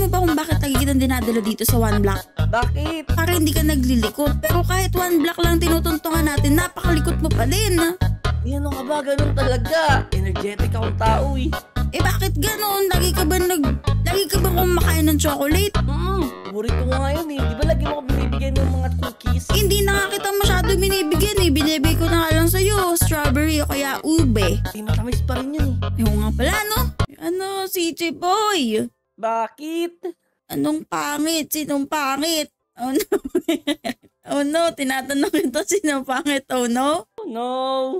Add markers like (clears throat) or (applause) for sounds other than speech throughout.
Alam mo ba kung bakit lagi kitang dinadala dito sa one block? Bakit? Para hindi ka naglilikot. Pero kahit one block lang tinutuntungan natin, napakalikot mo pa din. Eh, ano ka ba? Ganun talaga. Energetic akong tao eh. Eh bakit ganon? Lagi ka ba nag... Lagi ka ba kumakain ng chocolate? Mm, paborito ko nga yun eh. Di ba lagi mo ako binibigyan ng mga cookies? Hindi na nga kita masyado binibigyan eh. Binibigay ko na nga lang sa'yo. Strawberry o kaya ube. Eh, matamis pa rin yun eh. Yung nga pala no? Ano, CJ Boy? Bakit? Anong pangit? Sinong pangit? Oh no. (laughs) oh no, tinatanong ito sinong pangit. Oh no? Oh no.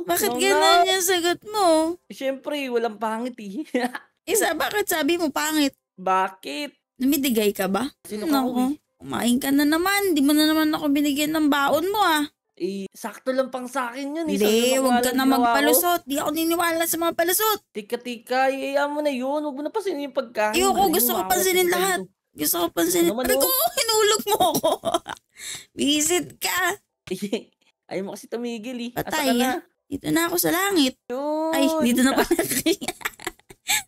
Bakit no, ganun no. yung sagot mo? Siyempre, walang pangit eh. (laughs) Isa, bakit sabi mo pangit? Bakit? Namidigay ka ba? Sino ka Naku, kumain ka na naman. Di mo na naman ako binigyan ng baon mo ah. Eh, sakto lang pang sa akin yun eh. Hindi, huwag ka na magpalusot. Di ako niniwala sa mga palusot. Tika, tika, iaya mo na yun. Huwag mo na pasinin yung pagkain. Ayoko, gusto ko pansinin lahat. Gusto ko pansinin. Ano Aray ko, (laughs) hinulog mo ako. (laughs) Visit ka. (laughs) Ayaw mo kasi tumigil eh. Patay, na? Dito na ako sa langit. Yun. Ay, dito na pala.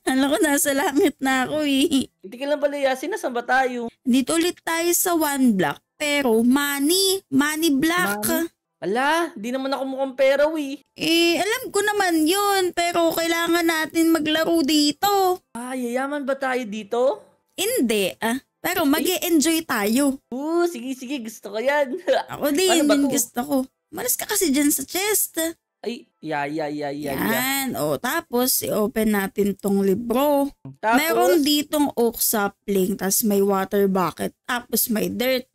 Alam ko, nasa langit na ako eh. Hindi ka lang pala yasin. Nasaan ba tayo? Dito ulit tayo sa one block. Pero money, money block. Money? Ala, di naman ako mukhang pera eh. Eh, alam ko naman yun. Pero kailangan natin maglaro dito. Ah, yayaman ba tayo dito? Hindi ah. Pero mag enjoy tayo. Oo, sige, sige. Gusto ko yan. (laughs) Ako din, Ano yun to? gusto ko. Malas ka kasi dyan sa chest. Ay, ya, ya, ya, ya, ya. Yan. O, tapos, i-open natin tong libro. Tapos, Meron ditong oak sapling, tas may water bucket, tapos may dirt.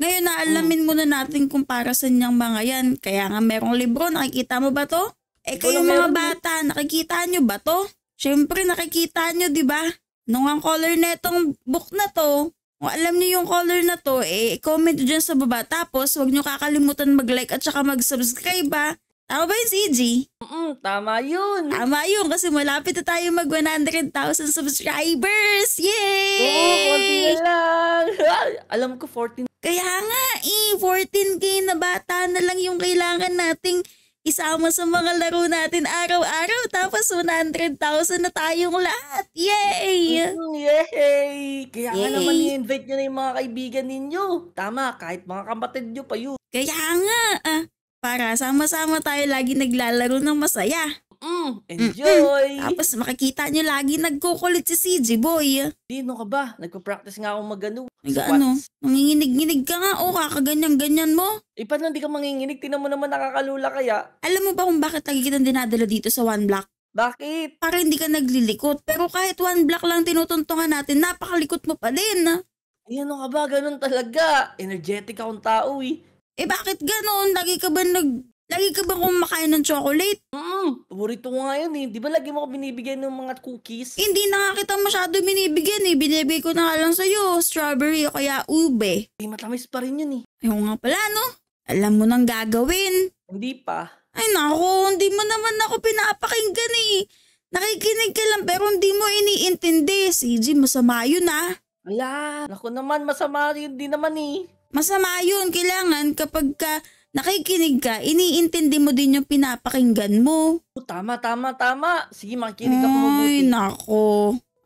Ngayon, naalamin muna natin kung para sa niyang mga yan. Kaya nga merong libro, nakikita mo ba to? Eh kayong mga bata, nakikita nyo ba to? Siyempre, nakikita nyo, di ba? Nung ang color netong book na to, kung alam niyo yung color na to, eh, comment dyan sa baba. Tapos, huwag nyo kakalimutan mag-like at saka mag-subscribe, ha? Tama ba yun, CG? mm, tama yun. Tama yun kasi malapit na tayo mag 100,000 subscribers! Yay! Oo, konti na lang. (laughs) Alam ko, 14. Kaya nga eh, 14k na bata na lang yung kailangan nating isama sa mga laro natin araw-araw tapos 100,000 na tayong lahat. Yay! Mm, yay! Kaya nga Yay. naman i-invite nyo na yung mga kaibigan ninyo. Tama, kahit mga kapatid nyo pa yun. Kaya nga ah, para sama-sama tayo lagi naglalaro ng masaya. Mm, enjoy! Tapos makikita nyo lagi nagkukulit si CJ boy. Di, no ka ba? Nagpa-practice nga ako mag-ano. Nag-ano, nanginginig-nginig ka nga o kakaganyan-ganyan mo. Eh, paano di ka manginginig? Tinan mo naman nakakalula kaya. Alam mo ba kung bakit lagi kitang dinadala dito sa one block? Bakit? Para hindi ka naglilikot. Pero kahit one block lang tinutuntungan natin, napakalikot mo pa din. Eh, ano ka ba? Ganun talaga. Energetic akong tao eh. Eh bakit ganon? Lagi ka ba nag... Lagi ka ba kumakain ng chocolate? Mm, paborito ko nga yun eh. Di ba lagi mo ako binibigyan ng mga cookies? Hindi na nga kita masyado binibigyan eh. Binibigay ko na nga lang sa'yo. Strawberry o kaya ube. Eh, matamis pa rin yun eh. Ayun nga pala no. Alam mo nang gagawin. Hindi pa. Ay nako, hindi mo naman ako pinapakinggan eh. Nakikinig ka lang pero hindi mo iniintindi. CG, masama yun ah. Ala, ako naman, masama yun din naman eh. Masama yun. Kailangan kapag ka nakikinig ka, iniintindi mo din yung pinapakinggan mo. Oh, tama, tama, tama. Sige, makikinig ako Ay, mabuti. nako.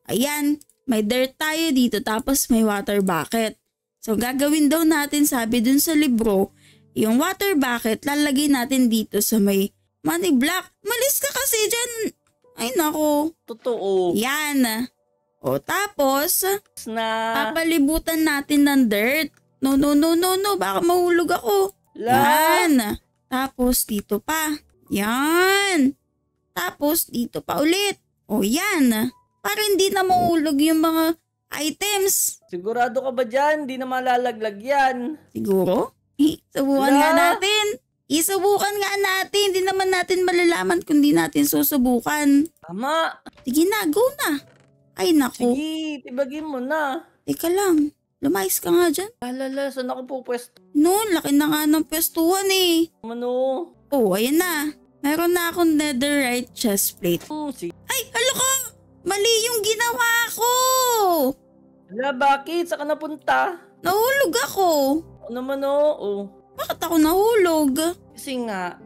Ayan, may dirt tayo dito tapos may water bucket. So gagawin daw natin sabi dun sa libro, yung water bucket lalagay natin dito sa may money block. Malis ka kasi dyan. Ay nako. Totoo. Yan. O tapos, Na, papalibutan natin ng dirt. No, no, no, no, no. Baka mahulog ako. La, Yan. Tapos dito pa. Yan. Tapos dito pa ulit. O yan. Para hindi na mahulog yung mga items. sigurado ka ba dyan? Di na malalaglag yan. Siguro? Subukan Wala. nga natin. Isubukan nga natin. Hindi naman natin malalaman kung di natin susubukan. Tama. Sige na, go na. Ay naku. Sige, tibagin mo na. Teka lang. Lumayas ka nga dyan. Alala, saan ako pupwesto? No, laki na nga ng pwestuhan eh. Ano? Oh, ayan na. Meron na akong netherite chest plate. Hmm, sige. Ay, alo ka! Mali yung ginawa ko! Ala, bakit? Saan ka napunta? Nahulog ako. Ano naman oh? Oh. Bakit ako nahulog? Kasi nga,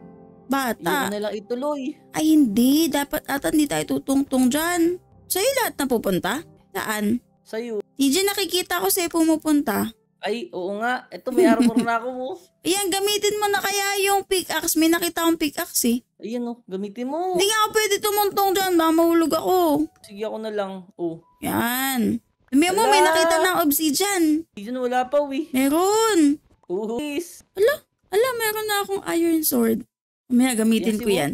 Bata. na lang ituloy. Ay hindi, dapat ata hindi tayo tutungtong dyan. Sa'yo lahat na pupunta? Saan? Sa'yo. CJ, nakikita ko sa'yo pumupunta. Ay, oo nga. Ito, may armor na ako mo. (laughs) Ayan, gamitin mo na kaya yung pickaxe. May nakita akong pickaxe eh. Ayan oh, gamitin mo. Hindi nga ako pwede tumuntong dyan. Baka mahulog ako. Sige ako na lang. Oh. Yan. Sabi mo, may Ala. nakita ng obsidian. Diyan wala pa, wi. Meron. Oh, please. Ala, meron na akong iron sword. Mamaya gamitin Yes, ko yan.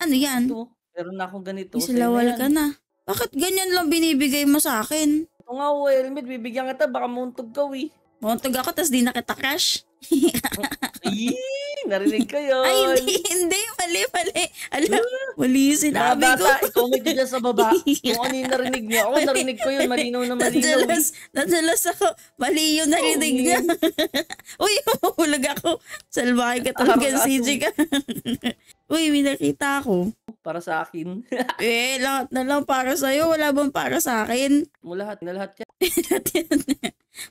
Ano yan? Ito, meron na akong ganito. Isa Sa'yo na lawal yan. ka na. Bakit ganyan lang binibigay mo sa akin? Ito nga, oh, helmet. Bibigyan kita. Baka muntog ka, wi. Muntog ako, tas di na kita crush. (laughs) Ay, narinig ko yun. Ay, hindi, hindi. Mali, mali. Alam, mali yung sinabi ko. bata, i-comment nyo sa baba (laughs) kung ano yung narinig niyo. Ako narinig ko yun, malinaw na malinaw. Nadalas, nadalas ako. Mali yung narinig Oo, niya. (laughs) Uy, mahulog ako. Salbahe ka talaga. CJ ka. Uy, may nakita ako. Para sa akin. Eh, lahat na lang para sa'yo. Wala bang para sa akin? mo lahat, na lahat yan.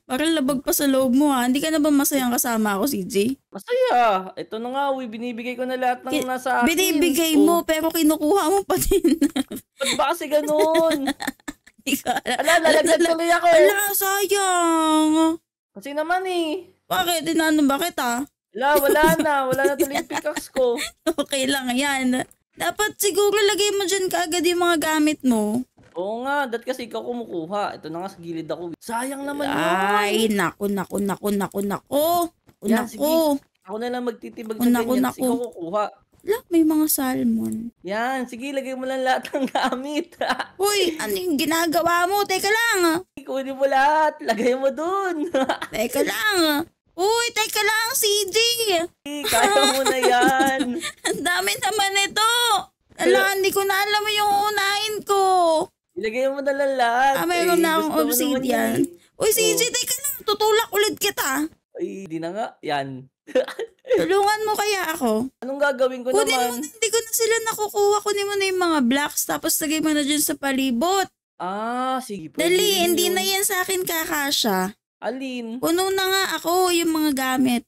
Parang labag pa sa loob mo ha. Hindi ka na ba masayang kasama ako, CJ? Masaya. Ito na nga, uy. Binibigay ko na lahat ng Ki- nasa akin. Binibigay Oh, mo, pero kinukuha mo pa din. (laughs) Ba't ba kasi ganun? (laughs) Ala, lalaglag tuloy ako. Ala, sayang. Kasi naman eh. Bakit? Inano ba kita? Wala, wala na. Wala na tuloy yung pickaxe ko. (laughs) Okay lang yan. Dapat siguro lagay mo dyan kaagad yung mga gamit mo. Oo nga, dat kasi ikaw kumukuha. Ito na nga sa gilid ako. Sayang naman yun. Ay, naku, naku, naku, naku, naku. Yan, Naku. Ako na lang magtitibag sa naku, ganyan. Naku. ikaw kukuha. Ala, may mga salmon. Yan, sige, lagay mo lang lahat ng gamit. (laughs) Uy, ano yung ginagawa mo? Teka lang. Kunin mo lahat. Lagay mo dun. (laughs) Teka lang. Uy, teka lang, CJ. Kaya mo na yan. (laughs) Ang dami naman ito. Ala, hindi ko na alam yung unahin ko. Ilagay mo na lang lahat. Ah, mayroon Eh, na akong mo obsidian. yan eh. Uy, CJ, teka lang. Tutulak ulit kita. Ay, di na nga. Yan. (laughs) Tulungan mo kaya ako. Anong gagawin ko Kunin mo naman? na, hindi ko na sila nakukuha. Kunin mo na yung mga blocks, tapos lagay mo na dyan sa palibot. Ah, sige. pwede Dali, hindi yun. na yan sa akin kakasya. Alin? Puno na nga ako yung mga gamit.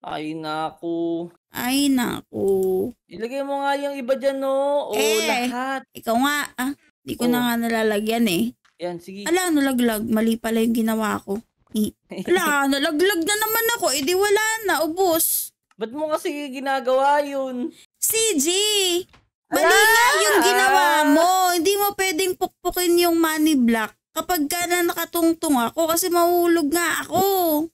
Ay, naku. Ay, naku. Ilagay mo nga yung iba dyan, no? O, Eh. lahat. Ikaw nga, ah. Hindi ko Oh. na nga nalalagyan eh. Yan, sige. Ala, nalaglag. Mali pala yung ginawa ko. I- (laughs) Ala, nalaglag na naman ako. Eh di wala na, ubos. Ba't mo kasi ginagawa yun? CG! Mali nga yung ginawa mo. Hindi mo pwedeng pukpukin yung money block kapag ka na nakatungtong ako kasi mahulog nga ako.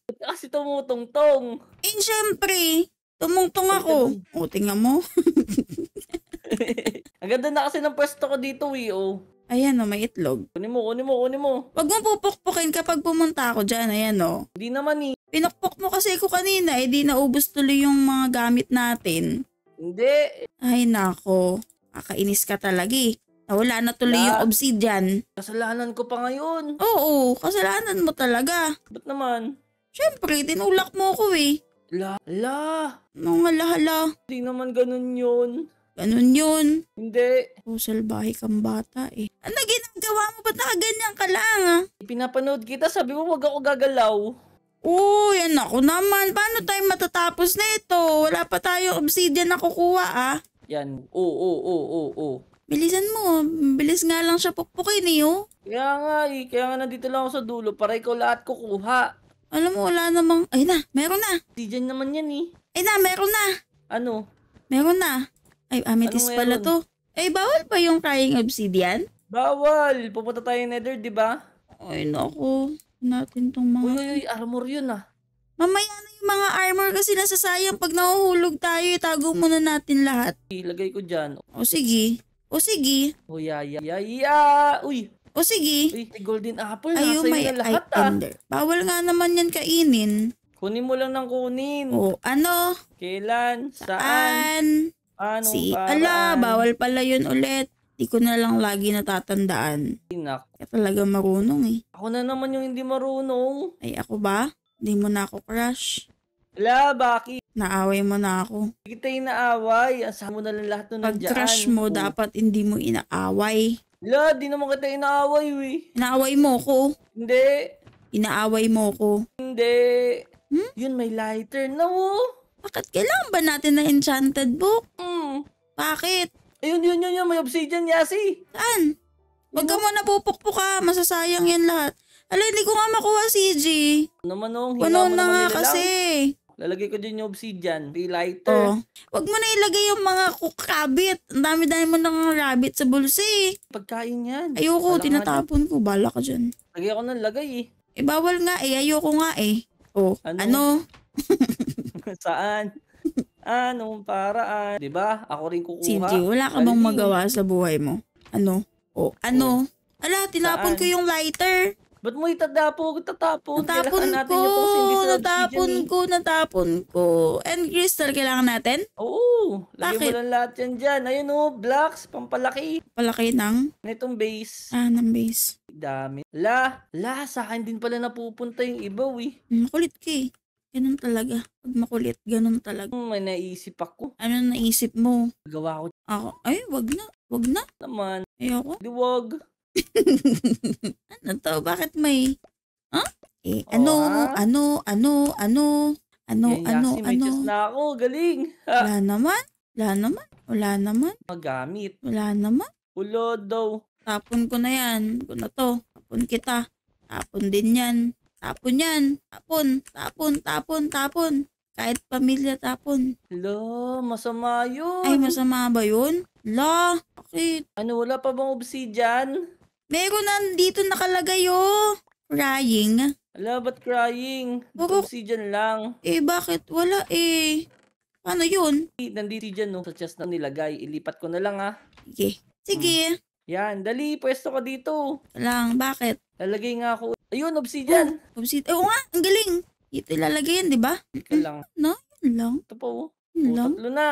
Ba't ka kasi tumutong-tong? Eh, syempre, tumungtong ako. O, tingnan mo. (laughs) (laughs) Ang ganda na kasi ng pwesto ko dito, eh, oh. Ayan o, may itlog. Kunin mo, kunin mo, kunin mo. Huwag mo pupukpukin kapag pumunta ako dyan. Ayan o. Hindi naman, eh. Pinukpok mo kasi ako kanina, eh di naubos tuloy yung mga gamit natin. Hindi. Ay nako, kakainis ka talaga eh. Nawala na tuloy La. yung obsidian. Kasalanan ko pa ngayon. Oo, kasalanan mo talaga. Ba't naman? Syempre, tinulak mo ako eh. La, la. Nung hala-hala. Hindi naman ganun yun. Ganun yun. Hindi. Oh, salbahe kang bata eh. Ano ginagawa mo? Ba't nakaganyan ka lang ah? Pinapanood kita, sabi mo wag ako gagalaw. Oo, yan ako naman. Paano tayo matatapos na ito? Wala pa tayong obsidian na kukuha ah. Yan. Oo, oo, oo, oo, oo. Bilisan mo. Bilis nga lang siya pukpukin eh oh. Kaya nga eh, kaya nga nandito lang ako sa dulo para ikaw lahat kukuha. Alam mo, wala namang... Ay na, meron na. Di dyan naman yan eh. Ay na, meron na. Ano? Meron na. Ay, amethyst Anong pala meron? to. Eh, bawal pa yung crying obsidian? Bawal. Pupunta tayo nether, di ba? Ay, naku. Natin tong mga... uy, uy, armor yun ah. Mamaya na yung mga armor kasi nasasayang pag nahuhulog tayo, itago muna natin lahat. Ilagay ko dyan. O sige. O sige. Oh, ya, ya, ya, ya. Uy, O sige. uy, may golden apple. Ayaw Nasa may na lahat ah. ender. Bawal nga naman yan kainin. Kunin mo lang ng kunin. O ano? Kailan? Saan? Saan? Anong Si... paraan? Ala, bawal pala yun ulit. Di ko na lang lagi natatandaan. Inak. Kaya talaga marunong eh. Ako na naman yung hindi marunong. Ay ako ba? Hindi mo na ako crush. Ala, bakit? Naaway mo na ako. Hindi kita inaaway. Asahan mo na lang lahat nun Pag nandyan. crush mo, Oh. dapat hindi mo inaaway. Ala, di naman kita inaaway, we. Inaaway mo ko. Hindi. Inaaway mo ko. Hindi. Hmm? Yun, may lighter na, oh. Bakit kailangan ba natin na enchanted book? Hmm. Bakit? Ayun, yun, yun, yun. May obsidian, Yasi. Saan? Huwag ka mo napupukpok ka. Masasayang yan lahat. Ala, hindi ko nga makuha, CG. Ano naman oh, hinga Puno mo na nga kasi. Lalagay ko dyan yung obsidian. May lighter. Oh. Huwag mo na ilagay yung mga kukabit. Ang dami-dami mo ng rabbit sa bulsa eh. Pagkain yan. Ayoko, Wala nga tinatapon ko. Bala ka dyan. Lagay ako ng lagay eh. Eh, bawal nga eh. Ayoko nga eh. Oh, Ano? ano? (laughs) (laughs) Saan? Anong paraan? 'Di ba? Ako rin kukuha. CG, wala ka bang magawa sa buhay mo? Ano? Oh, ano? Ala, tinapon Saan? ko yung lighter. Ba't mo itatapo? Tatapon. Natapon Kailangan natin ko, sa natapon eh. ko, natapon ko. And crystal, kailangan natin? Oo. Lagyan Bakit? mo lang lahat yan dyan. Ayun oh, blocks. Pampalaki. Palaki ng, Nitong base. ah, ng base. Dami. La, la, sa akin din pala napupunta yung iba, eh. Makulit ka eh. Ganun talaga. Pag makulit, ganun talaga. May naisip ako. Ano naisip mo? Gawa ko Ako, ay, wag na. Wag na. naman. Ayoko. Diwag. (laughs) ano to? Bakit may... Huh? Eh, Oh, ano, ah. ano, ano, ano, ano, Yan, ano, Yasi, may ano. na ako. Galing. Ha, Wala naman. Wala naman. Wala naman. magamit. Wala naman. Ulod daw. Tapon ko na yan. Ko na to. Tapon kita. Tapon din yan. Tapon yan. Tapon. Tapon. Tapon. Tapon. Kahit pamilya tapon. La, masama yun. Ay, masama ba yun? La, bakit? Ano, wala pa bang obsidian? Meron nandito nakalagay oh. Crying. Ala, ba't crying? Baka- Obsidian lang. Eh, bakit? Wala eh. Paano yun? Nandito dyan, no? Sa chest na nilagay. Ilipat ko na lang, ha? Sige. Sige. Yan, dali, pwesto ka dito. Lang, bakit? Lalagay nga ako. Ayun, obsidian. Obsid. Eh, oo nga, ang galing. Dito ilalagay yan, di ba? Ika lang. Yun lang. Ito po, oh. Yun Oh, lang. tatlo na.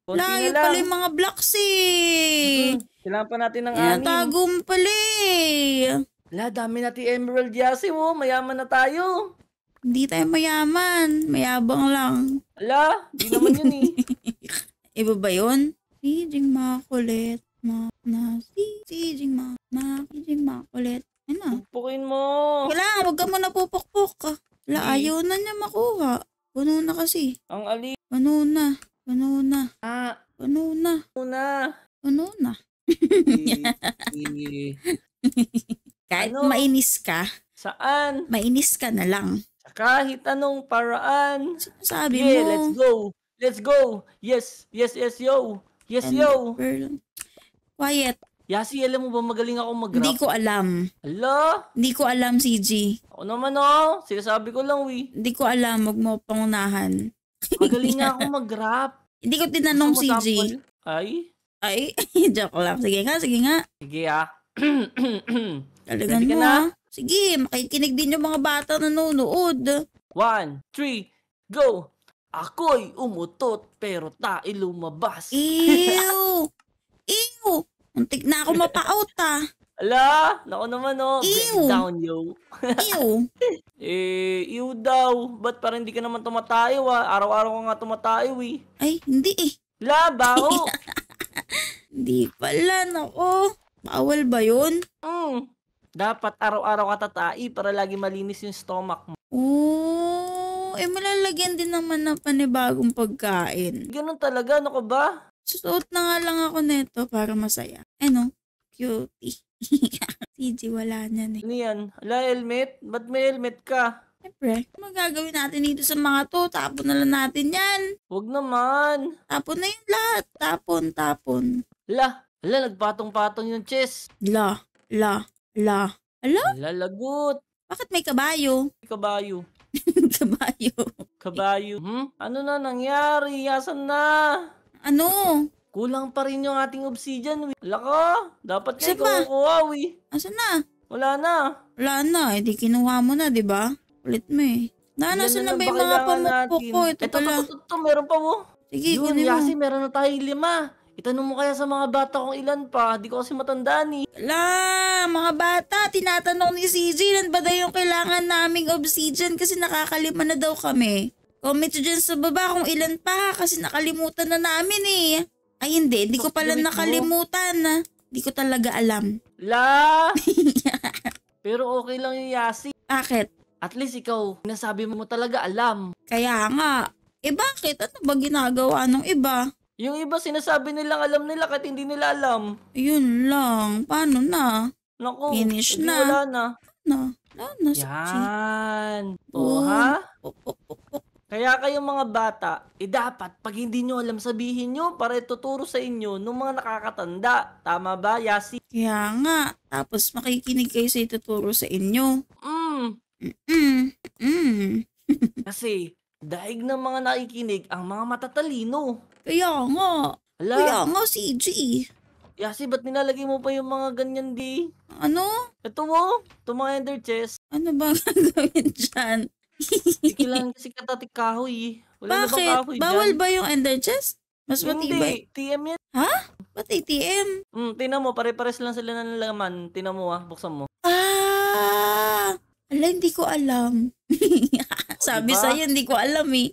Konti Wala, na lang. pala yung mga blocks eh. Hmm, Kailangan pa natin ng anim. Inatago mo pala eh. Ala, dami natin emerald yasi, oh. Mayaman na tayo. Hindi tayo mayaman. Mayabang lang. Ala, di naman yun, eh. (laughs) Iba ba yun? Sijing makulit. Ma na si sijing ma na sijing makulit. Ano? Pukin mo. Kailangan, huwag ka muna pupukpok. Wala, Hindi. ayaw na niya makuha. Puno na kasi. Ang ali. Puno na. Puno na. Ah, Puno na. Puno na. Eh, (laughs) eh, Kahit Ano? mainis ka, Saan? mainis ka na lang. Sa kahit anong paraan. Sabi yeah, mo. let's go. Let's go. Yes, yes, yes, yo. Yes, And yo. Quiet. Yasi, alam mo ba magaling ako mag-rap? Hindi ko alam. Hala, Hindi ko alam, CG. ako naman oh. Sinasabi ko lang, wi. Hindi ko alam. Huwag mo pangunahan. Magaling nga (laughs) ako mag-rap. Hindi ko tinanong, Gusto CG. sample? Ay, Ay, (laughs) joke lang. Sige nga, sige nga. sige ah. (clears throat) Talagan mo, na? Sige, makikinig din yung mga bata na nanonood. One, three, go. Ako'y umutot pero tayo lumabas. Ew! (laughs) Ew! Muntik na ako mapaot, ah. Ala, nako naman oh. Ew. Down, yo. (laughs) Ew! Eh, ew daw. Ba't parang hindi ka naman tumatayo ah? Araw-araw ka nga tumatayo eh. Ay, hindi eh. La, baho. (laughs) Hindi pala, nako. Bawal ba yun? mm. Dapat araw-araw ka tatai para lagi malinis yung stomach mo. Oh, eh malalagyan din naman ng panibagong pagkain. Ganun talaga, ano ka ba? Susuot na nga lang ako neto para masaya. Ano? Cutie. (laughs) CG, wala niyan eh. Ano yan? Ala, helmet? Ba't may helmet ka? Siyempre, ano magagawin natin dito sa mga to? Tapon na lang natin yan. Huwag naman. Tapon na yung lahat. Tapon, tapon. Ala, ala, nagpatong-patong yung chest. La, la, la. Ala, lagot. Bakit may kabayo? Kabayo. (laughs) kabayo. Kabayo. Hmm? Ano na nangyari? Yasan na? Ano? Kulang pa rin yung ating obsidian, wi. Wala ka. Dapat kayo pa. kukuha, wi. Asan na? Wala na. Wala na. Eh, di kinuha mo na, di ba? Ulit mo eh. Na, Ilan nasa na ba yung mga natin? ko? Ito, Ito, pala. ito, ito, ito, meron pa, wo. Sige, Yun, kunin mo. Yasi, meron na tayong lima. Itanong mo kaya sa mga bata kung ilan pa. Di ko kasi matandaan eh. Ala, mga bata, tinatanong ni CJ, nan ba daw yung kailangan naming obsidian kasi nakakalima na daw kami. Comment nyo dyan sa baba kung ilan pa kasi nakalimutan na namin eh. Ay hindi, hindi ko pala nakalimutan. Hindi ko talaga alam. La! (laughs) Pero okay lang yung Yasi. Bakit? At least ikaw, nasabi mo talaga alam. Kaya nga. Eh bakit? Ano ba ginagawa ng iba? Yung iba sinasabi nilang alam nila kahit hindi nila alam. Yun lang. Paano na? Naku, Finish na. wala na. Na. Wala na. Yan. Oh. O ha? Pok, pok, pok, pok. Kaya kayong mga bata, eh dapat pag hindi nyo alam sabihin nyo para ituturo sa inyo ng mga nakakatanda. Tama ba, Yasi? Kaya nga. Tapos makikinig kayo sa ituturo sa inyo. Mm. Mm. Mm. (laughs) Kasi, daig ng mga nakikinig ang mga matatalino. Kaya nga. Hala, Kaya nga si G. Yasi, ba't nilalagay mo pa yung mga ganyan di? Ano? Ito mo, ito mga ender chest. Ano ba (laughs) gagawin dyan? Hindi kailangan kasi katatik kahoy. Wala na bang Bakit? kahoy Bawal dyan? ba yung ender chest? Mas matibay. Hindi, TM yan. Ba't ATM? Hmm, tinan mo, pare-pares lang sila ng laman. Tinan mo ah, buksan mo. Ah! Ala, hindi ko alam. (laughs) Sabi diba? sa'yo, hindi ko alam eh.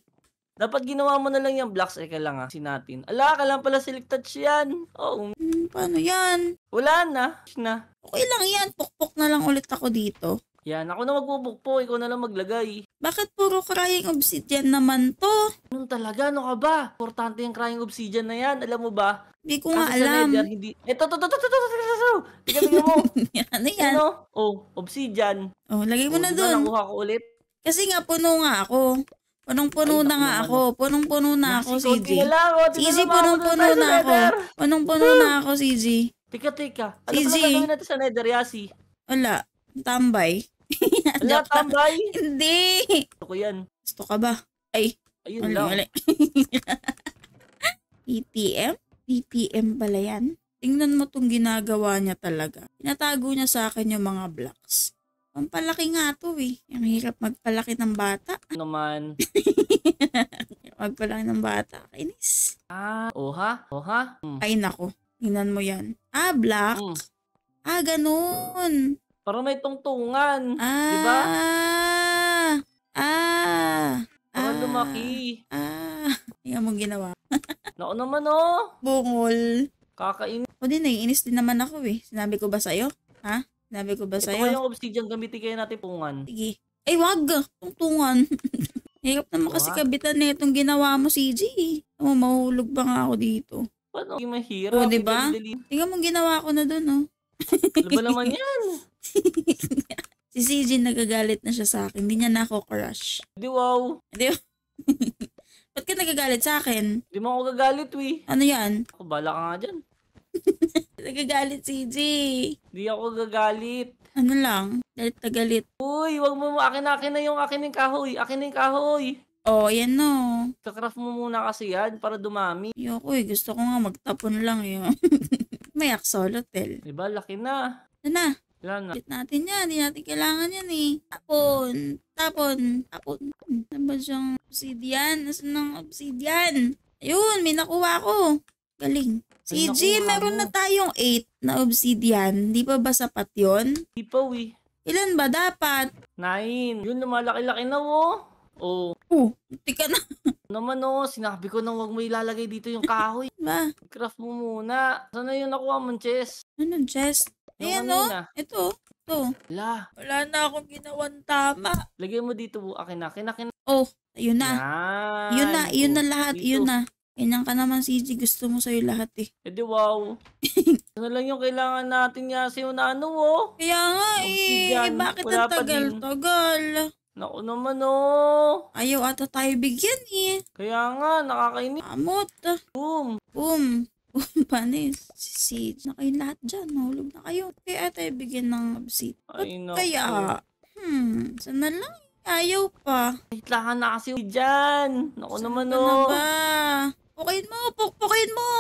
Dapat ginawa mo na lang yung blocks. Eh, kailangan si natin. Ala, kailangan pala select touch yan. Oo, Hmm, paano yan? wala na. na. Okay lang yan. Pukpok na lang ulit ako dito. Yan, ako na magbubukpo. Ikaw na lang maglagay. Bakit puro crying obsidian naman to? Anong talaga? Ano ka ba? Importante yung crying obsidian na yan. Alam mo ba? Hindi ko nga Kasi alam. nether, hindi... Eto, to, to, to, to, to, to, to, to. Tingnan mo. ano yan? Ano? Oh, obsidian. Oh, lagay mo Oh, na diba, dun. Nakuha ko ulit. Kasi nga puno nga ako. Punong-puno na nga ako. Punong-puno na ako, oh. Mo, maabot punong-puno na ako. Punong-puno na ako, CJ. Tika, tika. Ano gagawin natin sa nether, Yasi? Wala. Tambay. Wala, tambay. Hindi. Gusto ko yan. Gusto ka ba? Ay, Ayun mali, lang. mali. ATM? ATM pala yan? Tingnan mo tong ginagawa niya talaga. Tinatago niya sa akin yung mga blocks. Pampalaki nga to eh. Ang hirap magpalaki ng bata. naman. (laughs) Magpalaki ng bata. Kainis. Ah, oha? Oha? Hmm. Ay nako. Tingnan mo yan. Ah, black. Hmm. Ah, ganun. Parang may tungtungan. Ah. Diba? Ah. Parang ah, lumaki. Ah. Tingnan mo ginawa. (laughs) Naku naman oh. Bungol. Kakain. O din, naiinis din naman ako eh. Sinabi ko ba sa'yo? Ha? Sinabi ko ba Ito sa'yo? ko yung obsidian gamitin kaya natin pungan. Sige. Ay, wag. Tungtungan. (laughs) Hirap naman kasi kabitan na itong ginawa mo, CG. Oh, mahulog ba nga ako dito? Paano? Hindi mahirap. Oh, diba? Tingnan mo ginawa ko na dun, oh. Ano ba (laughs) naman yan? (laughs) Si CG nagagalit na siya sa akin. Hindi niya na ako crush. Di wow. (laughs) Ba't ka nagagalit sa akin? Di mo ako gagalit, wi. Ano yan? Ako, bala ka nga dyan. (laughs) Nagagalit, CG. Di ako gagalit. Ano lang? Galit na galit. Uy, wag mo mo. Akin na, akin na yung akin yung kahoy. Akin yung kahoy. Oh, yan no. Kakraft mo muna kasi yan para dumami. Ayoko eh. Gusto ko nga magtapon lang yun. May axolotl. Di ba? Laki na. Ano na? Wala na. Bit natin yan. Hindi natin kailangan yan eh. Tapon. Tapon. Tapon. Ano ba siyang obsidian? Nasaan ng obsidian? Ayun, may nakuha ko. Galing. CG, meron mo. na tayong 8 na obsidian. Di pa ba sapat yon? Di pa, wi. Ilan ba dapat? Nine. Yun, lumalaki-laki na, wo. Oh. Oh, tika na (laughs) Naman, oh. Sinabi ko na wag mo ilalagay dito yung kahoy. ba? Craft mo muna. Sana yung nakuha mong chest? Ano, chest? Ayan oh. kanina. Ito. Ito. Wala. Wala na akong ginawan tama. Lagay mo dito, wo. Akin na. Akin na, akin na. Oh, ayun na. Yan. Yun na, yun na Oh, lahat. dito. Yun na. Ganyan ka naman, CG. Gusto mo sa'yo lahat eh. Eh di wow. (laughs) ano lang yung kailangan natin yasi yung ano, oh. Kaya nga eh, Obsidian, eh, bakit wala ang tagal-tagal? Naku naman, oh. Ayaw ata tayo bigyan eh. Kaya nga, nakakainis. Amot. Boom. Boom. Panis. Si Sid. Na kayo lahat dyan. Nahulog na kayo. Kaya tayo bigyan ng obsid. Ba't Ay, naku. kaya? Hmm, sana lang. Ayaw pa. Kailangan na kasi dyan. Naku Saan naman, ka na oh. ba? Pukin mo, pukpukin mo.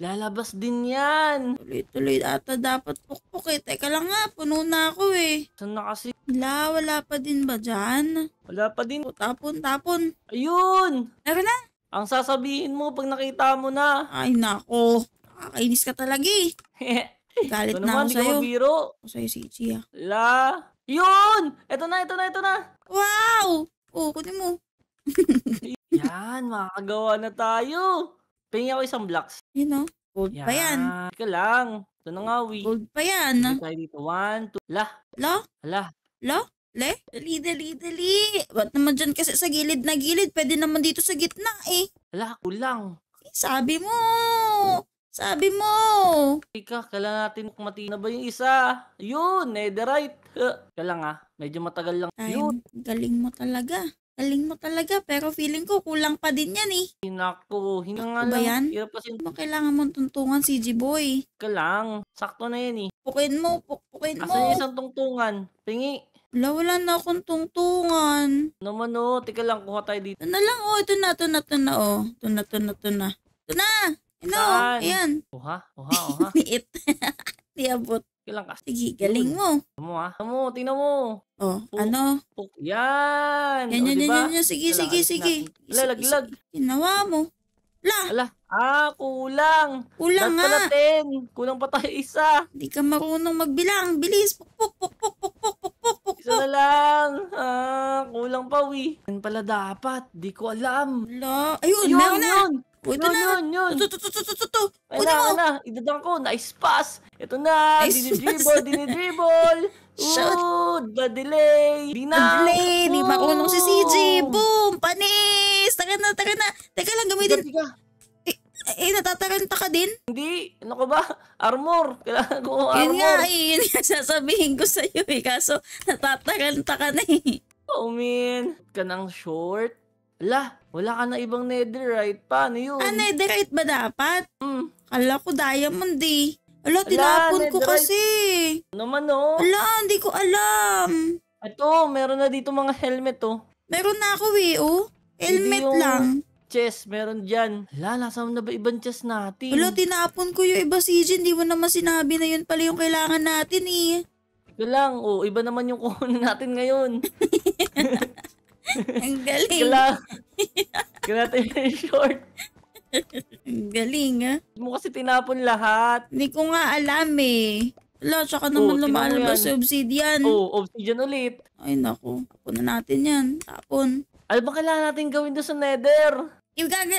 Lalabas din yan. Tuloy-tuloy ata dapat pukpuk eh. Teka lang nga, puno na ako eh. Saan na kasi? Wala, wala pa din ba dyan? Wala pa din. O, tapon, tapon. Ayun! Meron na. Ang sasabihin mo pag nakita mo na. Ay, nako. Nakakainis ka talaga eh. (laughs) Galit Ito na ako naman, di ka sa'yo. mabiro. Ako sa'yo, Cici ah. La. Yun! Ito na, ito na, ito na. Wow! Oh, kunin mo. (laughs) Yan, makakagawa na tayo. Pingin ako isang blocks. Yun oh. Gold Yan. pa yan. Ika lang. Ito na nga, wi. Gold pa yan. Tayo dito. One, two. La. Lo? Hala. Lo? Le? Dali, dali, dali. Ba't naman dyan kasi sa gilid na gilid? Pwede naman dito sa gitna eh. Hala, kulang. Eh, Sabi mo. Sabi mo. Ika, kailangan natin mati na ba yung isa? Yun, netherite. Kaya lang ah, medyo matagal lang. Yun, Time. Galing mo talaga. Galing mo talaga. Pero feeling ko kulang pa din yan eh. naku, hindi nga Ano ba lang. yan? Hirap kasi Ano kailangan mong tuntungan, CG Boy? ka lang. Sakto na yan eh. Pukin mo, pukpukin mo. Asan yung isang tungtungan? Pingi. Wala, wala na akong tungtungan. Ano naman o, oh, tika lang, kuha tayo dito. Ito na lang o, oh, ito na, ito na, ito na o. Oh. Ito na, ito na, ito na. Ito na! Hello, oh. Saan? ayan. Oha, oha, oha. Liit. Di abot. Ka? Ah. Sige, galing mo. Tignan ha. Ah. Tignan mo, tingnan mo. Oh, ano? Yan. Yan, yan, diba? yan, yan. Sige, sige, sige. Lag, lag. Ginawa mo. La. Ala. Ah, kulang. Kulang nga. Pala 10. Kulang pa tayo isa. Hindi ka marunong magbilang. Bilis. Puk, puk, puk, puk, puk, puk, puk. Isa na lang. Ah, kulang pa, wi. Yan pala dapat. Di ko alam. Wala. Ayun, Yun, meron na. yun. Oh, ito Yun, na. yun, yun. Ito, ito, ito, ito, ito. Ay na, ay na. Idadang ko. Nice pass. Ito na. Nice Dinidribble, dinidribble. Shoot. The delay. Di na. Delay. Di Ooh. marunong si CJ. Boom. Panis. Taka na, taka na. Teka lang, gamitin. Tiga, tiga. Eh, natataranta ka din? Hindi. Ano ko ba? Armor. Kailangan ko armor. Yun nga, eh. Yun nga (laughs) sasabihin ko sa'yo eh. Kaso, natataranta ka na eh. Oh, man. Ka ng short. Ala, wala ka na ibang netherite. Paano yun? Ah, netherite ba dapat? Hmm. Kala ko diamond eh. Ala, Ala, tinapon ko kasi. Naman oh. Ala, hindi ko alam. Ito, meron na dito mga helmet oh. Meron na ako eh, oh. Helmet yung- lang. Chest, meron dyan. Hala, nasa na ba ibang chest natin? Ala, tinapon ko yung iba si Hindi mo naman sinabi na yun pala yung kailangan natin eh. Ika lang, oh, iba naman yung kukunin natin ngayon. (laughs) Ang galing. natin yung short. Ang galing ah. Hindi mo kasi tinapon lahat. Hindi ko nga alam eh. Ala, tsaka Oh, naman mo lumalabas si obsidian. Oh, obsidian ulit. Ay naku, tapon na natin yan. Tapon. Ano ba kailangan natin gawin doon sa nether?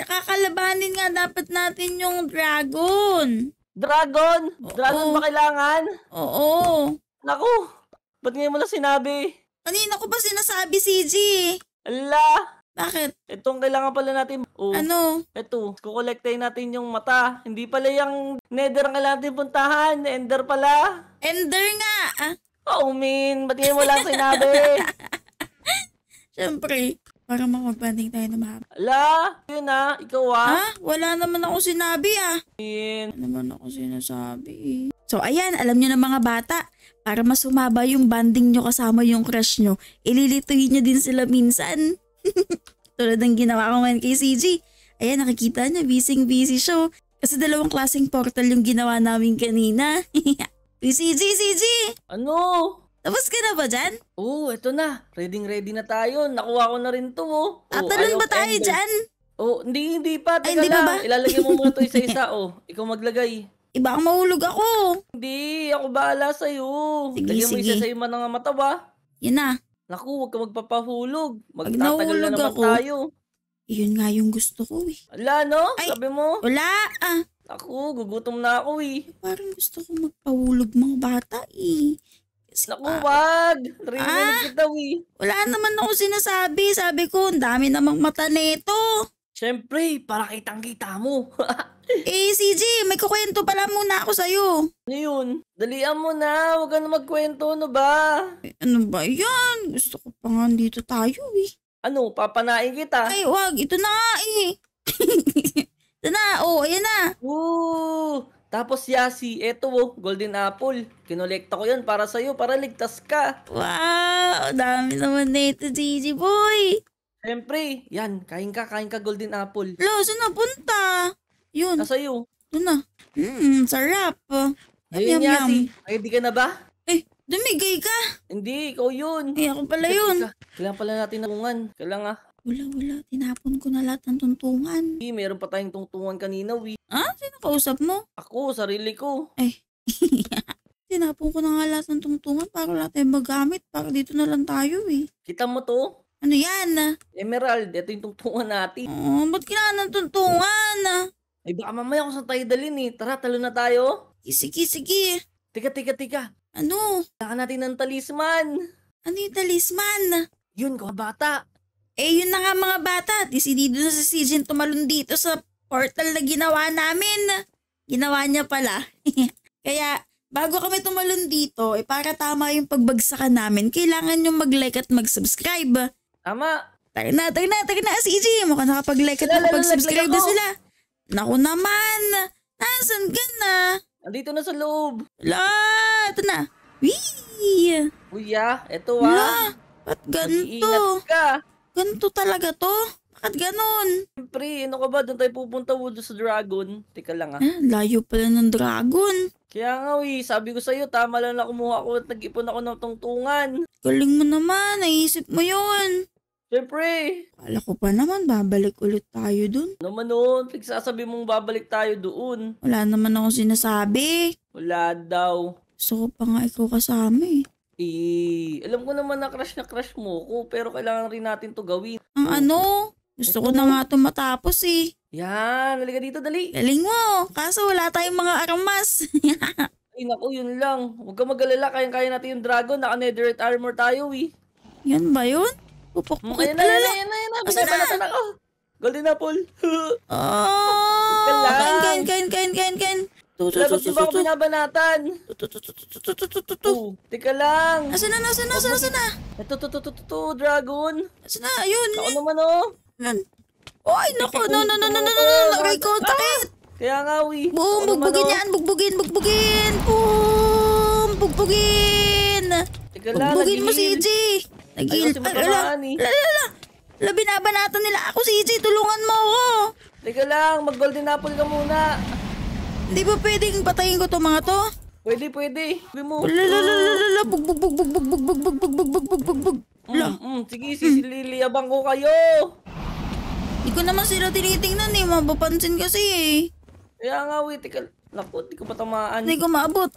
Kakalabanin nga dapat natin yung dragon. Dragon? Dragon Oo. ba kailangan? Oo. Naku, ba't ngayon mo lang sinabi? Kanina ko ba sinasabi, CG? Ala, Bakit? itong kailangan pala natin. Oh, Ano? Ito, kukolektahin natin yung mata. Hindi pala yung nether ang kailangan natin puntahan. Ender pala. Ender nga. Ah, Oh, min. Ba't ngayon mo lang sinabi? (laughs) syempre. Para makapagpanding tayo ng mahaba. Ala, yun ah. Ikaw ah. Ha? Wala naman ako sinabi ah. Min. Wala naman ako sinasabi eh. So ayan, alam nyo na mga bata, para mas humaba yung banding nyo kasama yung crush nyo, ililituin nyo din sila minsan. (laughs) Tulad ng ginawa ko ngayon kay CG. Ayan, nakikita nyo, busy-busy show. Kasi dalawang klaseng portal yung ginawa namin kanina. (laughs) CG, CG! Ano? Tapos ka na ba dyan? Oh, eto na. Ready ready na tayo. Nakuha ko na rin to oh. oh Tatalon Eye ba tayo Ender. dyan? Oh, hindi, hindi pa. Ay, Teka hindi pa lang. ba? Ilalagay mo muna to (laughs) isa-isa oh. Ikaw maglagay. Iba ang mahulog ako. Hindi, ako bahala sa'yo. Sige, Lagyan mo sige. isa sa iyo mga mata ba? Yan na. Naku, huwag ka magpapahulog. Magtatagal na nahulog naman ako. tayo. Yun nga yung gusto ko eh. Ala, no? Ay. Sabi mo? Wala ah. Naku, gugutom na ako eh. Parang gusto ko magpahulog mga bata eh. Naku, pa- wag. Narinig Ah. kita eh. Wala naman ako sinasabi. Sabi ko, ang dami namang mata nito. Siyempre, para kitang-kita mo. (laughs) Eh, CJ, may kukwento pala muna ako sa'yo. ano yun? Dalian mo na. Huwag ka na magkwento, ano ba? Eh, ano ba yan? Gusto ko pa nga dito tayo eh. Ano, papanain kita? Ay, wag. Ito na nga eh. (laughs) ito na. Oh, ayan na. Woo! Tapos Yasi, eto oh, golden apple. Kinolekta ko yan para sa'yo, para ligtas ka. Wow, dami naman nito, CJ boy. Siyempre, yan, kain ka, kain ka golden apple. Lo, saan napunta? Yun, Nasa iyo. ito na. Mmm, sarap. Yum, Ayun, yum, yum. Yasi. Ready ka na ba? Eh, dumigay ka. Hindi, ikaw yun. Eh, ako pala yun. Kailangan pala natin nakungan. Kailangan ah. Wala, wala. Tinapon ko na lahat ng tuntungan. Hindi, meron pa tayong tungtungan kanina, wi. Ah, sino kausap mo? Ako, sarili ko. (laughs) Tinapon ko na nga lahat ng tungtungan para wala tayong magamit. Para dito na lang tayo eh. Kita mo to? Ano yan? Emerald, ito yung tungtungan natin. Oh, ba't kailangan ng tuntungan? Ay, baka mamaya kung saan tayo dalhin eh. Tara, talo na tayo. Sige, sige. Tika, tika, tika. Ano? Kailangan natin ng talisman. Ano yung talisman? Yun, mga bata. Eh, yun na nga mga bata. Desidido na si Sijin tumalon dito sa portal na ginawa namin. Ginawa niya pala. (laughs) Kaya, bago kami tumalon dito, eh para tama yung pagbagsakan namin, kailangan yung mag-like at mag-subscribe. Tama. Tara na, tara na, tara na, CJ. Mukhang nakapag-like at nakapag-subscribe na sila. Naku naman, nasan ka na? Andito na sa loob. La, ito na. Wee! Kuya, eto La, ah. ba't Mag-iingat ganito? ka. Ganito talaga to? Bakit ganon? Siyempre, ano ka ba? Doon tayo pupunta doon sa Dragon. Teka lang ah. Ah, layo pala ng dragon. Kaya nga, wi, sabi ko sa'yo, tama lang na kumuha ako at nag-ipon ako ng tungtungan. Galing mo naman, naisip mo yun. Siyempre. Kala ko pa naman, babalik ulit tayo dun. Ano man nun? Pagsasabi mong babalik tayo doon. Wala naman akong sinasabi. Wala daw. Gusto ko pa nga ikaw kasama eh. Eh, alam ko naman na crush na crush mo ko, pero kailangan rin natin to gawin. Ang ano, gusto ko na nga ito matapos eh. Yan, halika dito, dali. Galing mo, kaso wala tayong mga armas. (laughs) Ay, naku, yun lang. Huwag ka mag-alala, kayang-kaya natin yung dragon. Naka-netherite armor tayo, eh. Yan ba yun? Mm, Pupukpukit na, ayan na, alala. ayan na, ayan na. Asan na? Binabalatan ako. Golden apple. (laughs) Oh, Teka lang. kain, kain, kain, kain, kain. Tu, Labas na ba ako binabanatan? Oh, teka lang. Asan na, asan na, asan na, asan na? Ito, ito, ito, ito, dragon. Asan na, ayun. Ako naman, oh. Nan. Oy, naku, no, no, no, no, no, no, no, aray ko, ah! takit. Kaya nga, wi. Boom, bugbugin oh. yan, bugbugin, bugbugin. Boom, bugbugin. Teka lang, Bugbugin mo si EJ. Nagil. Eh. Ala, ala, ala. Binabanatan nila ako si EJ, tulungan mo ako. Teka lang, mag-golden apple ka muna. Hindi ba pwedeng patayin ko to mga to? Pwede, pwede. Sabi mo. Ala, ala, ala, ala, ala. Bug, bug, bug, bug, bug, bug, bug, bug, bug, bug, bug, bug, bug, Mm, mm, sige, sisililiyabang ko kayo. di ko naman sila tinitingnan eh. Mapapansin kasi eh. Kaya nga, wait, teka. Naku, di ko patamaan. Hindi ko maabot.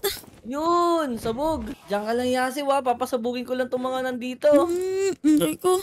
Yun, sabog. Diyan ka lang yasi, wa. Papasabugin ko lang tong mga nandito. Hmm, hindi ko.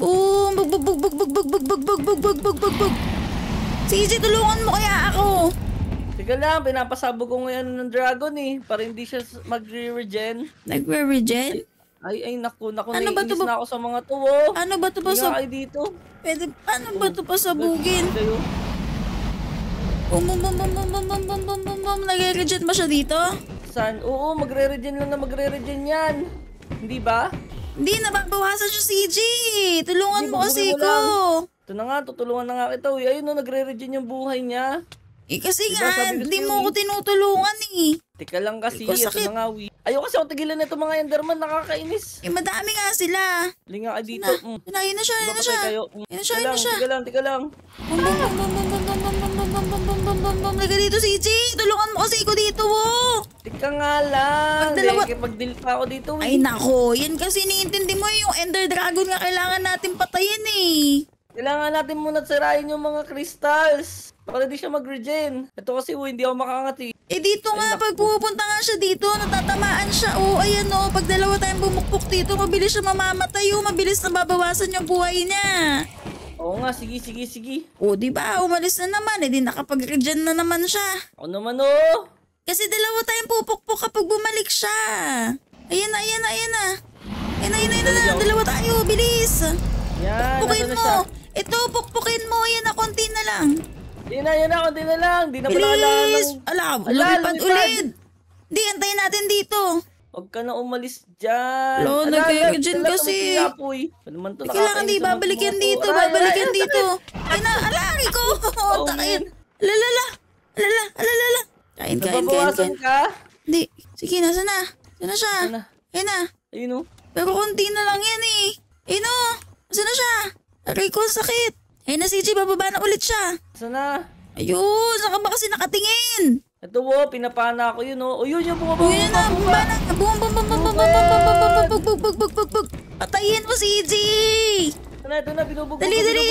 Boom, bug, bug, bug, bug, bug, bug, bug, bug, bug, bug, bug, bug, bug, bug. Sige, tulungan mo kaya ako. Teka lang, pinapasabog ko ngayon ng dragon eh. Para hindi siya magre-regen. Nagre-regen? Ay, ay, naku, naku, Ano ba to naiinis ba- na ako sa mga to, oh. Ano ba ito pa sa... kayo dito. Pwede, paano ba ito pasabugin? Kayo. Bum, bum, bum, bum, bum, bum, bum, bum, bum, bum, bum. Nagre-regen ba siya dito? Saan? Oo, magre-regen lang na magre-regen yan. Hindi ba? Hindi, nababawasan siya CJ. Tulungan Hindi, mo kasi ko. Ito na nga, tutulungan na nga kita. Uy, ayun no, nagre-regen yung buhay niya. Eh kasi Diba, nga, ko hindi mo eh. ako tinutulungan eh. Teka lang kasi, Ikaw, ito na nga, uy. Ayaw kasi ako tigilan na itong mga Enderman, nakakainis. Eh madami nga sila. Linga ka dito. Na, Mm. na, yun na siya, yun na siya. Yun na siya, yun na lang, siya. Teka lang, teka lang. Bum, bum, bum, bum, bam, bam, bam, bam, bam, bam. Laga dito si Jay. Tulungan mo kasi ko dito, oh. Tika nga lang. Pag dalawa... Pagdil pa ako dito. Eh. Ay, nako. Yan kasi niintindi mo eh. yung Ender Dragon nga kailangan natin patayin, eh. Kailangan natin muna sirain yung mga crystals. Baka hindi siya mag-regen. Ito kasi, oh, hindi ako makakangat, eh. Dito nga. Naku. Pag pupunta nga siya dito, natatamaan siya. Oh, ayan, oh. Pag dalawa tayong bumukpok dito, mabilis siya mamamatay, oh. Mabilis na babawasan yung buhay niya. Oo nga, sige, sige, sige. Oh, di ba? Umalis na naman, eh di nakapag-regen na naman siya. Ako naman, oh. Kasi dalawa tayong pupukpok kapag bumalik siya. Ayan na, ayan na, ayan na. Ayan na, ayan na, ayan na, dalawa tayo, bilis. Yan, Pukpukin nasa na siya. mo. Ito, pukpukin mo, ayan na, konti na lang. Yan na, yan na, konti na lang. Di na Bilis! ng... Ala, lumipad. ulit. Di, antayin natin dito. Huwag ka na umalis dyan. Lo, Ala, nag-regen ala, kasi. Ano naman to, Kailangan di, nakakainis naman babalik yan tong mga dito, to. Ay, babalik ay, yan ay, dito. Ay na, alari ko. Oh, (laughs) Takit. man. Lalala. Alala, alala. Kain, kain, kain, kain. ka? Hindi. Sige, nasa na? Saan na siya? Ayan na. Ayun, oh. Pero konti na lang yan eh. Ayun o. Saan na siya? Aray ko, sakit. Ayun na, CJ, bababa na ulit siya. Sana. Ayun, saan ka ba kasi nakatingin? Ito, oh, pinapana ako yun, oh. O, yun, yung bumaba. Yun na, bumaba na. Bum, bum, bum, bum, bum, bum, bum, bum, bum. Patayin mo, CJ! Ito na, ito na, binubugbog. Dali, dali!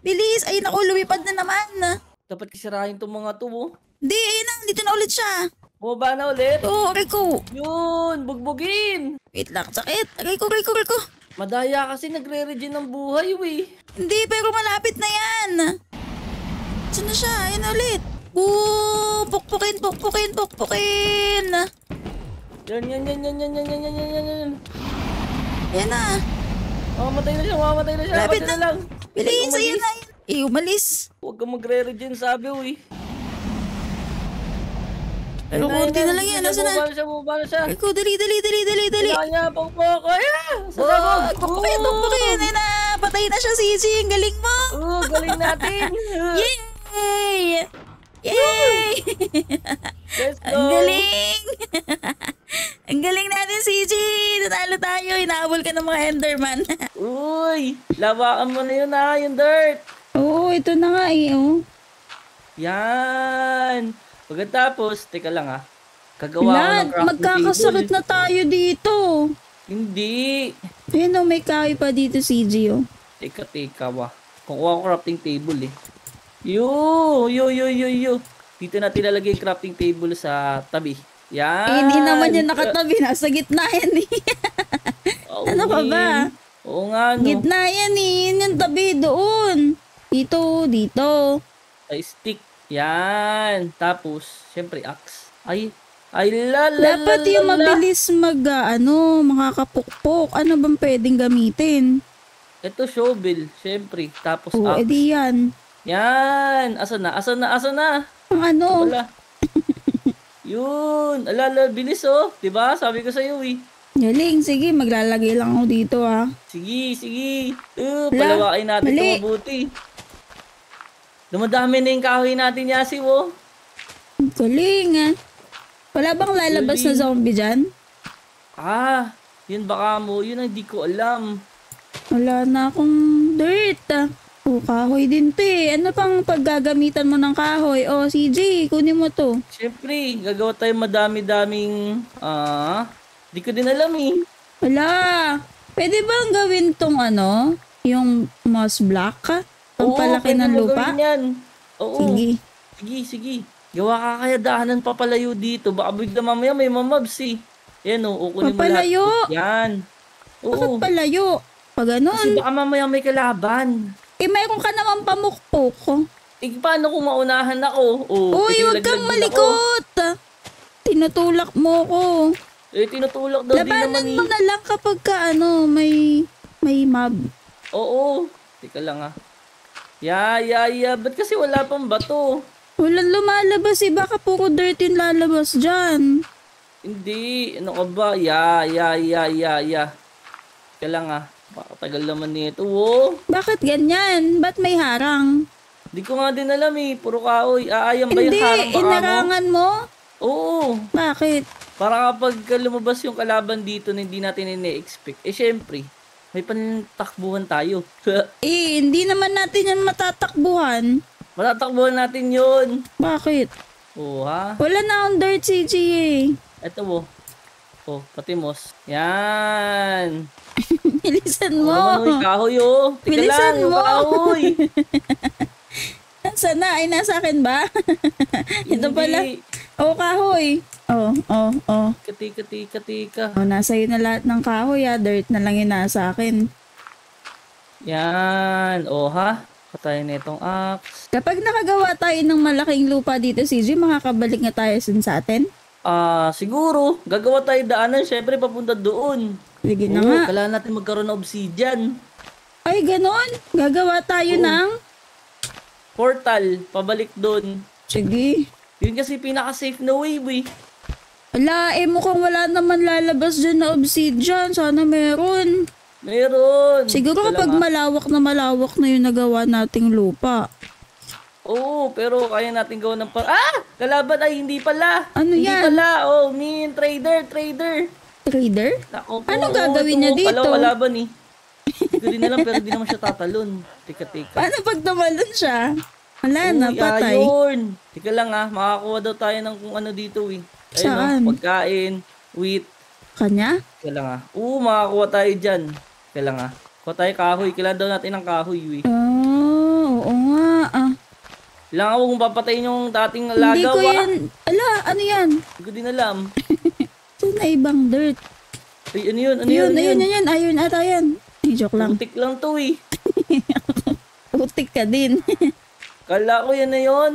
Bilis! Ay, naku, lumipad na naman. Dapat kisirahin tong mga to, oh. Hindi, ayun na, dito na ulit siya. Bumaba na ulit. Oh, aray ko. Yun, bugbugin. Wait lang, sakit. Ko, aray ko. Madaya kasi nagre-regen ng buhay, we. Hindi, pero malapit na yan. Saan na siya? Ayan na ulit. Oo, pukpukin, pukpukin, pukpukin. Yan, yan, yan, yan, yan, yan, yan, yan, yan, yan, yan. Ayan na. Mamamatay na siya, mamamatay na siya. Lapit na lang. Piliin sa yan na. Eh, umalis. Huwag kang magre-regen, sabi, we. Pero konti na lang yan. Nasaan na? Bumaba siya, bumaba siya. Ko, dali, dali, dali, dali, dali. Kailangan niya, pangpok. Ayan! Sa Oh, sabog! pukpukin, pukpukin. Ayan na. Patay na siya, Sisi. Ang galing mo. Oo, galing natin. (laughs) Yay! Yay! Let's (laughs) go. Ang galing! (laughs) Ang galing natin, CG! Natalo tayo. Inaabol ka ng mga Enderman. (laughs) Uy, lawakan mo na yun ha, yung dirt. Oo, ito na nga eh. Oh. Yan. Pagkatapos, teka lang ha. Kagawa ko Lan, ng crafting magkakasakit table. na tayo dito. Hindi. Ayun oh, may kahoy pa dito, CG. Oh. Teka, teka wa. Kukuha ko crafting table eh. Yo, yo, yo, yo, yo. Dito natin lalagay yung crafting table sa tabi. Yan. Eh, hindi naman yan nakatabi. Nasa gitna yan eh. (laughs) Oo, ano ka ba? Oo nga, no. Gitna yan eh. Yun yung tabi doon. Dito, dito. Ay, stick. Yan. Tapos, syempre, axe. Ay, ay, la, la, Dapat la, yung la, mabilis mag, ah, ano, makakapukpok. Ano bang pwedeng gamitin? Ito, shovel. Syempre. Tapos, Oo, axe. edi yan. Yan. Asa na? Asa na? Asa na? Ang ano, Wala. (laughs) Yun. Alala, bilis oh. Diba? Sabi ko sa'yo eh. Galing, sige, maglalagay lang ako dito ah. Sige, sige. Uh, palawakin natin Mali. ito mabuti. Dumadami na yung kahoy natin, Yasi, oh. Galing ah. Wala bang lalabas na Galing. zombie dyan? Ah, yun baka mo. Yun ang di ko alam. Wala na akong dirt ah. O, kahoy din to eh. Ano pang paggagamitan mo ng kahoy? O, CJ, kunin mo to. Siyempre, gagawa tayo madami-daming... Ah, di ko din alam eh. Wala. Pwede bang gawin tong ano? Yung moss block? Pampalaki pwede ng lupa? yan. Oo. Sige. Sige, sige. Gawa ka kaya daanan papalayo dito. Baka bigla mamaya may mamabs eh. Yan o, ukunin mo lahat. Papalayo? Yan. Bakit Oo. palayo? Pag Kasi ganun. baka mamaya may kalaban. Eh, mayroon ka naman pamukpok. Eh, paano kung maunahan ako? Oh, Uy, eh, huwag kang din ako. malikot. Tinutulak mo ko. Eh, tinutulak daw din naman Labanan eh. mo na lang kapag ka, ano, may, may mob. Oo. Teka lang ah. Ya, ya, ya. Ba't kasi wala pang bato? Walang lumalabas eh. Baka puro dirt yung lalabas dyan. Hindi. Ano ka ba? Ya, ya, ya, ya, ya. Teka lang ah. Baka tagal naman nito. Oh. Bakit ganyan? Ba't may harang? Di ko nga din alam eh. Puro kahoy. Aayang ba yung Hindi, harang baka inarangan mo? Oo. Bakit? Para kapag lumabas yung kalaban dito na hindi natin ine-expect, eh syempre, may pantakbuhan tayo. (laughs) Eh, hindi naman natin yan matatakbuhan. Matatakbuhan natin yun. Bakit? Oo ha. Wala na akong dirt CG eh. Eto mo. Oh, patimos. Yan. (laughs) Bilisan Oh. mo. Ano, yung kahoy oh. Teka Bilisan lang, mo. kahoy. (laughs) Nasaan na? Ay, nasa akin ba? (laughs) Ito pala. Oh, kahoy. Oh, oh, oh. Katika, tika, tika. Oh, nasa iyo na lahat ng kahoy ah. Dirt na lang yung nasa akin. Yan. Oh ha. Patayin na itong axe. Kapag nakagawa tayo ng malaking lupa dito, CG, makakabalik na tayo sun sa atin? Ah, siguro, gagawa tayo daanan, syempre papunta doon. Sige na Oo, nga. kailangan natin magkaroon ng obsidian. Ay, ganon. Gagawa tayo Oo. ng... Portal, pabalik doon. Sige. Yun kasi pinaka-safe na way, we. Ala, eh mukhang wala naman lalabas dyan na obsidian. Sana meron. Meron. Siguro Teka kapag lang, ah. malawak na malawak na yung nagawa nating lupa. Oo, pero kaya natin gawin ng par... Ah! Kalaban ay hindi pala. Ano hindi yan? pala. Oh, min, trader, trader. Trader? Anong oo, gagawin niya dito? Palaw kalaban eh. Hindi ko din alam pero di naman siya tatalon. Tika, tika. Paano pag tumalon siya? Wala na, patay. ayun. Tika lang ah, makakuha daw tayo ng kung ano dito eh. Ayun, Saan? oh, pagkain, wheat. Kanya? Tika lang ah. Oo, makakuha tayo dyan. Tika lang ah. Kuha tayo kahoy. Kailangan daw natin ng kahoy, eh. Oh, oo nga. Ah. Kailangan ko kung papatayin yung dating Hindi lagaw ko ah. yan. Ala, ano yan? Hindi ko din alam. Na ibang dirt. Ay, ano yun? Ano yun? Ano ayun, yun? ayun, ayun, ata yan. Ay, joke lang. Putik lang to eh. (laughs) Putik ka din. (laughs) Kala ko yan na yun.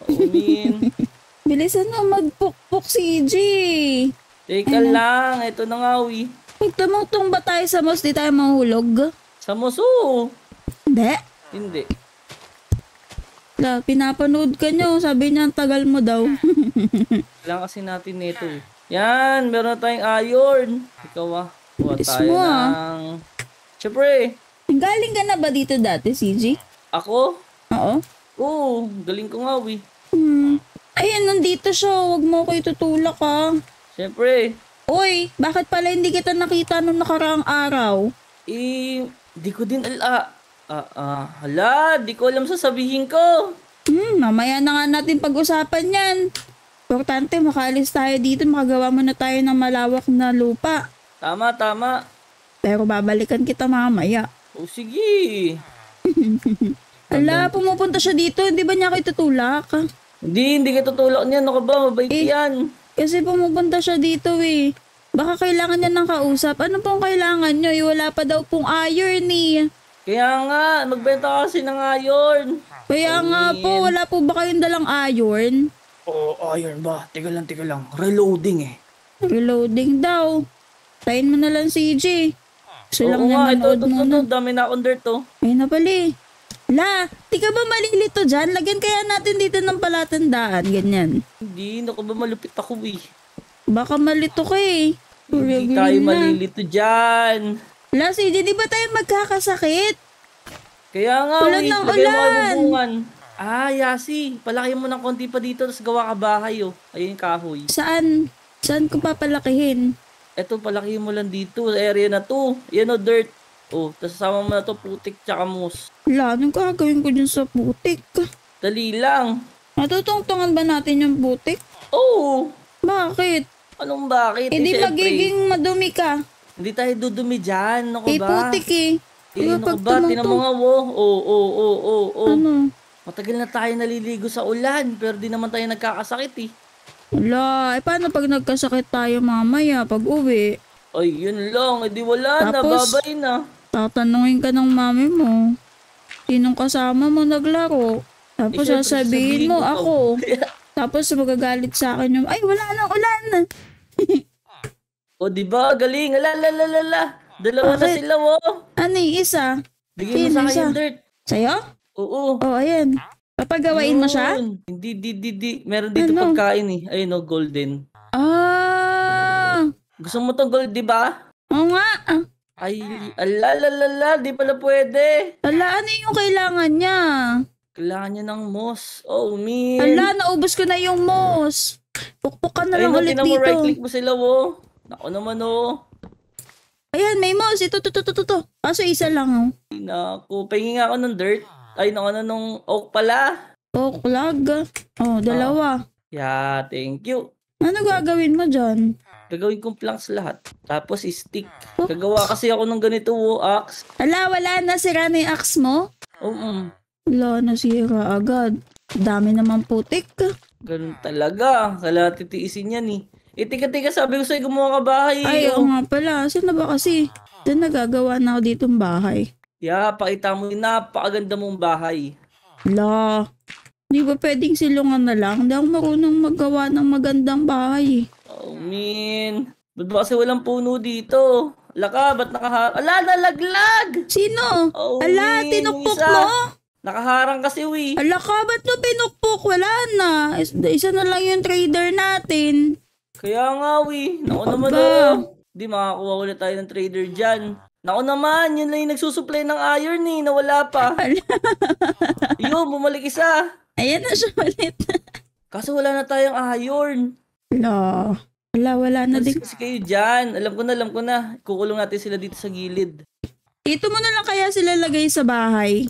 Oh. (laughs) Bilisan na magpukpok si EJ. Teka lang, ito na nga uwi. Pag tumutong ba tayo sa mouse, di tayo mahulog? Sa muso. Hindi. Hindi. La, pinapanood ka nyo. Sabi niya, ang tagal mo daw. Kailangan kasi natin nito eh. Yan, meron na tayong iron. Ikaw ah. Kuha Bilis tayo mo, ah. ng... Siyempre, Galing ka na ba dito dati, CJ? ako? Oo. Oo, galing ko nga uwi. Hmm. Ayun, nandito siya. Huwag mo ko itutulak ah. Siyempre, Uy, bakit pala hindi kita nakita nung nakaraang araw? eh, di ko din ala... Ah, ah, hala, di ko alam sasabihin ko. Hmm, mamaya na nga natin pag-usapan yan. Importante, makaalis tayo dito, makagawa muna tayo ng malawak na lupa. Tama, tama. Pero babalikan kita mamaya. O sige. (laughs) Ala, pumupunta siya dito, hindi ba niya kayo tutulak? Hindi, hindi ka tutulak niyan. Ano ka ba? Mabait Eh. yan. Kasi pumupunta siya dito eh. Baka kailangan niya ng kausap. Ano pong kailangan niyo? Eh, wala pa daw pong iron eh. Kaya nga, magbenta ka kasi ng iron. Kaya nga po, wala po ba kayong dalang iron? Oh, iron ba? Teka lang, teka lang. Reloading eh. Reloading daw. Tayin mo na lang si EJ. Gusto lang Oo nga, ito, manood ito, ito, ito, dami na dirt to. Ayun na pala eh. La, di ka ba malilito dyan? Lagyan kaya natin dito ng palatandaan, ganyan. Hindi, naku ba malupit ako eh. Baka malito ka eh. Hindi Regular tayo na. malilito dyan. La, CJ, di ba tayo magkakasakit? Kaya nga, Ulan wait, ng lagay mo ulan. ang bubungan. Ah, Yasi, palaki mo ng konti pa dito, tapos gawa ka bahay, oh. Ayun yung kahoy. Saan? Saan ko papalakihin? Eto, palaki mo lang dito, sa area na to. Yan, oh, dirt. Oh, tapos sama mo na to, putik tsaka moss. La, anong gagawin ko dyan sa putik? Dali lang. Natutungtungan ba natin yung putik? Oh, Bakit? anong bakit? Hindi syempre, magiging madumi ka. Hindi tayo dudumi dyan, ano Eh, ba? putik eh. Eh, ano ba? Tinan mo nga, wo. Oh, oh, oh, oh, oh. Ano? Matagal na tayo naliligo sa ulan, pero di naman tayo nagkakasakit eh. Wala, eh paano pag nagkasakit tayo mamaya pag uwi? Ay, yun lang. Eh, di wala na. Tapos- Babay na. Tatanungin ka ng mami mo. Sinong kasama mo naglaro? Tapos Eh, sasabihin mo to. ako. (laughs) Tapos magagalit sa akin yung, ay wala nang ulan. (laughs) O, di ba? Galing. Ala, ala, ala, ala, ala. Dalawa na Bakit? sila, wo. Ano yung isa? Bigyan mo sa akin yung dirt. Sa'yo? Oo. Oh, ayan. Papagawain mo siya? Hindi, di, di, di. Meron dito Ano? pagkain eh. Ayun, oh, golden. Ah! Gusto mo tong gold, di ba? Oo nga. Ah, Ay, ala, ala, ala, ala. Di pala pwede. Ala, ano yung kailangan niya? Kailangan niya ng moss. Oh, man. Ala, naubos ko na yung moss. Pukpuk ka na Ayun, lang oh, ulit tinan mo, dito. right click mo sila, wo. Ako naman, oh. Ayan, may moss. Ito, ito, ito, ito, ito. Kaso isa lang, oh. Ay, Naku, pahingi nga ako ng dirt. Ay, nung ano, nung oak pala. Oh, klag. Oh, dalawa. Yeah, thank you. Ano gagawin mo dyan? Gagawin kong planks lahat. Tapos stick. Gagawa kasi ako ng ganito, wo, axe. Ala, wala na. Sira na yung axe mo? Oo, Wala na, sira agad. Dami naman putik. ganun talaga. Kala titiisin yan eh. Eh, tika, tika, sabi ko sa'yo gumawa ka bahay. Ay, oh. oo nga pala. Saan na ba kasi? Doon nagagawa na ako ditong bahay. Yeah, pakita mo yung napakaganda mong bahay. La, di ba pwedeng silungan na lang? Hindi ako marunong magawa ng magandang bahay. Oh, man. Ba't ba kasi walang puno dito? Ala ka, ba't nakaharang? Ala, nalaglag! Sino? Oh, Ala, man, tinukpok isa. mo? Nakaharang kasi, wi. Ala ka, ba't mo pinukpok? Wala na. Is- Isa na lang yung trader natin. Kaya nga, wi. Naku Aba. naman, oh. Di makakuha ulit tayo ng trader dyan. Naku naman, yun lang yung nagsusupply ng iron eh, nawala pa. (laughs) Yun, bumalik isa. Ayan na siya ulit. Kaso wala na tayong iron. Ala. Wala, wala na din. Kasi kayo dyan. Alam ko na, alam ko na. Kukulong natin sila dito sa gilid. Dito mo na lang kaya sila lagay sa bahay.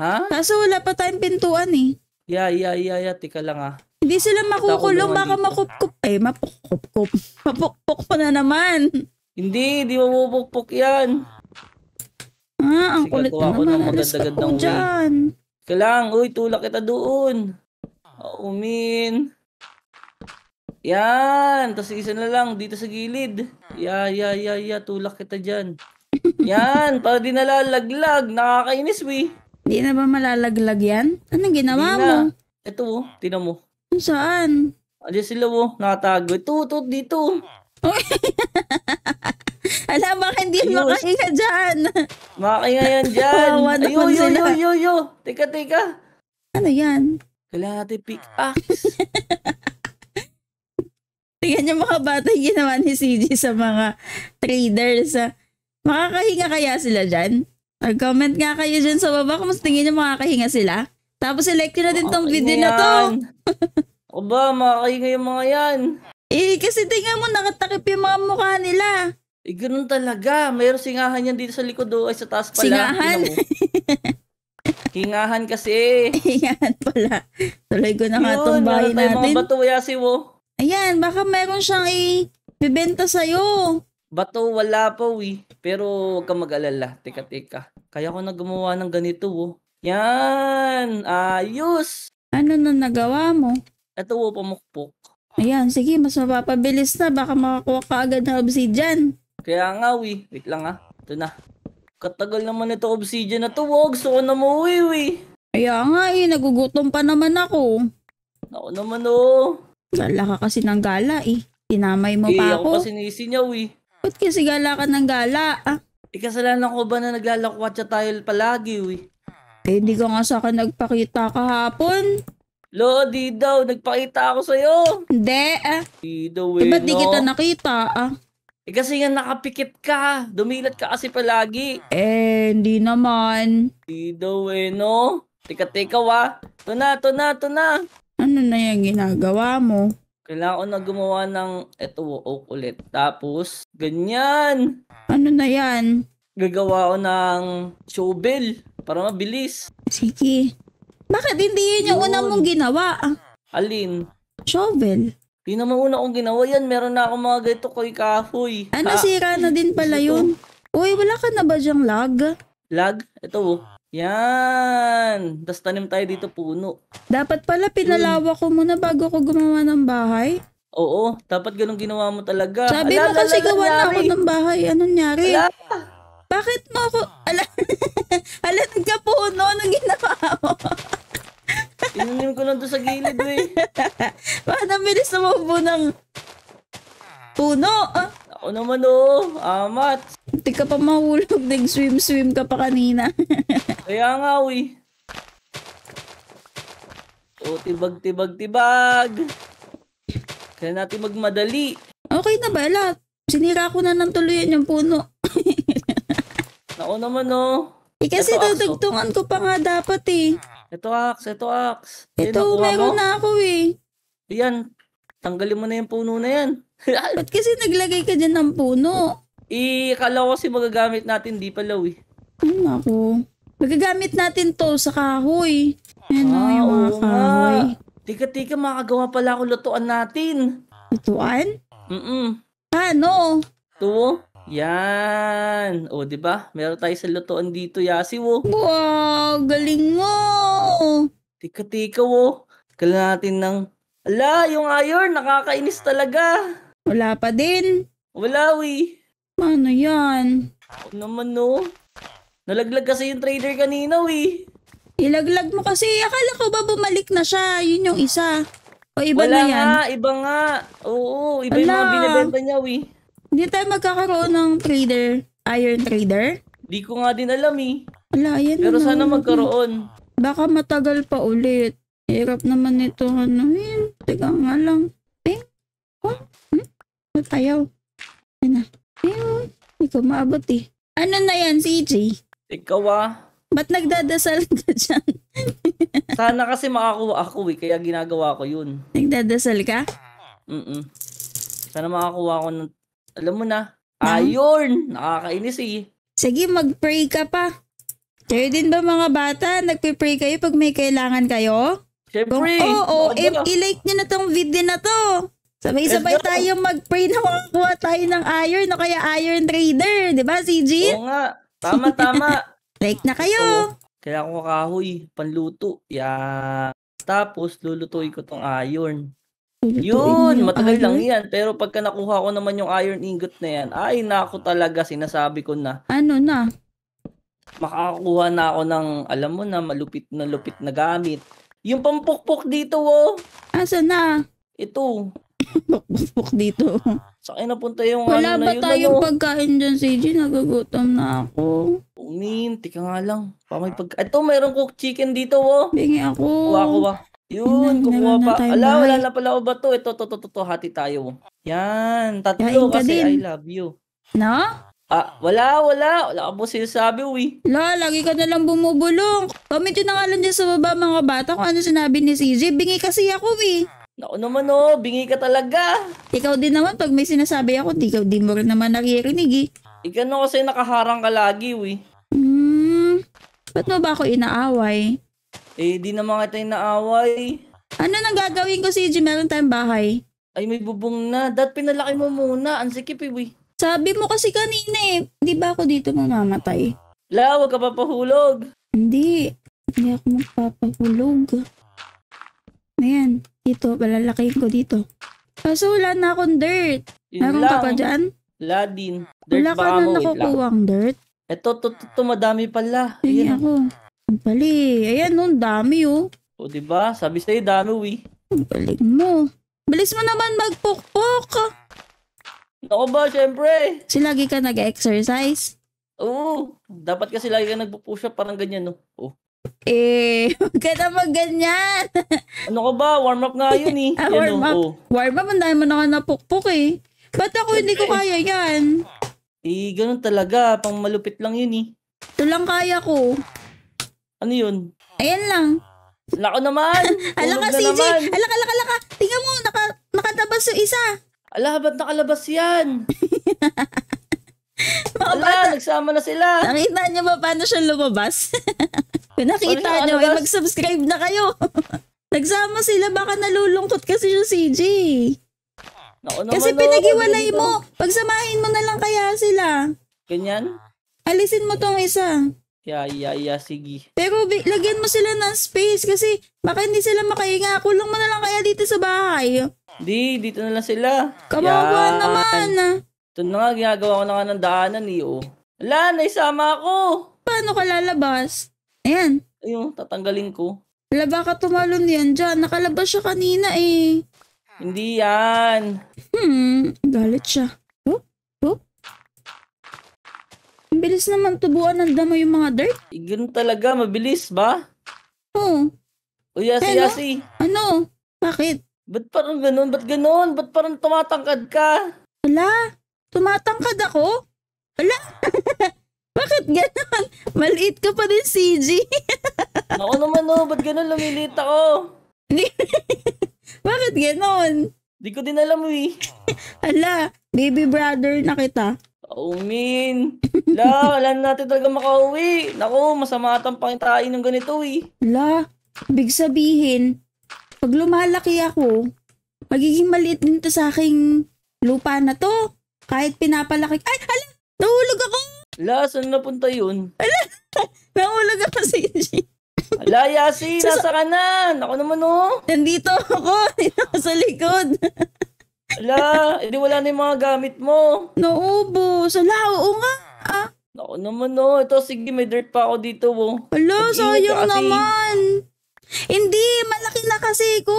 Ha? Kaso wala pa tayong pintuan eh. Yeah, yeah, yeah, yeah. Tika lang ah. Hindi sila makukulong, baka makupkup. Eh, mapukkup-kup. Mapukpok pa na naman. Hindi, di mapupukpok yan. Ah, ang Sige, kulit na naman. Maganda-gandang ako way. dyan. Ka lang, uy, tulak kita doon. Oh, min. Yan, tapos isa na lang dito sa gilid. Ya, ya, ya, ya, tulak kita dyan. (laughs) Yan, para di nalalaglag. Nakakainis, we. Hindi na ba malalaglag yan? Anong ginawa Di mo? na. Ito, oh, tinan mo. Saan? Andiyan sila, oh, nakatago. Ito, ito, dito. (laughs) Alam baka hindi Ayos. makahinga dyan. Makakainga yan dyan. Kawawa Ayo, naman yo, sila. yo, yo, yo. Teka, teka. ano yan? Kailangan natin pick axe. (laughs) Tingnan yung mga bata yung ginawa ni CG sa mga traders. ah. Makakahinga kaya sila dyan? Mag-comment nga kayo dyan sa baba kung mas tingin nyo makakahinga sila. Tapos select nyo na din tong video na to. O (laughs) ba, makakainga yung mga yan. Eh, kasi tingnan mo, nakatakip yung mga mukha nila. Eh, ganun talaga. Mayroong singahan yan dito sa likod o ay sa taas pala. Singahan? (laughs) Hingahan kasi. Ayan pala. Tuloy ko na nga Yun, tong bahay natin. mga bato, yasi mo. Ayan, baka meron siyang i-bibenta sa'yo. Bato, wala pa, wi. Pero huwag kang mag-alala. Teka, teka. Kaya ko na gumawa ng ganito, oh. Yan! Ayos! Ano na nagawa mo? Ito, oh, pamukpok. Ayan, sige, mas mapapabilis na. Baka makakuha ka agad ng obsidian. Kaya nga, wi. Wait lang, ha. Ito na. Katagal naman ito obsidian na to, oh. Gusto ko na umuwi, wi. Kaya nga eh, nagugutom pa naman ako. Ako naman, oh. Gala ka kasi ng gala eh. Tinamay mo Eh, pa ako ako. kasi sinisi niya, wi. Ba't kasi gala ka ng gala? Ah, Ikasalanan ko ba na naglalakwatsa tayo palagi, wi? eh, hindi ka nga sa akin nagpakita kahapon. Lo, di daw. Nagpakita ako sa'yo. Hindi ah. Di daw, Eh, eh, ba't di no? kita nakita ah? Eh, kasi nga nakapikit ka. Dumilat ka kasi palagi. Eh, hindi naman. Di daw, eh, no? Tika, tika, wa. Ito na, ito na, ito na. Ano na yung ginagawa mo? Kailangan ko na gumawa ng eto, oak ulit. Tapos, ganyan. Ano na yan? Gagawa ko ng shovel para mabilis. Sige. Bakit hindi yun yung Yun. una mong ginawa? Ah, Alin? shovel. Di naman una kong ginawa yan. Meron na akong mga ganito koy kahoy. Ah, nasira na din pala yun. Uy, wala ka na ba dyang lag? Lag? Ito, oh. Yan. Tapos tanim tayo dito puno. Dapat pala pinalawak ko muna bago ko gumawa ng bahay. Oo, dapat ganun ginawa mo talaga. Sabi Ala, mo kasi ala, gawa na ako nangyari? ng bahay. Anong nyari? Ala, Bakit mo ako... Ala, (laughs) ala nagkapuno. Anong ginawa mo? (laughs) Tinanim ko lang doon sa gilid. (laughs) Bakit ang bilis na mabuo ng puno? Ah, Ako naman, oh. Amat. Hindi ka pa mahulog. Nag-swim-swim ka pa kanina. (laughs) Kaya nga, uy. O, tibag, tibag, tibag. Kaya natin magmadali. okay na ba? Ala, sinira ko na ng tuluyan yung puno. (laughs) Ako naman, oh. Eh kasi Ito, Axo. dadagtungan ko pa nga dapat eh. Ito, Ax. Ito, Ax. Ito, meron mo? na ako eh. Yan. Tanggalin mo na yung puno na yan. (laughs) Ba't kasi naglagay ka dyan ng puno? I, akala ko kasi magagamit natin, di pala, uy. Ay, naku. Magagamit natin to sa kahoy. Ano Ah, yung mga kahoy? nga. Tika, tika, makagawa pala ako lutuan natin. Lutuan? Mm-mm. Ito, oh. Yan. O, di ba? Meron tayo sa lutuan dito, Yasi, wo. Wow, galing mo! Tika, tika, wo. Kailangan natin ng... Ala, yung iron, nakakainis talaga. Wala pa din. Wala, wi. Paano yan? Ako naman, no. Nalaglag kasi yung trader kanina, wi. Ilaglag mo kasi. Akala ko ba bumalik na siya? Yun yung isa. O iba Wala na yan? nga, iba nga. Oo, iba yung mga binibenta niya, wi. Hindi tayo magkakaroon ng trader. Iron trader? Di ko nga din alam, eh. Wala, yan Pero na sana magkaroon. Baka matagal pa ulit. Hirap naman ito. Ano yun? Teka nga lang. Ping? Oh? Hmm? Ba't ayaw? Ano? Ayun. Hindi ko maabot eh. Ano na yan, CJ? Ikaw, ah. Ba't nagdadasal ka (laughs) dyan? Sana kasi makakuha ako, eh. Kaya ginagawa ko yun. Nagdadasal ka? Mm Sana makakuha ko ng... Alam mo na. Na? Iron! Nakakainis, eh. Sige, mag-pray ka pa. Kayo din ba mga bata? Nagpe-pray kayo pag may kailangan kayo? Siyempre. oo, Ako i- ba? i-like nyo na tong video na to. Sabay-sabay tayo mag-pray na makakuha tayo ng iron o kaya iron trader. Di ba, CG? Oo nga. Tama, tama. (laughs) Like na kayo. Kaya ako kahoy, panluto. Yan. Tapos, lulutuin ko tong iron. Yun, matagal lang yan. Pero pagka nakuha ko naman yung iron ingot na yan, ay naku talaga, sinasabi ko na, Ano na? Makakakuha na ako ng, alam mo na, malupit na lupit na gamit. Yung pampukpok dito, oh. Asa na? Ito. Pukpuk dito. Sa akin napunta yung Wala ano ba na yun, tayong ano. pagkain dyan, CJ? Nagugutom na ako. Umin, tika nga lang. Pa may pag... Ito, mayroong cooked chicken dito, oh. Bingi ako. Kuha, kuha. Yun, meron na pa. Ala, wala na pala ako ba to? Ito, to, to, to, to, hati tayo. Yan, tatlo Kain ka kasi din. I love you. No? Ah, wala, wala. Wala ka po sinasabi, uwi. La, lagi ka nalang bumubulong. Comment yun na nga lang dyan sa baba mga bata kung ano sinabi ni CJ. Bingi kasi ako eh. Naku naman, oh. Bingi ka talaga. Ikaw din naman, pag may sinasabi ako, di, ka, di mo rin naman naririnig eh. Ikaw na kasi nakaharang ka lagi, uwi. Hmm, ba't mo ba ako inaaway? Eh, di naman kita inaaway. Ano nang gagawin ko, CJ? Meron tayong bahay. Ay, may bubong na. Dad, pinalaki mo muna. Ang sikip, eh, uwi. Sabi mo kasi kanina eh, di ba ako dito mamamatay? La, huwag ka papahulog. Hindi. Hindi ako magpapahulog. Ayan. Dito, palalakihin ko dito. Kaso wala na akong dirt. Yun Meron lang. ka pa dyan? Wala din. Dirt Wala ka na nakukuhang dirt. Ito, to, to, to, madami pala. Sige Ayan. ako. Ang pali. Ayan, no, ang dami oh. O, diba? Sabi sa'yo, dami, uwi. Ang galing mo. Bilis mo naman magpukpok. Ako ba, syempre. Si lagi ka nag-exercise. Oo. Dapat kasi lagi ka nagpo-push up parang ganyan, no? Oh. Eh, (laughs) huwag ka naman ganyan. (laughs) Ano ka ba? Warm up nga yun, eh. Ah, Yan, warm oh. up. Oh. Warm up, ang dami mo na napukpok eh. Ba't ako hindi ko kaya yan? Eh, ganun talaga. Pang malupit lang yun, eh. Ito lang kaya ko. Ano yun? Ayan lang. Nako naman! (laughs) Ala Tulog ka, na CJ! naman! Ala ka, ala ka, ala ka! Tingnan mo, naka, nakatabas yung isa. Ala, ba't nakalabas yan? (laughs) Mga Ala, bata, nagsama na sila! nakita niyo ba paano siya lumabas? Kung (laughs) nakita siya niyo, ay nakalabas? mag-subscribe na kayo. (laughs) Nagsama sila, baka nalulungkot kasi yung CJ. Nako naman, Kasi oh, pinagiwalay ganito. mo. Pagsamahin mo na lang kaya sila. Ganyan? Alisin mo tong isa. Ya, ya, ya, sige. Pero bi- lagyan mo sila ng space kasi baka hindi sila makahinga. Kulong mo na lang kaya dito sa bahay. Di, dito na lang sila. Kawawa Yan. naman. Ito na nga, ginagawa ko na nga ng daanan, eh, oh. Ala, naisama ako! Paano ka lalabas? Ayan. Ayun, tatanggalin ko. Wala baka tumalon yan dyan. Nakalabas siya kanina eh. Hindi yan. Hmm, galit siya. Oh, oh. Ang bilis naman tubuan ng damo yung mga dirt. Eh, ganun talaga, mabilis ba? Oh, O yasi, Hello? yasi. ano? Bakit? Ba't parang ganun? Ba't ganun? Ba't parang tumatangkad ka? Wala. Tumatangkad ako? Wala. (laughs) Bakit ganon? Maliit ka pa din, CG. (laughs) Ako naman, oh. Ba't ganun? Lumilit ako. (laughs) Bakit ganon? Di ko din alam, eh. Ala, baby brother na kita. Oh, min. La, wala na natin talaga makauwi. Naku, masama atang pangitain ng ganito, eh. Ala, ibig sabihin, pag lumalaki ako, magiging maliit din to sa aking lupa na to. Kahit pinapalaki. Ay, ala, nahulog ako. La, saan napunta yun? (laughs) Nahulog ako, CG. Ala, Yasi, nasa ka na. Ako naman, oh. Nandito ako. (laughs) Ako sa likod. Ala, edi wala na yung mga gamit mo. Naubos. Ala, oo nga. Ah, Ako naman, oh. Ito, sige, may dirt pa ako dito, oh. Ala, sayang naman. Hindi, malaki na kasi ko.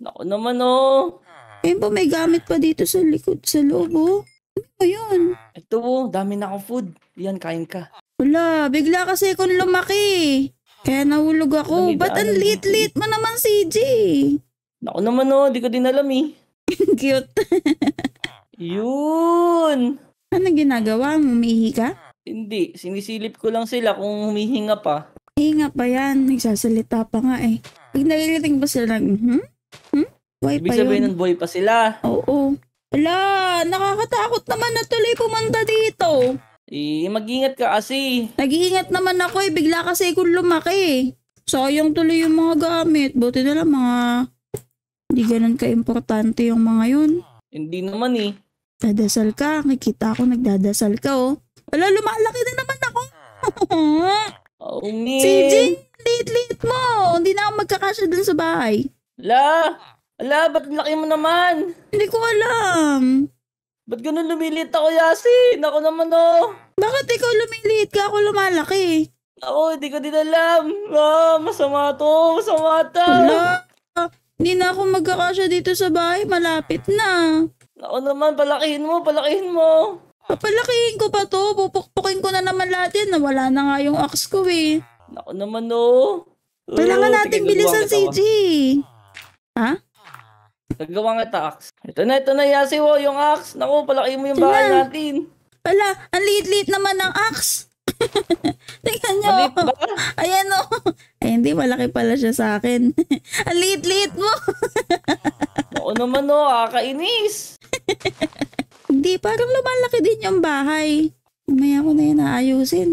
Ako naman, oh. Ayun po, may gamit pa dito sa likod, sa loob, oh. Ano ba yun? Ito, oh. Dami na akong food. Yan, kain ka. Wala, bigla kasi akong lumaki. Kaya nahulog ako. Ba't ang liit-liit mo naman, CJ? Ako naman, oh. Di ko din alam, eh. (laughs) Cute. Yun. Ano ginagawa? Umihi ka? Hindi, sinisilip ko lang sila kung humihinga pa. Hinga pa yan. Nagsasalita pa nga eh. Pag naririnig ba sila ng, hmm? Hmm? Why Ibig pa sabihin yun? ng boy pa sila. Oo. Wala, nakakatakot naman na tuloy pumunta dito. Eh, mag-ingat ka kasi. Nag-iingat naman ako eh, bigla kasi akong lumaki. Sayang tuloy yung mga gamit. Buti na lang mga... Hindi ganun ka-importante yung mga yun. Hindi naman eh. Dadasal ka, nakikita ako nagdadasal ka oh. Wala, lumalaki na naman ako. (laughs) Oh, man. CJ, late-late mo. Hindi na ako magkakasya dun sa bahay. Ala! Ala, ba't laki mo naman? Hindi ko alam. Ba't ganun lumilit ako, Yasin? Ako naman, oh. Bakit ikaw lumiliit ka ako lumalaki? Ako, hindi ko din alam. Ah, masama to. Masama to. Wala. Hindi na ako magkakasya dito sa bahay. Malapit na. Ako naman, palakihin mo, palakihin mo. Papalakihin ko pa to. Pupukpukin ko na naman lahat yan. Nawala na nga yung axe ko eh. Ako naman, oh. Kailangan Oh, nating bilisan gagawa CJ. Ha? kita. Gagawa nga ta, axe. Ito na, ito na, Yasi, oh, yung axe. Naku, palakihin mo yung Ito bahay na. natin. Wala, ang liit-liit naman ng axe. (laughs) Tingnan nyo. Maliit ba? Ayan o. Ay, hindi, malaki pala siya sa akin. (laughs) ang liit-liit mo. (laughs) Ako naman, oh, kakainis. Hindi, parang lumalaki din yung bahay. Umaya ko na yun naayusin.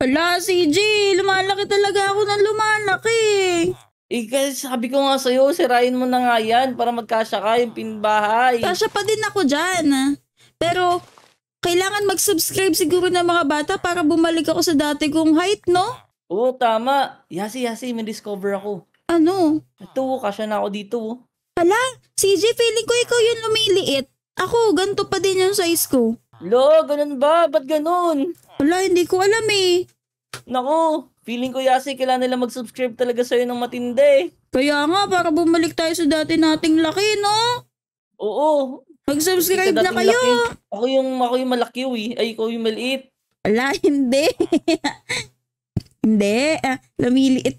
Wala, CJ. Lumalaki talaga ako ng lumalaki. Eh, kasi sabi ko nga sa'yo, sirain mo na nga yan para magkasya ka yung pinbahay. Kasya pa din ako dyan. ah. Pero, kailangan mag-subscribe siguro ng mga bata para bumalik ako sa dati kong height, no? Oo, tama. Yasi, Yasi, may discover ako. Ano? Ito, oh, kasya na ako dito. oh. Hala, CJ, feeling ko ikaw yung lumiliit. Ako, ganito pa din yung size ko. Lo, ganun ba? Ba't ganun? Wala, hindi ko alam eh. Naku, feeling ko Yasi, kailangan nila mag-subscribe talaga sa'yo ng matindi. Kaya nga, para bumalik tayo sa dati nating laki, no? Oo. Mag-subscribe na kayo. laki. Ako yung, ako yung malaki, eh. Ay, ikaw yung maliit. Wala, (laughs) hindi. hindi. Ah, lumiliit.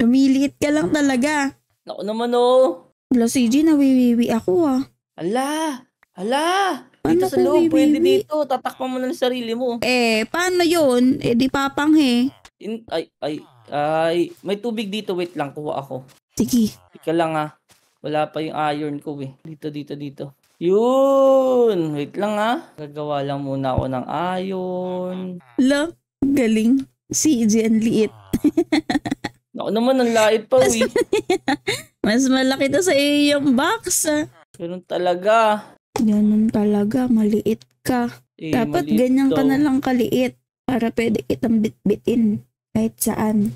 Lumiliit ka lang talaga. Naku naman, oh. Wala, CJ, nawiwiwi ako ah. Ala! Ala! Paano Dito sa ko loob, pwede dito. Tatakpan mo na ng sarili mo. Eh, paano yun? Eh, di papanghe. In, ay, ay, ay. May tubig dito. Wait lang, kuha ako. Sige. Ika lang ah. Wala pa yung iron ko eh. Dito, dito, dito. Yun! Wait lang ah. Gagawa lang muna ako ng iron. Lo, galing. CJ, ang liit. (laughs) Ako naman, ang lait pa eh. (laughs) Mas malaki to sa iyo yung box. ah. Ganun talaga. Ganun talaga, maliit ka. Eh, Dapat maliit ganyan ka daw. na lang kaliit para pwede kitang bitbitin kahit saan.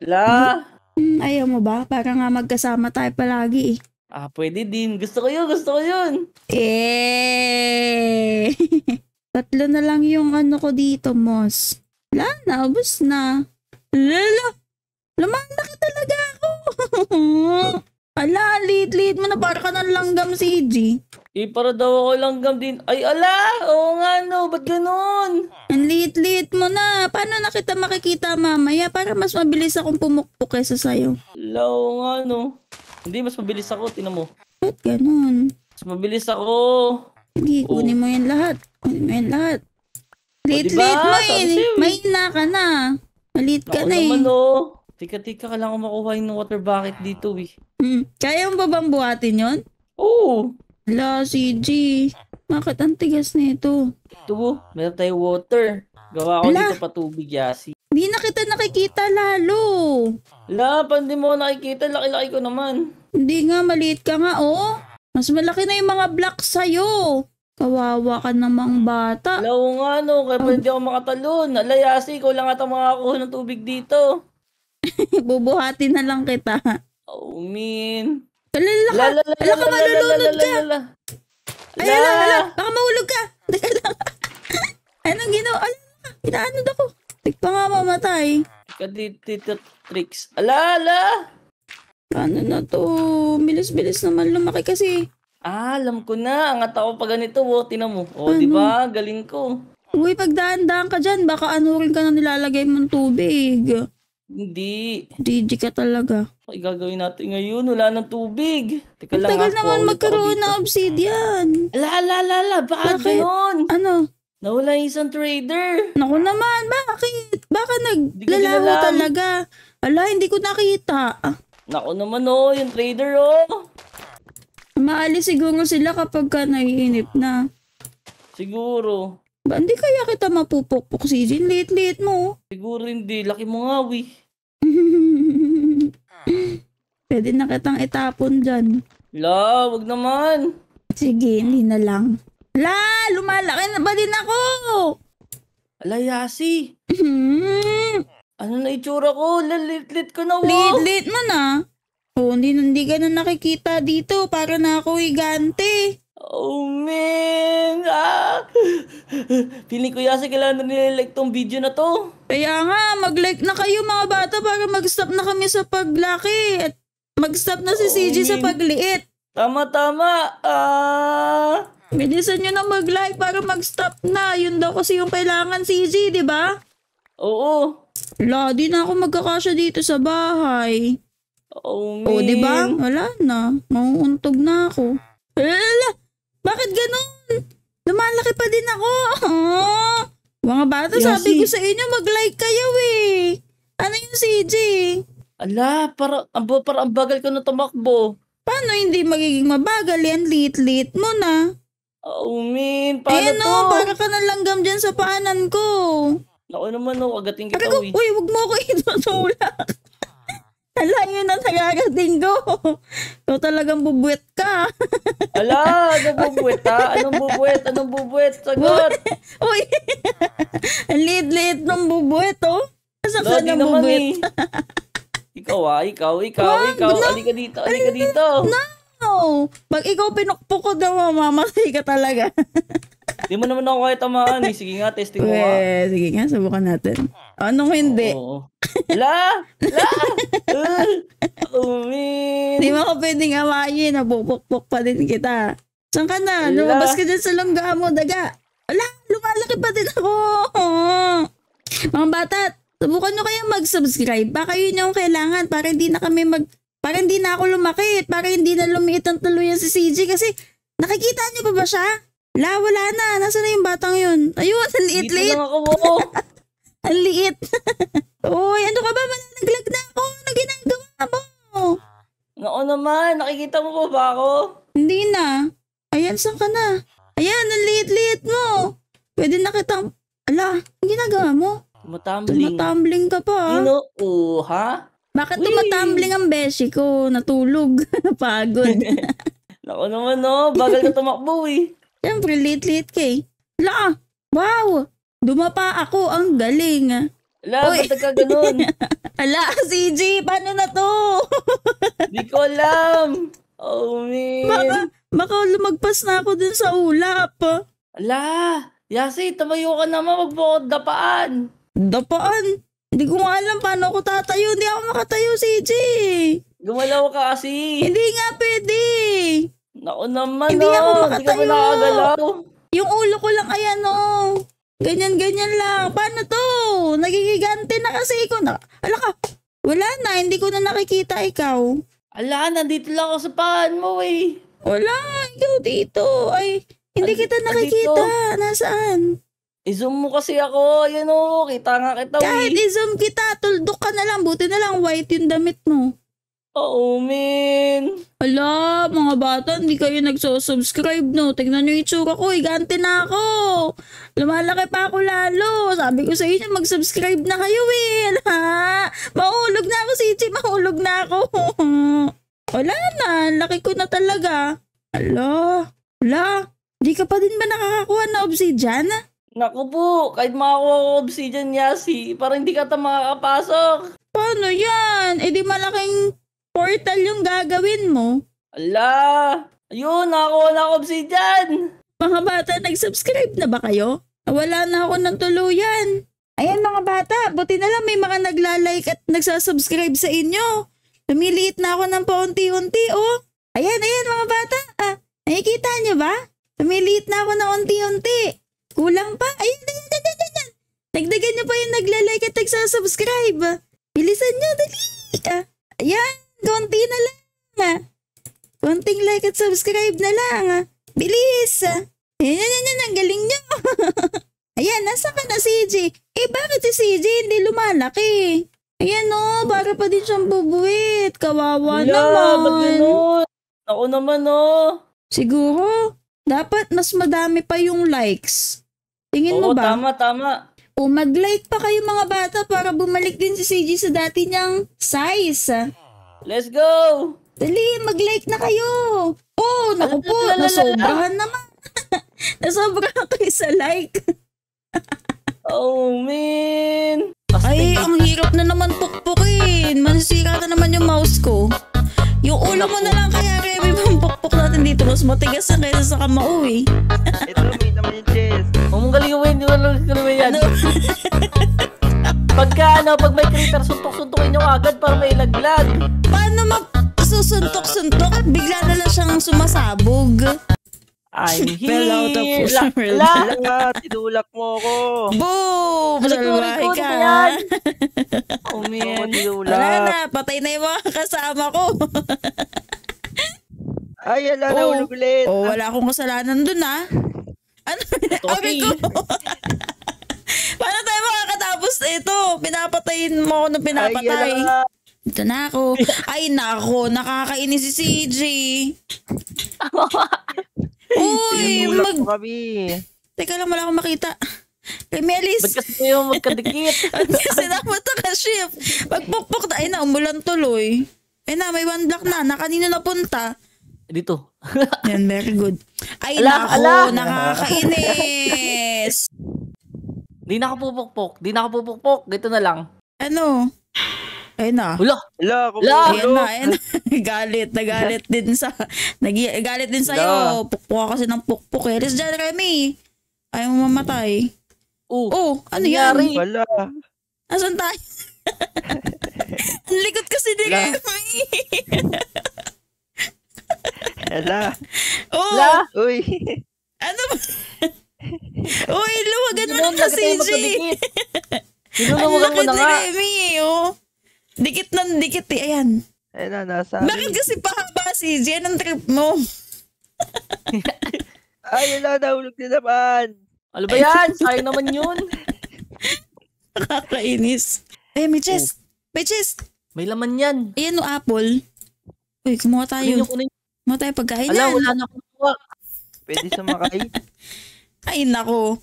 La! Hmm, ayaw mo ba? Para nga magkasama tayo palagi eh. Ah, pwede din. Gusto ko yun, gusto ko yun. Eh! (laughs) Tatlo na lang yung ano ko dito, Mos. Wala na, ubos na. Lala! Lumalaki talaga ako! (laughs) Ala, lit-lit mo na para ka ng langgam, CG. Eh, para daw ako langgam din. Ay, ala! Oo nga, no. Ba't ganun? Ang liit-liit mo na. Paano na kita makikita mamaya para mas mabilis akong pumukpok kesa sa'yo? Ala, oo nga, no. Hindi, mas mabilis ako. Tinan mo. Ba't ganun? Mas mabilis ako. Sige, kunin mo yan lahat. Kunin mo yan lahat. Liit-liit diba? mo eh. eh. Mahina ka na. Maliit ka Ako na eh. naman, no. Tika, tika, kailangan ko makuha yung water bucket dito, eh. Hmm. Kaya mo ba bang buhatin yon? Oo. Hala, CG. Bakit ang tigas nito? Ito, oh. meron tayong water. Gawa ko Ala. dito pa tubig, Yasi. Hindi na kita nakikita lalo. Ala, pa hindi mo nakikita. Laki-laki ko naman. Hindi nga, maliit ka nga, oh. Mas malaki na yung mga blocks sa'yo. Kawawa ka namang bata. Ala, oo nga, no. Kaya hindi ako makatalon. Ala, Yasi, ikaw lang ata makakuha ng tubig dito. (laughs) Bubuhatin na lang kita. Oh, man. Talala ka. La, la, la, Ala ka, malulunod ka. Ay, ala, ala. Baka mahulog ka. Teka lang. (laughs) Anong ginawa? Ala, inaanod ako. Tigpa nga mamatay. Ika dito, tricks. Ala, ala. Paano na to? Bilis-bilis naman lumaki kasi. Ah, alam ko na. Angat ako pa ganito, oh. Tinan mo. Oh, Ano? di ba? Galing ko. Uy, pagdaan-daan ka dyan. Baka anurin ka na nilalagay mong tubig. Hindi. DJ ka talaga. Ay, gagawin natin ngayon. Wala ng tubig. Teka Ang lang, tagal ah. naman magkaroon ng obsidian. Ala, ala, ala, ala. Bakit Bakit? ganon? Ano? Nawala yung isang trader. Naku naman, bakit? Baka naglalaho talaga. Ala, hindi ko nakita. Nako naman, oh. Yung trader, oh. Maalis siguro sila kapag ka naiinip na. Siguro. Ba, hindi kaya kita mapupukpok si Jin? Liit-liit mo. Siguro hindi. Laki mo nga, wi. (laughs) Pwede na kitang itapon dyan. La, wag naman. Sige, hindi na lang. La, lumalaki na ba din ako? Ala, Yasi. Hmm, (laughs) Ano Ano na itsura ko? Lalit-lit ko na, wow. Lit-lit mo na. Oh, hindi, hindi ka na nakikita dito. Para na ako higante. Oh, man. Ah. Feeling ko yasa kailangan na nililike tong video na to. Kaya nga, mag-like na kayo mga bata para mag-stop na kami sa paglaki. At mag-stop na si Oh, CJ sa man. pagliit. Tama, tama. Ah. Bilisan nyo na mag-like para mag-stop na. Yun daw kasi yung kailangan CJ, di ba? Oo. Wala, di na ako magkakasya dito sa bahay. Oh, man. O, di ba? Wala na. Mauuntog na ako. Ala, bakit ganun? Lumalaki pa din ako. Ah, (laughs) mga bata, Yasi. sabi ko sa inyo, mag-like kayo eh. Ano yung CJ? Ala, para, ang, para ang bagal ko na tumakbo. Paano hindi magiging mabagal yan? Lit-lit mo na. Oh, man. Paano Ayan to? o, para ka na langgam dyan sa paanan ko. Ako naman, no. Agating kita, uy. uy, wag mo ako (laughs) itutulak. Hala, yun ang nagagating ko. Ikaw talagang bubuet ka. Ala, anong bubuet, ha? Anong bubuet? Anong bubuet? Sagot. (laughs) uy, ang liit-liit ng bubuet, oh. Asa ka Lodi na naman, bubuet? eh. Ikaw, ah. Ikaw, ikaw, Wag, ikaw. no. Halika dito, halika dito. No. Pag ikaw pinukpok ko daw, mamamatay ka talaga. (laughs) Di mo naman ako kaya tamaan, eh. Sige nga, testing mo nga. Sige nga, subukan natin. Anong hindi? Oo. La! La! Uh, man. Di mo ako pwedeng awayin, nabupukpok pa din kita. Saan ka na? Lumabas ka dyan sa lungga mo, daga. Ala, lumalaki pa din ako. (laughs) Mga bata, subukan nyo kayang mag-subscribe. Baka yun yung kailangan para hindi na kami mag... Para hindi na ako lumaki. Para hindi na lumiit ang tuluyan si CJ. Kasi nakikita niyo pa ba siya? La, wala na. Nasaan na yung batang yun? Ayun, ang Dito liit-liit. lang ako. (laughs) Ang liit. (laughs) Uy, ano ka ba? Mananaglag na ako. Ano ginagawa mo? Nako naman, nakikita mo pa ba ako? Hindi na. Ayan, saan ka na? Ayan, ang liit-liit mo. Pwede na kitang... Ala, ang ginagawa mo? Tumatumbling. Tumatumbling ka pa. ah. Sino? Oh, ha? Bakit Uy. tumatumbling ang beshi ko? Natulog. (laughs) Pagod. (laughs) Nako naman, no. Bagal ka tumakbo, eh. Siyempre, liit-liit ka eh. Ala, wow. Dumapa ako. Ang galing. Ala, ba't ka ganun? (laughs) Ala, CJ, paano na to? (laughs) Di ko alam. Oh, Baka, man. baka lumagpas na ako dun sa ulap. Ala, Yasi, tumayo ka naman. Wag mo ako dapaan. Dapaan. Hindi ko nga alam paano ako tatayo. Hindi ako makatayo, CJ. Gumalaw ka kasi. Hindi nga pwede. Nako naman, Hindi no. ako Hindi ka ba makatayo. nakagalaw? Yung ulo ko lang ayan oh. Ganyan-ganyan lang. Paano to? Nagigigante na kasi ko. Na, ala ka. Wala na. Hindi ko na nakikita ikaw. Ala, nandito lang ako sa paan mo, eh. Wala. Ikaw dito. Ay, hindi kita nakikita. Nasaan? I-zoom mo kasi ako. Ayan o, kita nga kita, Kahit eh. i-zoom kita, tuldok ka na lang. Buti na lang white yung damit mo. Oo, man. Ala, mga bata, hindi kayo nagso-subscribe, no? Tignan nyo yung itsura ko, higante na ako. Lumalaki pa ako lalo. Sabi ko sa inyo, mag-subscribe na kayo, eh. Ala, mahulog na ako, CJ, mahulog na ako. (laughs) Wala na, laki ko na talaga. Ala, ala, di ka pa din ba nakakakuha na obsidian? Naku po, kahit makakuha ko obsidian yasi, parang hindi ka ta makakapasok. Paano yan? E di malaking portal yung gagawin mo. Ala, ayun, nakakuha na ako obsidian. Mga bata, nag-subscribe na ba kayo? Wala na ako ng tuluyan. Ayan mga bata, buti na lang may mga nagla-like at nagsasubscribe sa inyo. Lumiliit na ako ng paunti-unti, oh. Ayan, ayan mga bata. Ah, nakikita niyo ba? Lumiliit na ako ng unti-unti. Kulang pa. Ayan, ayan, ayan, ayan, ayan. Dagdagan niyo pa yung nagla-like at nagsasubscribe. Bilisan niyo, dali. Ah, ayan, konti na lang. Konting like at subscribe na lang. Bilis! Ayan, ayan, ayan, ang galing nyo. (laughs) ayan, nasa ka na CJ? Eh, bakit si CJ hindi lumalaki? Ayan o, para pa din siyang bubuit. Kawawa ba't naman. ganun? Ako naman, oh. Siguro, dapat mas madami pa yung likes. Tingin mo Oo, ba? tama, tama. O mag-like pa kayo mga bata para bumalik din si CJ sa dati niyang size. Let's go. Dali, mag-like na kayo. Oh, naku po, nasobrahan naman. (laughs) nasobrahan kayo sa like. (laughs) Oh, man. Ay, ang hirap na nasisira na naman yung mouse ko. Yung ulo mo na lang kaya, Remy, (laughs) pampukpok natin dito. Mas matigas na kaysa sa kamao eh. Ito, may naman yung chest. Huwag mong galawin, hindi mo galawin yan. Ano? Pagka ano, pag may creeper, suntok-suntokin nyo agad para may laglag. Paano magsusuntok-suntok? Bigla na lang siyang sumasabog. I'm (laughs) Fell out of here. the world. La, Ala, tinulak mo ako. Boom! Salbahe Alikod ka. ko yan. Oh, man. Wala na, patay na yung mga kasama ko. (laughs) Ay, ala, Oh. nahulog ulit. oh, wala akong kasalanan dun ah. Ano? Abi ko. Makakatapos ito? Pinapatayin mo ako nung pinapatay. Ay. Ito na ako. Ay, nako. Nakakainis si CJ. (laughs) Uy, mag... kami. Teka lang, wala akong makita. Remy Alice. Ba't kasi kayo magkadikit? (laughs) Kasi dapat naka-shift. Pagpukpok na, ay na, umulan tuloy. Ay na, may one block na. Na kanino napunta? Dito. Yan, very good. Ay, Ala, nako, ala. nakakainis. Di na ako pupukpok. Di na ako pupukpok. Dito na lang. ano? Ay na. Wala. Ala, ako Ala. Ayan na, ayan na. (laughs) galit, nagalit din sa, nag galit din sa'yo. Pukpok ka kasi ng pukpok eh. Alis dyan, Remy. Ayaw mo mamatay. Oh, Oh, ano nangyari? yan? Wala. Asan tayo? (laughs) Ang likot kasi ni Wala. Remy. Ala. (laughs) oh, Wala. Uy. ano ba? (laughs) Uy, luwagan mo na lagi si tayo CJ. Sinulungan mo lakad (laughs) na ni nga. Remy eh, oh. Dikit ng dikit eh. Ayan. Ayun na, nasa Bakit kasi pahaba si CJ? Anong trip mo? (laughs) Ay, ala, nahulog din naman. Ano ba yan? Sayang naman yun. Nakakainis. Eh, may chest. May chest. May laman yan. Ayan o, apple. Uy, kumuha tayo. Kumuha tayo pagkain Ala, yan. wala na akong kuha. Pwede sumakay. Ay, nako.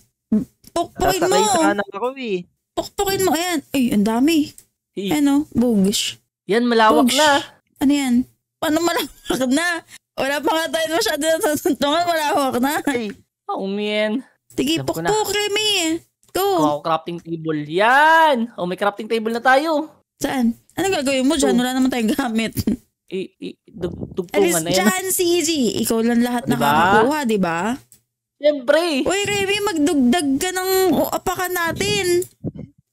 Pukpukin mo. Sasakay sana ako eh. Pukpukin mo. Ayan. Ay, ang dami. Hey, Ano? Bogish. Yan, malawak Bogs. na. Ano yan? Paano malawak na? Wala pa nga tayo masyado natutuntungan. Malawak na. Ay, Oh, man. Sige, pukpuk, Remy. Go. Ko crafting table. Yan! Oh, may crafting table na tayo. Saan? Ano gagawin mo dyan? Oh. Wala naman tayong gamit. I, i, dug, Alis dugtungan na yan. dyan, CG. Ikaw lang lahat Diba? nakakakuha, di ba? Siyempre. Uy, Remy, magdugdag ka ng apakan natin.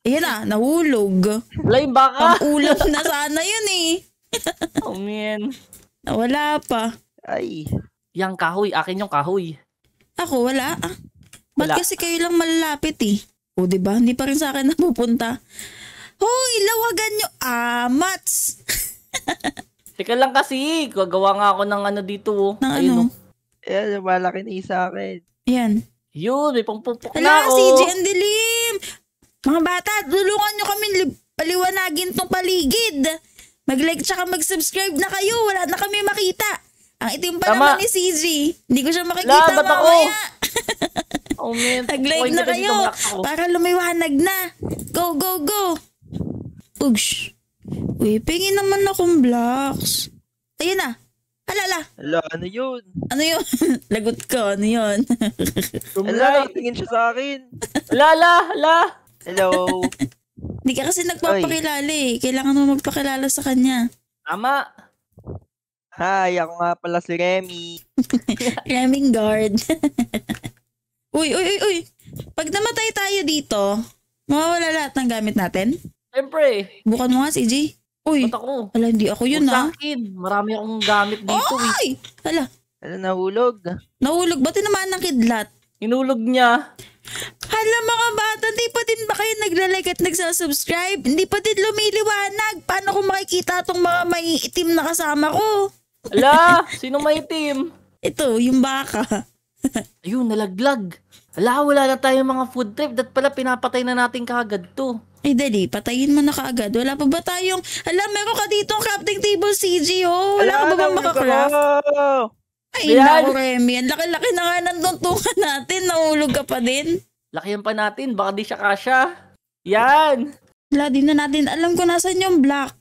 Ayan na, nahulog. Wala yung baka. Pang-ulam na sana yun eh. (laughs) Oh, man. Nawala pa. ay. Yang kahoy. Akin yung kahoy. Ako, wala. Ah. Ba't Wala. kasi kayo lang malalapit eh? O, di ba? Hindi pa rin sa akin (laughs) napupunta. Hoy, lawagan nyo. Ah, mats. (laughs) Teka lang kasi. Gagawa nga ako ng ano dito. Oh. Ng Ayun, ano? oh. Ayan, malaki na isa akin. Yan. Yun, may pangpupok na ako. CJ, ang dilim. Mga bata, tulungan nyo kami li- paliwanagin tong paligid. Mag-like tsaka mag-subscribe na kayo. Wala na kami makita. Ang itim pa Tama. naman ni CJ. Hindi ko siya makikita La, ba't ako? mamaya. (laughs) Oh, man. Nag-like na kayo para lumiwanag na. Go, go, go. Ugs. Uy, pingin naman akong blocks. Ayun na. Alala. Ala, ano yun? Ano yun? (laughs) Lagot ko. Ano yun? (laughs) Ala, nakatingin siya sa akin. La, la, la. Hello. (laughs) Hindi ka kasi nagpapakilala eh. Kailangan mo magpakilala sa kanya. Tama. Hi, ako nga pala si Remy. Ramming guard. uy, uy, uy, uy. Pag namatay tayo dito, mawawala lahat ng gamit natin? Siyempre. Bukan mo nga, CJ. Uy, Ba't ako? ala, hindi ako yun Huwag sa ah. akin. Marami akong gamit dito eh. Ay! Ala, Ano, nahulog? nahulog ba tinamaan ng kidlat? Inulog niya. Hala mga bata, hindi pa din ba kayo naglalike at nagsasubscribe? Hindi pa din lumiliwanag. Paano ko makikita tong mga may itim na kasama ko? Ala, sino may itim? Ito, yung baka. (laughs) Ayun, nalaglag. Ala, wala na tayong mga food trip. Dat pala pinapatay na natin kagad to. Eh dali, patayin mo na kaagad. Wala pa ba tayong... Alam, meron ka dito crafting table, CG, oh. Wala ka ba bang ako. Ay, Ayan. naku, Remy. Ang laki-laki na nga ng tuntungan natin. Nahulog ka pa din. Lakihan pa natin. Baka di siya kasya. Yan. Wala, di na natin. Alam ko nasan yung black.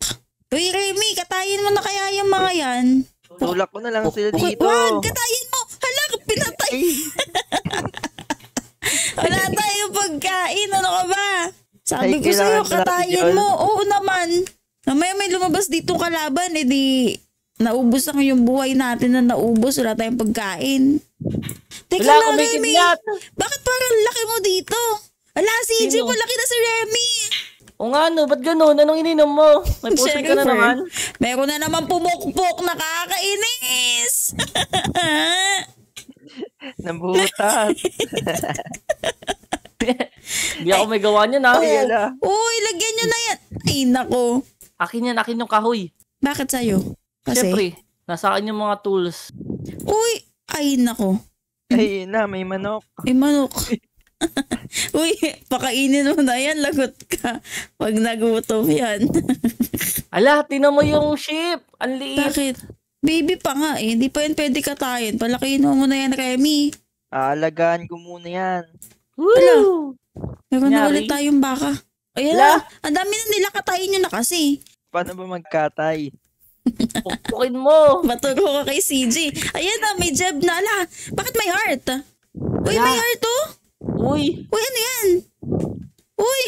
Uy, Remy, katayin mo na kaya yung mga yan. Tulak ko na lang sila Okay, dito. wag, katayin mo. Hala, pinatay. (laughs) (laughs) Wala tayong pagkain. Ano ka ba? Sabi Ay, ko sa'yo, katayin mo. Oo naman. Mamaya may lumabas dito kalaban, eh di naubos na yung buhay natin na naubos. Wala tayong pagkain. Teka Wala lang, Remy. Bakit parang laki mo dito? Ala, si EJ, Sino? malaki na si Remy. O nga no, ba't ganun? Anong ininom mo? May (laughs) puso ka na naman. Meron na naman pumukpok, nakakainis. (laughs) Nabutas. Hindi ako may gawa niyan ha. Ay, ala. Uy, lagyan nyo na yan. Ay, nako. Akin yan, akin yung kahoy. Bakit sa'yo? Kasi, Siyempre, nasa akin yung mga tools. uy, ay, nako. Ay, na, may manok. May manok. (laughs) uy, pakainin mo na yan, lagot ka. Pag nagutom yan. (laughs) Ala, tinan mo yung ship. Ang liit. Bakit? Baby pa nga eh. Hindi pa yan pwede katayin. Palakihin mo muna yan, Remy. Aalagaan ko muna yan. Woo! Meron na ulit tayong baka. Ayan na. Ang dami na nila katayin nyo na kasi. Paano ba magkatay? (laughs) Pukpukin mo. Maturo ka kay CJ. Ayan na, may jeb na. Ala, bakit may heart? Uy, Ala. may heart oh. Uy. Uy, ano yan? Uy,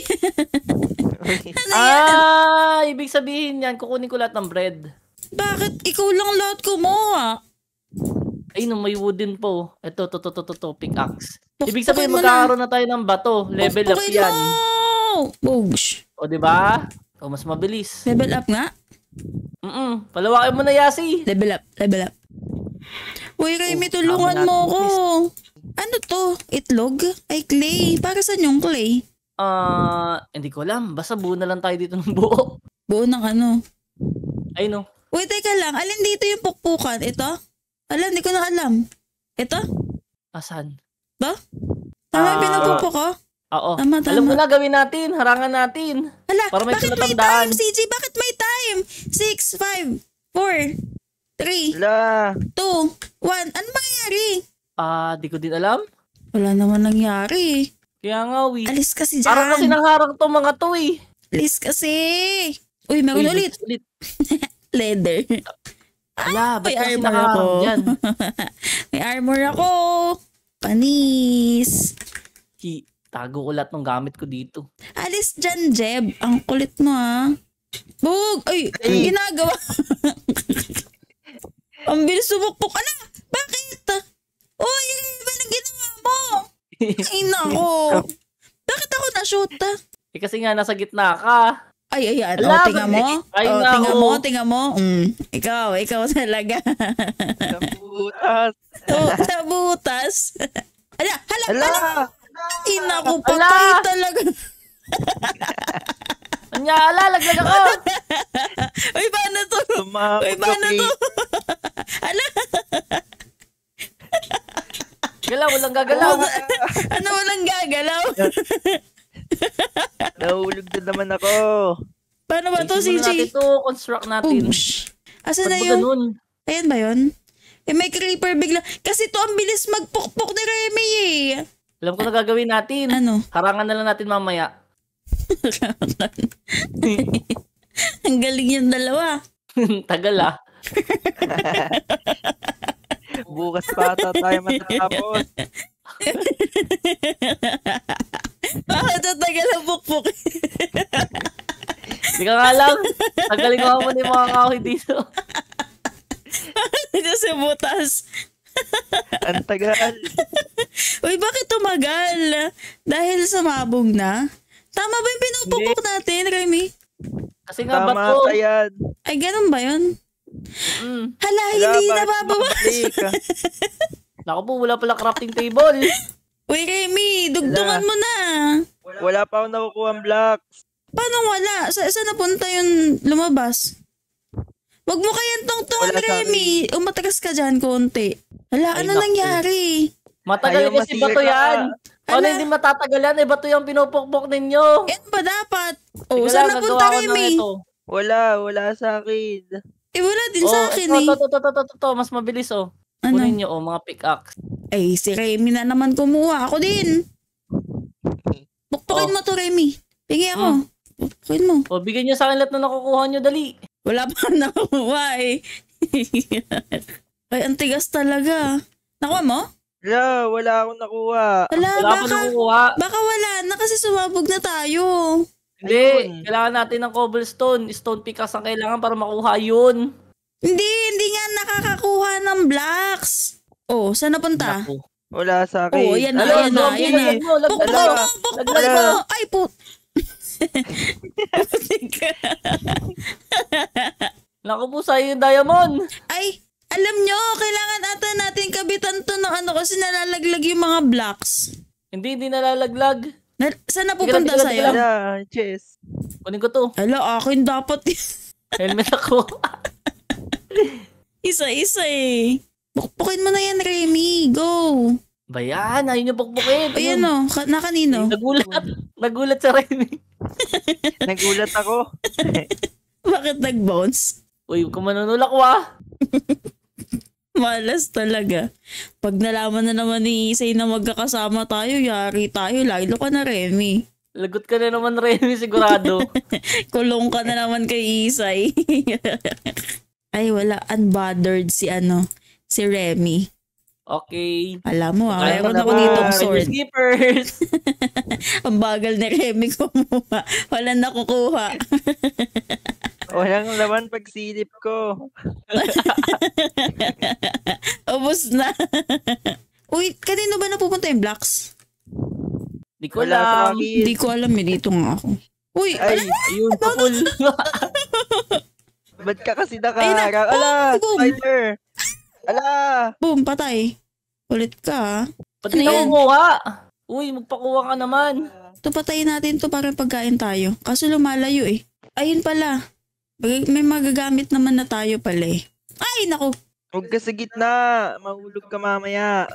(laughs) ano yan? Ah, ibig sabihin yan, kukunin ko lahat ng bread. Bakit ikaw lang lahat kumuha? Ay, no, may wooden po. Ito, to, to, to, to, to, pickaxe. Ibig sabihin, magkakaroon na tayo ng bato. Level up yan. Bogs. O, di ba? O, mas mabilis. Level up nga. Mm Palawakin mo na, Yasi. Level up, level up. Uy, Remy, Oh, tulungan mo natin, ko. Ano to? Itlog? Ay, clay. Para saan yung clay? Ah, hindi ko alam. Basta buo na lang tayo dito ng buo. Buo ng ano? Ay, no. Uy, teka lang. Alin dito yung pukpukan? Ito? Alam, hindi ko na alam. Ito? Asan? Ba? Tama yung Ah. pinapukpok ko? Ah, Oo. Tama, Alam tama. ko na, gawin natin. Harangan natin. Hala, Para may bakit may time, CJ? Bakit may time? 6, 5, 4, 3, Ala. 2, 1. Ano mangyayari? Ah, di ko din alam. Wala naman nangyari. Kaya nga, wi. Alis kasi dyan. Parang kasi nangharang to mga to, eh. Alis kasi. Uy, meron ulit. ulit. (laughs) Leather. Ala, ba't May armor ako. (laughs) May armor ako. Panis. Hi, tago ko lahat ng gamit ko dito. Alis dyan, Jeb. Ang kulit mo, ha? Bug! Ay, ang Ay. ginagawa. (laughs) ang bilis sumukpok. Ala, bakit? Uy, ano ang ginawa mo? (laughs) Ay, nako. bakit ako na-shoot? ah? eh kasi nga, nasa gitna ka. Ay, ayan. Ala, o, tinga mo. ay, o, nako. tinga mo, tinga mo. Mm, ikaw, ikaw (laughs) talaga. Nabutas. oh, sa butas. (laughs) Ala, hala, Ala. hala. Ay, naku, Ala. patay talaga. (laughs) Anya, ala, laglag ako. Uy, paano to? Uy, paano to? Ala, Galaw, walang gagalaw. ano walang gagalaw? Nahulog na naman ako. Paano ba to, muna natin CJ? to, construct natin. Oosh. Asa na yun? ganun? Ayan ba yun? Eh, may creeper bigla. Kasi to ang bilis magpukpok ni Remy eh. Alam ko na gagawin natin. Ano? Harangan na lang natin mamaya. (laughs) ang galing yung dalawa. (laughs) Tagal ah. Bukas pa ata tayo matatapos. (laughs) Bakit tatagal ang pukpok? Hindi ka nga lang. Tagalin ko mo na yung mga kahoy dito. Kasi butas. Ang tagal. Uy, bakit tumagal? Dahil sa mabog na? Tama ba yung pinupukpok natin, Remy? Kasi nga Tama bato. ka yan. Ay, ganun ba yun? Mm. Hala, Wala, hindi bakit nababawas. (laughs) Naku po, wala pala crafting table. Uy, Remy, dugtungan Wala. mo na. Wala pa ako nakukuha ang blocks. Paano wala? Sa saan napunta yung lumabas? Wag mo kayang tungtungan, Remy. Umatras ka dyan konti. Hala, Ay, ano naku. nangyari? Matagal Ayaw kasi bato ka. yan. Paano Ala. hindi matatagalan? Eh, bato yung pinupukpok ninyo. Yan ba dapat? Oh, Teka saan lang, napunta, Remy? Wala, wala sa akin. Eh, wala din Oh, sa akin ito, eh. ito, ito, ito, ito, ito, mas mabilis oh. Ano? Kunin nyo oh, mga pickaxe. Ay, si Remy na naman kumuha. Ako din. Pukpukin Oh. mo to, Remy. Pingi ako. Mm. Pukpukin mo. O, bigyan nyo sa akin lahat na nakukuha nyo, dali. Wala pa (laughs) nakuha eh. Ay, ang tigas talaga. Nakuha mo? Wala, wala akong nakuha. Wala, Wala pa baka, nakukuha. baka wala na kasi sumabog na tayo. Hindi, Ayun. kailangan natin ng cobblestone. Stone pickaxe ang kailangan para makuha yun. Hindi, hindi nga nakakakuha ng blocks. Oh, saan napunta? Naku. Wala sa akin. Oh, yan na, Ano, yan na, yan na. laglag mo, Pukpok mo. Ay, put. (laughs) Naku po sa'yo yung diamond. Ay, alam nyo, kailangan ata natin kabitan to ng ano kasi nalalaglag yung mga blocks. Hindi, hindi nalalaglag. Na, saan napupunta sa'yo? chess. Kunin ko to. Hala, akin dapat Helmet ako. (laughs) (laughs) isa-isa eh. Pukpukin mo na yan, Remy. Go. ba yan? Ayun yung pukpukin. Ayan o, ka- na kanino? Nagulat. (laughs) Nagulat sa Remy. (laughs) Nagulat ako. Bakit nag-bounce? Uy, kung manunulak ko ah. Malas talaga. Pag nalaman na naman ni Isay na magkakasama tayo, yari tayo. Lalo ka na, Remy. Lagot ka na naman Remy sigurado. Kulong ka na naman kay Isay. Ay, wala. Unbothered si ano, si Remy. Okay. Alam mo, ah, Kaya meron ko ako na ditong ba? sword. Skippers. (laughs) Ang bagal ni Remy kumuha. Wala nakukuha. (laughs) Walang laman pag silip ko. (laughs) Ubus na. Uy, kanino ba napupunta yung blocks? Di ko alam. Hindi ko alam eh. Dito nga ako. Uy, Ay, Ayun, pakul. Ba't ka kasi nakaharang? Ala, boom. spider. Ala. boom, patay. Ulit ka ah. Pati Ano yan? nakukuha. Uy, magpakuha ka naman. Ito patayin natin to para pagkain tayo. Kaso lumalayo eh. Ayun pala. May magagamit naman na tayo pala eh. Ay, naku. Huwag ka sa gitna. Mahulog ka mamaya.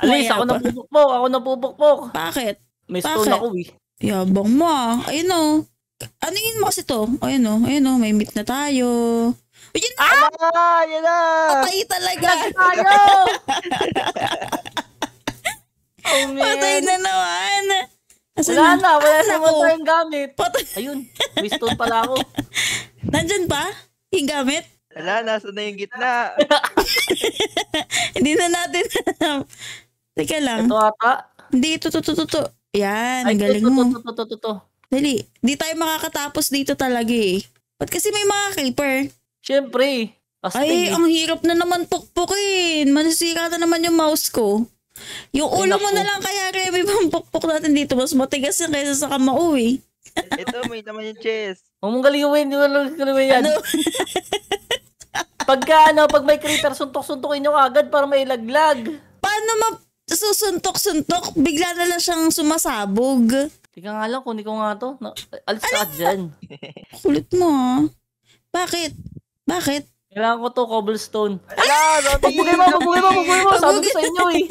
Alis, ako napupukpok. Ako napupukpok. Bakit? May stone Bakit? ako eh. Yabang mo ah. Ayun o. Ano yun mo kasi to? Ayun o. Ayun o. May meat na tayo. Ayun ah! Ala, yan na. Patay talaga. Tayo! (laughs) oh man. Patay na naman. Asan Wala na, wala Ah, na naman tayong gamit. Patay. Ayun, may stone pala ako. (laughs) Nandyan pa? Yung gamit? Ala, nasa na yung gitna. (laughs) Hindi na natin alam. Teka lang. Ito ata. Hindi, ito, ito, ito, ito. Yan, ang galing mo. to, to, to, to, to. Dali, di tayo makakatapos dito talaga eh. Ba't kasi may mga creeper? Siyempre. Astig Ay, eh. ang hirap na naman pukpukin. Masisira na naman yung mouse ko. Yung Ay, ulo mo na lang kaya Remy (laughs) pampukpok natin dito. Mas matigas yan kaysa sa kamao eh. (laughs) Ito, may naman yung chest. Huwag mong galiwin, huwag mong galiwin yan. Ano? (laughs) Pagka ano, pag may creeper, suntok-suntokin nyo agad para may laglag. Paano ma susuntok-suntok? Bigla na lang siyang sumasabog. Tika nga lang, kunin ko nga to. Na, alis ka dyan. (laughs) Kulit mo ah. Bakit? Bakit? Kailangan ko to, cobblestone. Ala, (laughs) zombie. Pagbugay mo, pagbugay mo, pagbugay mo. Sabi ko sa inyo eh.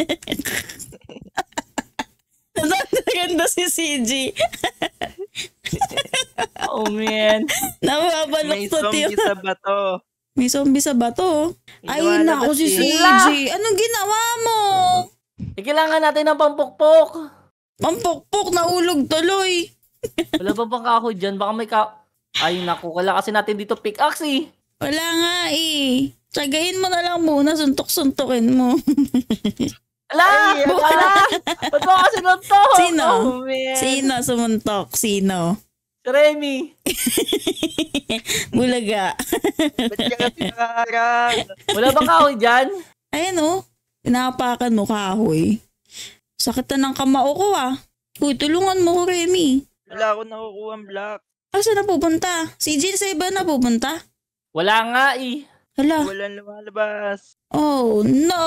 Ganda si CG. (laughs) Oh man. May Nababaloktot zombie yun. sa bato. May zombie sa bato. Ay, Iniwala nako si? CG. Anong ginawa mo? Eh, kailangan natin ng pampukpok. Pampukpok, naulog tuloy. (laughs) Wala ba bang kahoy dyan? Baka may ka... Ay, naku. Kailangan kasi natin dito pickaxe eh. Wala nga eh. Tsagain mo na lang muna, suntok-suntokin mo. (laughs) Ala! Ay, Ala! Ba't mo kasi to? Sino? Oh, man. Sino sumuntok? Sino? Si Remy. (laughs) Bulaga. Ba't ka kasi? Wala bang kahoy dyan? Ayan oh. Pinapakan mo kahoy. Sakit na ng kamao ko ah. Uy, tulungan mo ko, Remy. Wala ako nakukuha ang block. Asa na pupunta? Si Jill sa iba na pupunta? Wala nga eh. Hala. Walang lumalabas. Oh, no!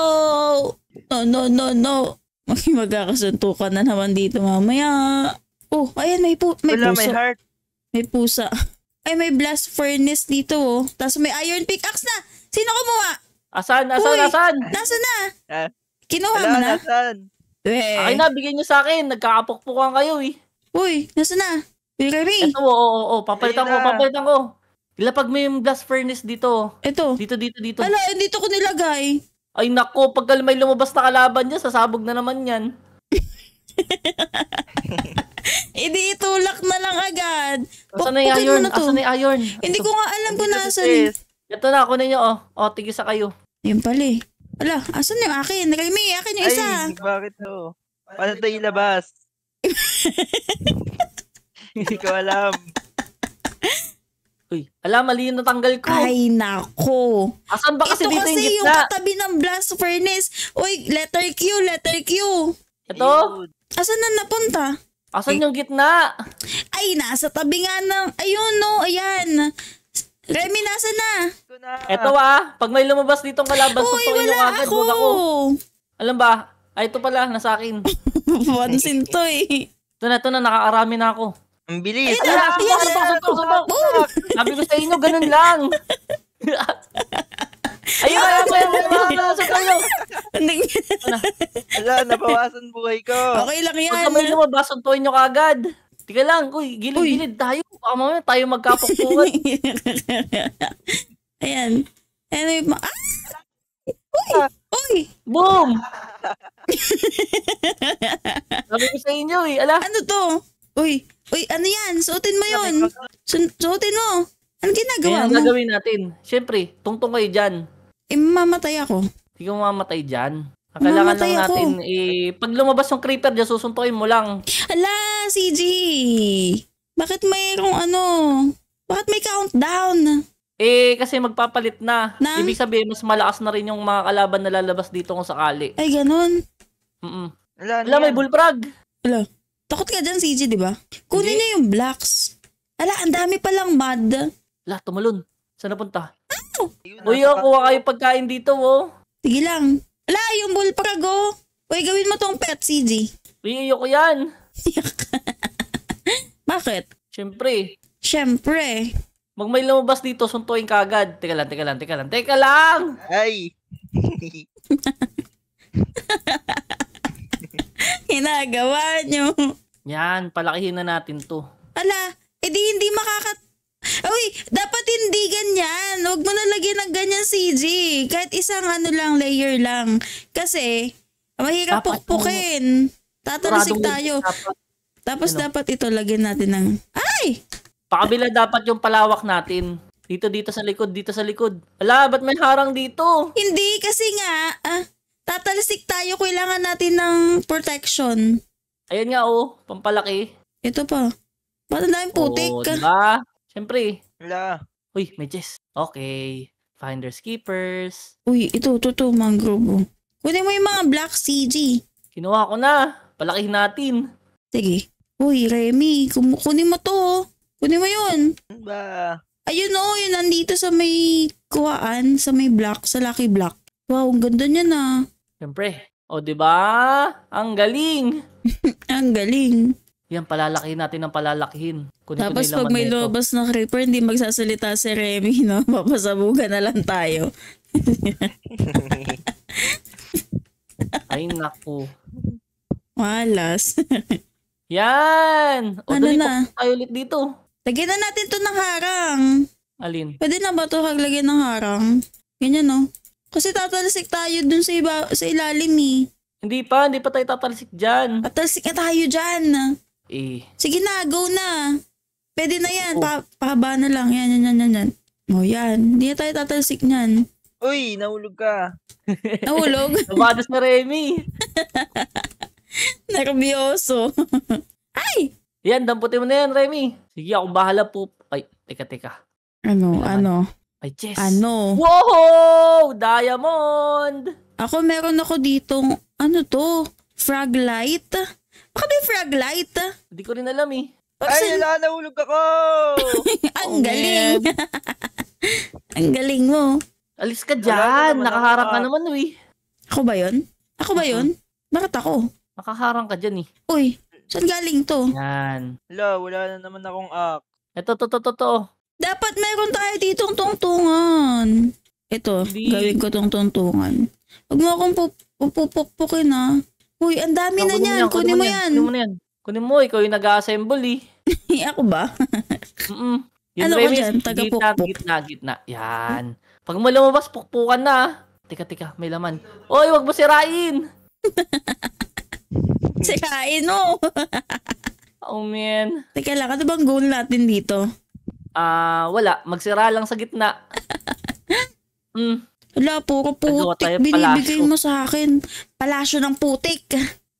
No, no, no, no. Mag magkakasuntukan na naman dito mamaya. Oh, ayan, may, pu- may Wala, puso. may heart. May pusa. (laughs) Ay, may blast furnace dito oh. Tapos may iron pickaxe na. Sino kumuha? Asan? Asan? Uy. Asan? Nasa na? Ah, Kinuha Wala, mo na? nasan? Eh. Akin na, bigyan nyo sa akin. Nagkakapukpukan kayo eh. Uy, nasa na? Remy. Ito, oo, oo, oo. Papalitan ko, Ayun na. papalitan ko. Ilapag mo yung blast furnace dito. Ito. Dito, dito, dito. Hala, eh, dito ko nilagay. Ay nako, pag may lumabas na kalaban dyan, sasabog na naman yan. (laughs) Hindi itulak na lang agad. Asan na yung iron? Asan na yung iron? Hindi ko nga alam kung chest. Ito na, kunin nyo, oh. Oh, tigisa kayo. Yun pala eh. Ala, asan yung akin? Remy, akin yung isa. Ay, bakit to? Paano tayo ilabas? (laughs) Hindi ko alam. Uy, alam, mali yung natanggal ko. Ay, nako. Asan ba kasi Ito dito kasi yung yung gitna? katabi ng blast furnace. Uy, letter Q, letter Q. Ito? Asan na napunta? Asan yung gitna? Ay, nasa tabi nga ng... Ayun, no. Ayan. Remy, nasa na? Ito ah, pag may lumabas ditong kalaban, Uy, suntukin nyo wala agad, ako. huwag ako. Alam ba? Ay, ito pala, nasa akin. (laughs) Pansin to eh. Ito na, ito na, nakakarami na ako. Ang bilis. Ayan, na, suntok, suntok, suntok, suntok. Sabi ko sa inyo, ganun lang. (laughs) Ayun, ayun, ayun, ayun, ayun, suntok nyo. Wala, nabawasan buhay ko. okay lang Pag yan. may lumabas, suntukin nyo kagad. Tika lang, uy, gilid-gilid tayo. Baka mamaya tayo magkapukpukan. (laughs) Ayan. Ayan yung... ma- Ah! Uy! Uy! Boom! (laughs) Sabi ko sa inyo eh, ala. Ano to? Uy! Uy, ano yan? Suotin mo yun. Sun- suotin mo. Ano ginagawa Kaya ang mo? gagawin natin. Siyempre, tungtong kayo dyan. Eh, mamamatay ako. Hindi ka mamamatay dyan. Ang kailangan lang ako. natin, eh, pag lumabas yung creeper dyan, susuntukin mo lang. Ala, CG! Bakit mayroong ano? Bakit may countdown? Eh, kasi magpapalit na. Na? Ibig sabihin, mas malakas na rin yung mga kalaban na lalabas dito kung sakali. Ay, ganun. Mm-mm. Wala, ano Wala, may yan? bullfrog. Ala, takot ka dyan, CG, di ba? Kunin Hindi. niyo yung blocks. Ala, ang dami palang mud. Wala, tumalon. Saan napunta? Ayun, Uy, nasa oh, kuha kayo pagkain dito, oh. Sige lang. Ala, yung bullfrog, oh. Uy, gawin mo tong pet, CG. Uy, ayoko yan. (laughs) Bakit? Siyempre, Siyempre. Mag may lumabas dito, suntuin ka agad. Teka lang, teka lang, teka lang, teka lang! Ay. (laughs) Ginagawa nyo. Yan, palakihin na natin to. Ala, edi hindi makakat... Uy, dapat hindi ganyan. Huwag mo nalagyan ng ganyan CG. Kahit isang ano lang, layer lang. Kasi, mahirap Dapat pukpukin. Tatalsik tayo. dapat. Tapos Ano? dapat ito, lagyan natin ng... Ay! Pakabila dapat yung palawak natin. Dito, dito sa likod, dito sa likod. Ala, ba't may harang dito? Hindi, kasi nga, ah, tatalsik tayo. Kailangan natin ng protection. Ayan nga, oh, pampalaki. Ito pa. Ba't ang daming putik? Oh, diba? Siyempre. Wala. Uy, may chest. Okay. Finders keepers. Uy, ito, ito, ito, mangrove. oh. Kunin mo yung mga black CG. Kinuha ko na. Palakihin natin. Sige. Uy, Remy, kum- kunin mo to. oh. Kunin mo yun. Ano ba? Ayun o, yun nandito sa may kuwaan, sa may block, sa lucky block. Wow, ang ganda niya na. Siyempre. O, diba? Ang galing. (laughs) Ang galing. Yan, palalakihin natin ng palalakihin. Kunin Tapos pag may lumabas na creeper, hindi magsasalita si Remy, no? (laughs) Papasabugan na lang tayo. (laughs) Ay, naku. Malas. (laughs) Yan! O, Ano na? tayo ulit dito. Lagyan na natin to ng harang. Alin? Pwede na ba to haglagyan ng harang? Ganyan, no? Kasi tatalsik tayo dun sa, iba, sa ilalim, eh. Hindi pa, hindi pa tayo tatalsik dyan. Tatalsik na tayo dyan. Eh, Sige na, go na. Pwede na yan. Oh. Pa pahaba na lang. Yan, yan, yan, yan, yan. O yan. Hindi na tayo tatalsik niyan. Uy, nahulog ka. (laughs) Nahulog. nabadas na Remy. (laughs) Nervyoso. (laughs) Ay! Yan, damputin mo na yan, Remy. Sige, ako bahala po. Ay, teka, teka. Ano, Kailangan. ano, Ay, chest. ano. Wow! Diamond! Ako meron ako ditong, ano to? Frag light? Bakit may frag light? Hindi ko rin alam eh. Ay, Bakit? wala, nahulog ako. (laughs) Ang Oh, galing. (laughs) Ang galing mo. Alis ka dyan. naman Nakaharang ka ako. naman, uy. Ako ba yun? Ako ba yun? Bakit ako? Nakaharang ka dyan eh. Uy, saan galing to? Yan. Wala, wala na naman akong ak. Ito, to, to, to, to. Dapat meron tayo ditong tungtungan. Ito, Hindi. gawin ko tong tungtungan. Huwag mo akong pup- pupupukpukin ha. Uy, ang dami na niyan. Kunin mo yan. Kunin mo yan. Kunin mo, ikaw yung nag-assemble eh. (laughs) Ako ba? Mm-mm. Yun, Ano ko dyan? Gitna, Taga-pukpuk. gitna, gitna. Yan. Pag mo lumabas, pukpukan na. ah. Teka, teka, may laman. Oy, wag mo sirain. (laughs) Sirain mo. (laughs) Oh, man. Teka lang, ano bang goal natin dito? Ah, wala. Magsira lang sa gitna. Mm. Wala, puro putik. Binibigay mo sa akin. Palasyo ng putik.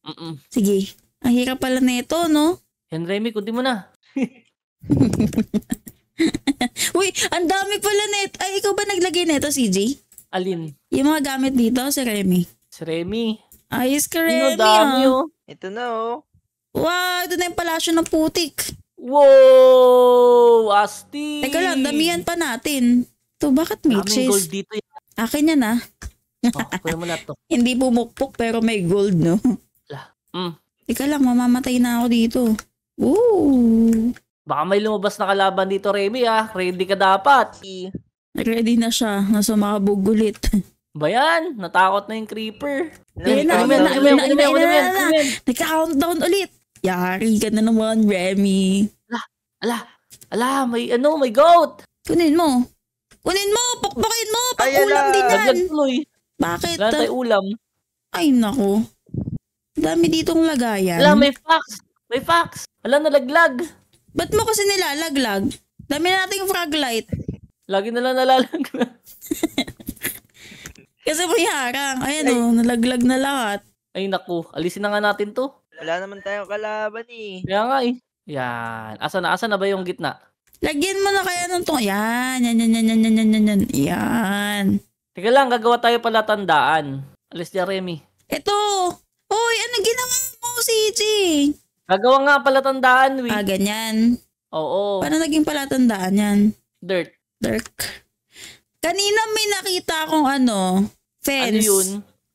Mm-mm. Sige. Ang hirap pala nito, no? Yan, Remy, kunti mo na. (laughs) Uy, ang dami pala net. Ay, ikaw ba naglagay neto, CJ? Alin? Yung mga gamit dito, si Remy. Si Remy. Ayos ka, Remy, dami ah. oh. Ito na oh. Wow, ito na yung palasyo ng putik. Wow! Asti! Teka lang, damihan pa natin. To, bakit may Daming gold dito. yan. Akin yan ah. Oh, kuya mo na to. (laughs) Hindi pumukpok pero may gold, no? Mm. Teka lang, mamamatay na ako dito. Ooh. Baka may lumabas na kalaban dito, Remy ah. Ready ka dapat. I- Ready na siya. Nasa makabugulit. Ba yan? Natakot na yung creeper. Ayun na, ayun na, ayun na, ayun na, ayun na. Nagka-countdown ulit. Yari ka na naman, Remy. Ala, ala, may ano, may goat. Kunin mo. Kunin mo, pakpakin mo, Ay, pakulam ala. din yan. Laglag tuloy. Bakit? Wala tayong ulam. Ay, nako. Dami ditong lagayan. Ala, may fax. May fax. Ala, nalaglag. Ba't mo kasi nilalaglag? Dami na nating frag light. Lagi na lang nalalaglag. (laughs) Kasi may harang. Ayan o, nalaglag na lahat. Ay, naku. Alisin na nga natin to. Wala naman tayong kalaban eh. Kaya nga eh. Yan. Asa na, asa na ba yung gitna? Lagyan mo na kaya ng tong... Yan, yan, yan, yan, yan, yan, yan, yan, yan. Yan. Teka lang, gagawa tayo pala tandaan. Alis dyan, Remy. Ito. Uy, ano ginawa mo, CJ? Gagawa nga pala tandaan, we. Ah, ganyan. Oo. Paano naging palatandaan yan? Dirt. Dirk. Kanina may nakita akong ano, fence. Ano yun?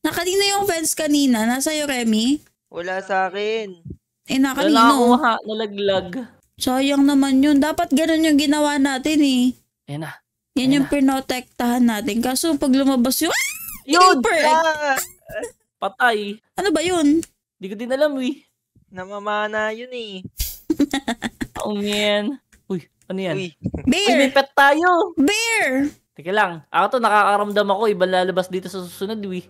Na kanina yung fence kanina. Nasa iyo, Remy? Wala sa akin. Eh, na Wala kanino? Nalaglag. Sayang naman yun. Dapat ganun yung ginawa natin eh. Ayan na. Yan Ayun yung pinotektahan natin. Kaso pag lumabas yung... Ah! Yun! Ah, Patay. Ano ba yun? Di ko din alam, we. namamana yun eh. (laughs) Oh, man. Uy, ano yan? Uy, Uy, may Bear! pet tayo. Bear! Teka lang. Ako to, nakakaramdam ako. Iba lalabas dito sa susunod, we.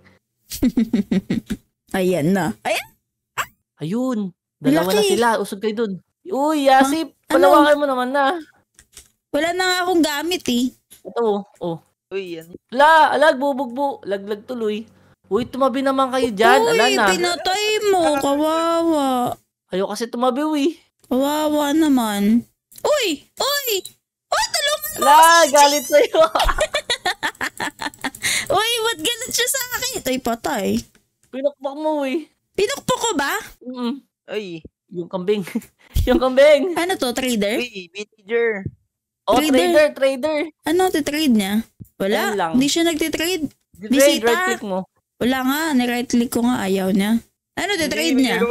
(laughs) Ayan na. Ayan! Ayun. Dalawa na Laki. sila. Usog kayo dun. Uy, Yasip. Ano? Palawakan mo naman na. Wala na nga akong gamit eh. Ito, oh. uy, yan. La, alag, bubugbo. Laglag tuloy. Uy, tumabi naman kayo dyan. Ala Uy, na. pinatay mo. Kawawa. Ayaw kasi tumabi, uy. Kawawa naman. Uy! Uy! Uy, tulungan mo! Ala, galit sa'yo. (laughs) Uy, ba't ganun siya sa akin? Ito'y patay. Pinakpak mo, uy. Pinukpo ko ba? Mm Uy, Yung kambing. (laughs) (laughs) yung kambing. Ano to, trader? villager. Oh, Trader. trader, trader. Ano, titrade niya? Wala. Hindi siya nagtitrade. Trade, Bisita. right click mo. Wala nga. Ni-right click ko nga. Ayaw niya. Ano, titrade Hindi, niya?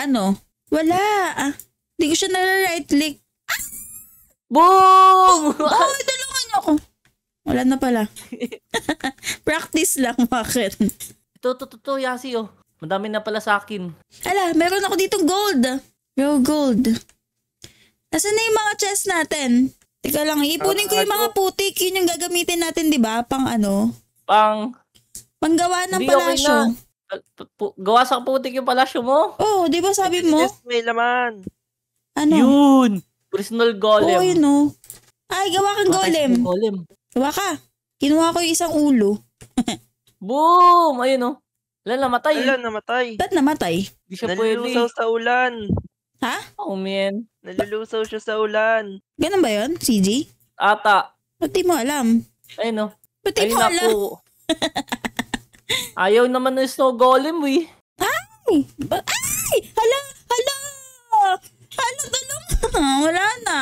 Ano? Wala. Ah, Hindi ko siya na-right click. Boom! Oh, tulungan niyo ako. Wala na pala. (laughs) Practice lang, bakit? ito, ito, ito, Yasi, oh. Madami na pala sa akin. Ala, meron ako ditong gold. Raw gold. Nasaan na yung mga chest natin? Teka lang, ipunin ko yung mga putik. Yun yung gagamitin natin, di ba? Pang ano? Pang, Panggawa ng okay palasyo. gawa sa putik yung palasyo mo. Oo, oh, di ba sabi mo? Yes, may laman. Ano? Yun! Personal golem. Oo, yun oh. Ay, gawa kang golem. golem. Gawa ka. Kinuha ko yung isang ulo. (laughs) Boom! Ayun, oh. Wala, namatay. Wala, namatay. Ba't namatay? Hindi siya pwede. Nalulusaw sa ulan. Ha? Oh, man. Nalulusaw siya sa ulan. Ganun ba yun, CG? Ata. Ba't di mo alam? Ayun, oh. Ba't di Ay, mo alam? naku. Ayaw naman ng snow golem, we. Ay! Ba- ay! Hala! Hala! Hala, tulong Wala na.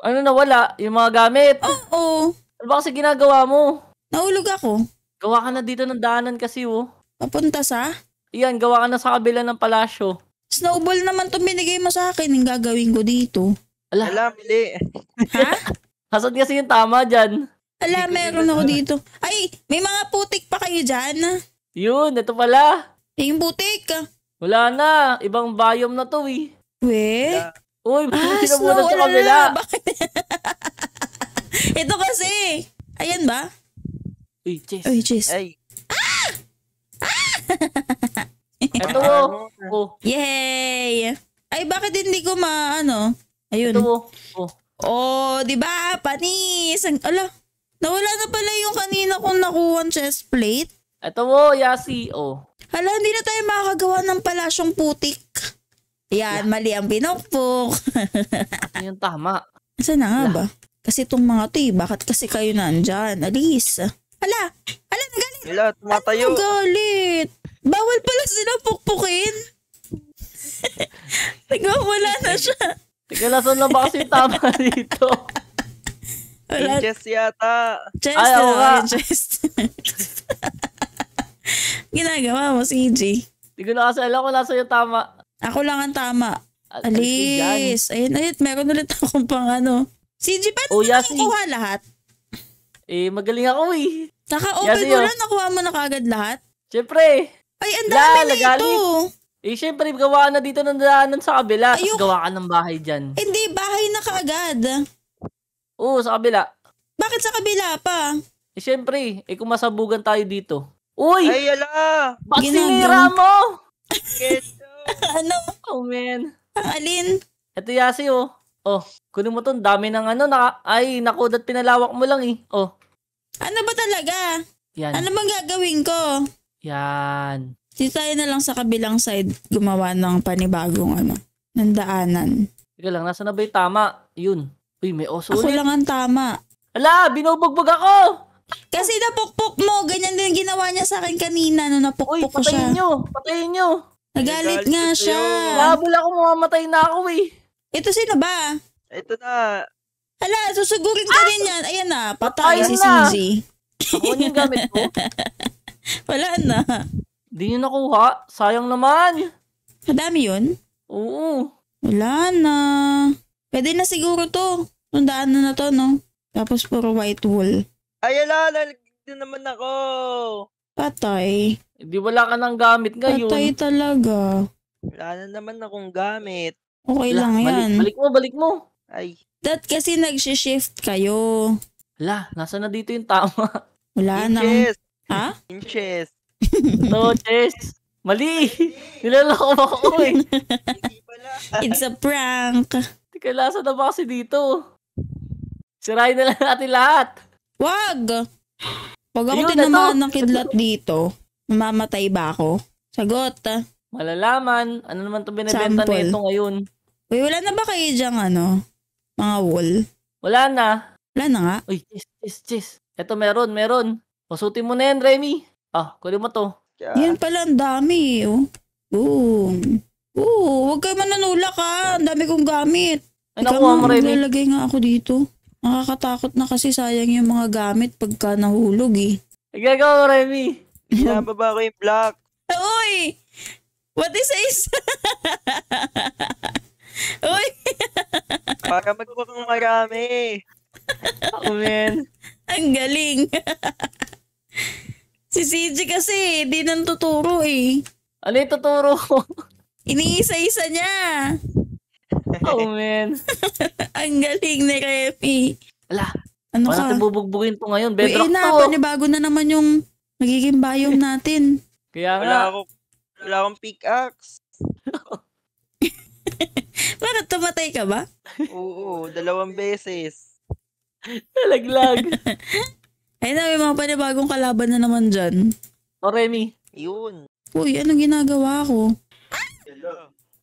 Ano na wala? Yung mga gamit. Oo. Ano ba kasi ginagawa mo? Nahulog ako. Gawa ka na dito ng daanan kasi, oh. Papunta sa? Iyan, gawa ka na sa kabila ng palasyo. Snowball naman itong binigay mo sa akin. Yung gagawin ko dito. Ala, Wala, mali. Ha? hasad kasi yung tama dyan. Ala, meron ako dito. Ay, may mga putik pa kayo dyan. Yun, ito pala. Yung putik. Wala na. Ibang biome na to, eh. We? Wala. Uy, Ah, muna sa kabila? Bakit? (laughs) Ito kasi. Ayan ba? Uy, Chess. Uy, jeez. Ay, (laughs) Ito, oh. Oh, Yay! Ay, bakit hindi ko ma, ano? Ayun. ito, oh. Oh, Oh, di ba? Panis. Ang, ala, nawala na pala yung kanina kong nakuha chest plate. ito, oh, Yasi. Oh. Hala, hindi na tayo makakagawa ng palasyong putik. Yan, mali ang pinukpok. Ano (laughs) yung tama? Saan na nga ba? Kasi itong mga to eh, bakit kasi kayo nandyan? Alis. Ala, ala, nagalit. Wala, tumatayo. Ano galit? Bawal pala sila pukpukin. (laughs) Nagwawala na siya. Teka, nasan na ba kasi tama (laughs) dito? Wala. Inches yata. Chest Ay, na, yung chest. Ginagawa mo, CG. Hindi ko na kasi alam kung nasa yung tama. Ako lang ang tama. Al- alis. Ayun, ayun. Meron ulit akong pang ano. CG, paano Oh, mo Yasi. nakukuha lahat? Eh, magaling ako eh. Naka-open Yasi, mo oh. lang, nakuha mo na kagad lahat? Siyempre. Ay, ang La, dami na nagalit. ito. Eh, siyempre, gawa na dito ng daanan sa kabila. Tapos Ayoko. gawa ka ng bahay dyan. Hindi, bahay na kaagad. Oo, sa kabila. Bakit sa kabila pa? Eh, siyempre, eh, kung masabugan tayo dito. Uy! Ay, ala. Bakit ginagawa- sinira mo? Keso. (laughs) ano? Oh, man. Ang alin? Ito Yasi, oh. Oh, kunin mo to. Ang Dami ng ano. Naka, ay, naku, dat pinalawak mo lang eh. Oh, Ano ba talaga? yan. Ano bang gagawin ko? Yan. Dito tayo na lang sa kabilang side gumawa ng panibagong ano, ng daanan. Teka lang, nasa na ba yung tama? Yun. Uy, may oso Ako ulit. lang ang tama. Ala, binubugbog ako! Kasi napukpok mo, ganyan din ginawa niya sa akin kanina nung Uy, napukpok ko siya. patayin nyo! Patayin nyo! Nagalit Nagalit nga siya. sa'yo. Labol ako, mamamatay na ako eh. Ito sino ba? Ito na. Hala, susugurin ka din yan. Ayan na, patay Ayun si na. CG. Ako yung gamit ko. (laughs) (laughs) Wala na. Di nyo nakuha. Sayang naman. Madami yun? Oo. Wala na. Pwede na siguro to. Yung daanan na to, no? Tapos puro white wool. Ay, ala. Lalagyan naman ako. Patay. Hindi wala ka ng gamit ngayon. Patay talaga. Wala na naman akong gamit. Okay Ala, lang balik, yan. Balik mo, balik mo. Ay, That kasi nag-shift kayo. Ala, nasa na dito yung tama. Wala na. Ha? Inches. (laughs) No, Jess. Mali. Nilalako ako eh. (laughs) It's a prank. Teka, nasa na ba kasi dito? Sirain na lang natin lahat. Wag! Pag ako Ayun, tinamaan ng kidlat dito, mamamatay ba ako? Sagot. ah. Malalaman. Ano naman itong binibenta Sample. nito ngayon? Uy, wala na ba kayo dyang ano? Mga wool? Wala na. Wala na nga. Uy, Jess, Jess, Jess. Ito, meron, meron. Pasutin mo na yan, Remy. Ah, kunin mo to. Kaya, Yan pala, ang dami. Oh. Boom. Oo, huwag kayo mananulak ha. Ang dami kong gamit. Ay, Ikaw mo, Remy. maglalagay nga ako dito. Nakakatakot na kasi sayang yung mga gamit pagka nahulog eh. Ay, gagawa mo, Remy. Binababa ko yung block. Uy! What is this? (laughs) Uy! Para magkuha kang marami. Oh, man. Ang galing. (laughs) (laughs) si CJ kasi, di nang tuturo eh. Ano yung tuturo ko? Iniisa-isa niya. (laughs) oh, man. (laughs) Ang galing ni Remy. Ala, Ano paano ka? natin bubugbugin to ngayon? Uy, Bedrock eh na, to. panibago na naman yung magiging biome natin. Kaya nga. Wala akong, wala akong pickaxe. Bakit tumatay ka ba? Oo, dalawang beses. Nalaglag. Ay na, may mga panibagong kalaban na naman dyan. O, Remy. Yun. Uy, anong ginagawa ko?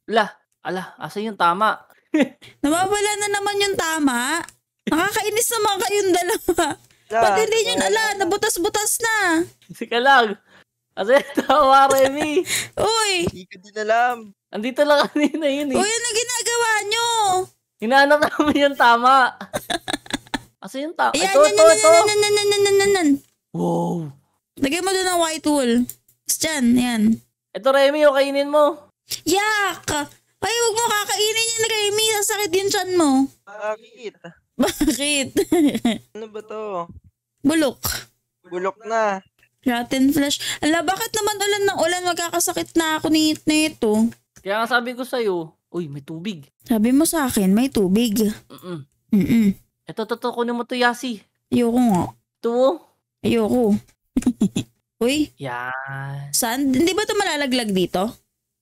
Ala, ala, asa yung tama? (laughs) Nawawala na naman yung tama. Nakakainis naman kayong dalawa. Wala. Ba't hindi nyo ala, nabutas-butas na. Sika lang. Asa yung tama, Remy? (laughs) Uy, Hindi ko din alam. Andito lang kanina yun eh. uy, ano ginagawa nyo? Hinahanap namin yung tama. (laughs) Asa yung tama? Ayan, Ito, yan, ito, yan, ito. yan, yan, yan, yan, yan, yan, yan. Wow. Lagay mo doon ng white wool. Dyan, yan. Ito, Remy, o kainin mo. Yak! Ay, huwag mo kakainin yan, Remy. Sasakit yung chan mo. Bakit? (laughs) Bakit? (laughs) Ano ba to? Bulok. Bulok na. Rotten flesh. Ala, bakit naman ulan ng ulan magkakasakit na ako ni nito? Kaya nga sabi ko sa'yo, uy, may tubig. Sabi mo sa akin, may tubig. Mm-mm. Mm-mm. Ito, ito, kunin mo to, Yasi. Ayoko nga. Ito, oh. Ayoko. (laughs) Uy, Yan. saan? Hindi ba ito malalaglag dito?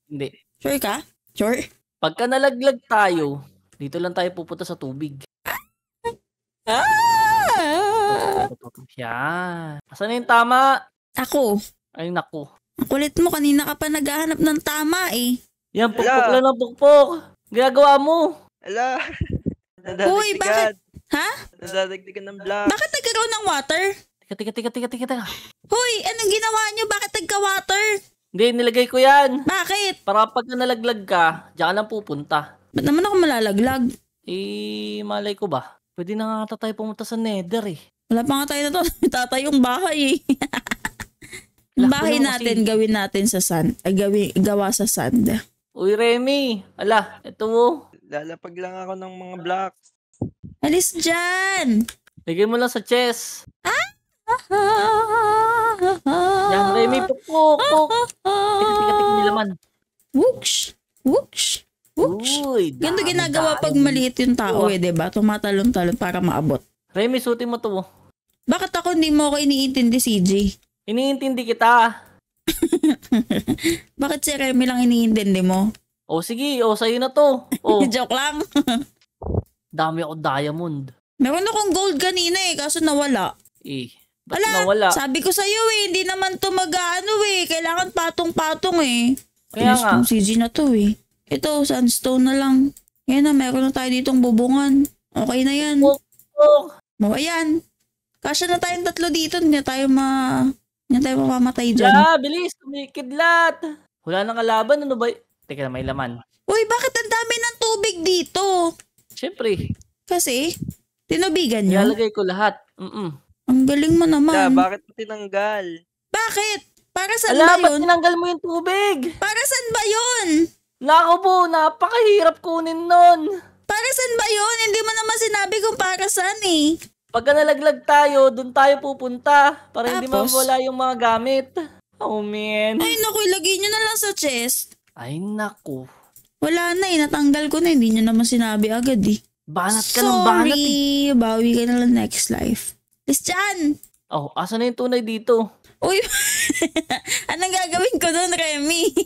Hindi. Sure ka? Sure? Pagka nalaglag tayo, dito lang tayo pupunta sa tubig. Ah! Yan. Asan na yung tama? Ako. Ay, naku. Ang kulit mo, kanina ka pa naghahanap ng tama eh. Yan, pukpok Ala. lang ng pukpok. Ginagawa mo. Ala. (laughs) Uy, bakit? Ha? Nadadagdagan ng block. Bakit nagkaroon ng water? Tika, tika, tika, tika, tika, tika. Hoy, anong ginawa nyo? Bakit nagka-water? Hindi, nilagay ko yan. Bakit? Para pag nalaglag ka, diyan ka lang pupunta. Ba't naman ako malalaglag? Eh, malay ko ba? Pwede na nga ata tayo pumunta sa nether eh. Wala pa nga tayo na to. (laughs) Tatay yung bahay eh. Lakbo bahay natin, kasi. gawin natin sa sand. Ay, gawin, gawa sa sand. Uy, Remy. Ala, eto mo. Lalapag lang ako ng mga blocks. Alis dyan! Lagay mo lang sa chest. Yan, Remy, pukpok, puk. Tika, tika, tika, may laman. Whoosh! Whoosh! Whoosh! Uy, Ganito ginagawa pag maliit yung tao eh, 'di ba? Tumatalon-talon para maabot. Remy, suotin mo to. Bakit ako hindi mo ako iniintindi, CJ? Iniintindi kita. (laughs) Bakit si Remy lang iniintindi mo? O sige, o sa'yo na to. (laughs) O, Joke lang. (laughs) dami ako diamond. Meron akong gold kanina eh, kaso nawala. Eh, ba't Wala. nawala? Sabi ko sa'yo eh, hindi naman to mag-ano eh. Kailangan patong-patong eh. Kaya nga. CG na to eh. Ito, sandstone na lang. Yan na, meron na tayo ditong bubungan. Okay na yan. Puk, puk. O, ayan. Kasya na tayong tatlo dito. Hindi na tayo ma... Hindi na tayo mamamatay dyan. La, bilis, tumikidlat. Wala nang kalaban, ano ba? Teka, may laman. Uy, bakit ang dami ng tubig dito? Siyempre, Kasi, tinubigan nyo. nilalagay ko lahat. Mm-mm. Ang galing mo naman. bakit mo tinanggal? bakit? Para saan Ala, ba yun? tinanggal mo yung tubig? Para saan ba yun? Nako po, napakahirap kunin nun. Para saan ba yun? Hindi mo naman sinabi kung para saan eh. Pagka nalaglag tayo, dun tayo pupunta. Para hindi Tapos? mawala yung mga gamit. Oh, man. Ay naku, ilagay nyo na lang sa chest. Ay, naku. Wala na eh, natanggal ko na. Hindi nyo naman sinabi agad eh. Banat ka ng banat eh. Sorry, bawi ka na lang next life. Chan! Oh, asa na yung tunay dito? Uy, (laughs) anong gagawin ko doon, Remy? (laughs)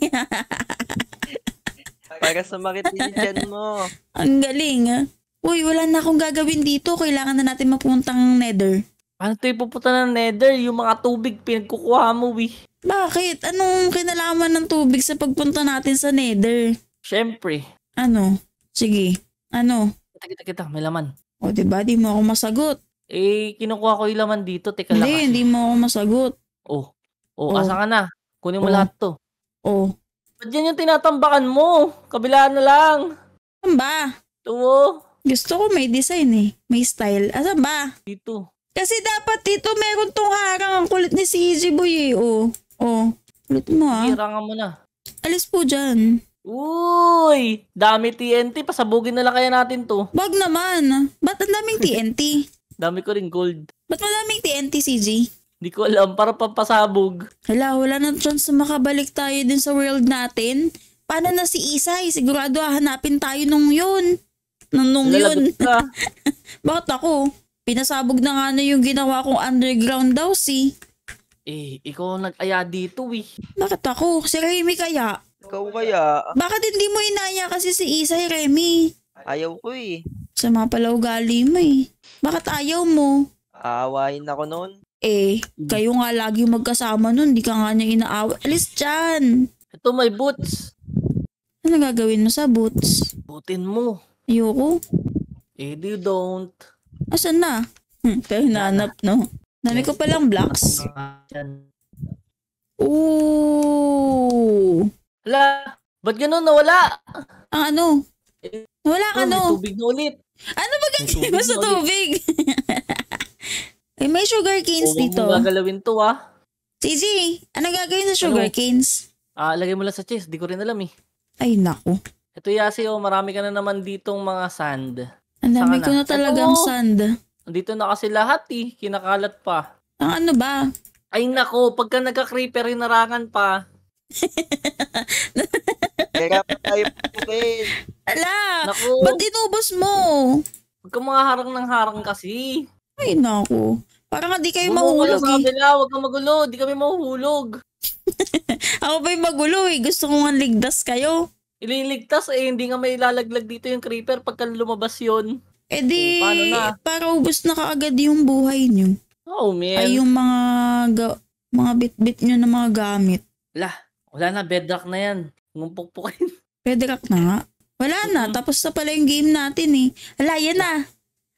Para sa makitinigan mo. Ang galing ah. Uy, wala na akong gagawin dito. Kailangan na natin mapuntang nether. Paano tayo pupunta ng nether? Yung mga tubig pinagkukuha mo, eh. Bakit? Anong kinalaman ng tubig sa pagpunta natin sa nether? Siyempre. Ano? Sige. Ano? Kita, kita, kita. May laman. O, diba? Di mo ako masagot. Eh, kinukuha ko yung laman dito. Teka lang. Hindi, hindi mo ako masagot. Oh. Oh, Oh. asa ka na? Kunin mo Oh. lahat to. O, Ba't yan yung tinatambakan mo? Kabilaan na lang. saan ba? Ito, oh. Gusto ko may design eh. May style. Asan ba? Dito. Kasi dapat dito meron tong harang. Ang kulit ni si Easy Boy eh. O. O. Kulit mo ah. Hirangan mo na. Alis po dyan. Uy! Dami TNT. Pasabugin na lang kaya natin to. Wag naman. Ba't ang daming (laughs) TNT? Dami ko rin gold. Ba't madaming TNT, CG? Di ko alam. Para pampasabog. Hala, wala na chance na makabalik tayo din sa world natin. Paano na si Isay? Sigurado hahanapin tayo nung yun. Nung, nung yun. Ka. (laughs) Bakit ako? Pinasabog na nga na yung ginawa kong underground daw si. eh, ikaw nag-aya dito eh. Bakit ako? Si Remy kaya? Ikaw kaya, Bakit hindi mo inaya kasi si Isay, Remy? ayaw ko eh. Sama pala ugali mo eh. Bakit ayaw mo? Aawain ako noon. Eh, kayo nga lagi magkasama nun. Di ka nga niya inaawa. Alis dyan! Ito may boots. Ano gagawin mo sa boots? Butin mo. Ayoko. Eh, you don't. Asan na? Hmm, pero hinahanap, no? Dami ko palang blocks. Ooh! Hala, ba't ganun nawala? Ang ano? Wala ka, Oh, may no? tubig na ulit. Ano ba May gagawin tubig mo sa tubig? (laughs) eh, may sugar canes Huwag dito. mo gagalawin to ah. CJ, ano gagawin sa sugar Ano? canes? Ah, lagay mo lang sa chest. Di ko rin alam eh. Ay, naku. Ito Yasi, oh, marami ka na naman ditong mga sand. Ang dami ko na. talagang Ito. sand. Dito na kasi lahat eh. Kinakalat pa. Ang ano ba? Ay nako, pagka nagka-creeper hinarangan pa. Kaya pa tayo pupukin. Ala! Naku, Ba't inubos mo? huwag ka mga harang ng harang kasi. Ay, naku. Parang hindi kayo Bumuo ka lang mahulog eh. kabila, huwag kang magulo. Di kami mahuhulog. (laughs) Ako ba yung magulo eh. Gusto ko nga ligdas kayo. Ililigtas eh, hindi nga may ilalaglag dito yung creeper pagka lumabas yon. Eh di, Oh, paano na? para ubos na kaagad yung buhay nyo. Oh man. Ay, yung mga, ga- mga bit-bit nyo na mga gamit. Wala na, bedrock na yan. Ngumpukpukin. Pedrak (laughs) na nga. Wala na, tapos na pala yung game natin eh. Hala, yan na.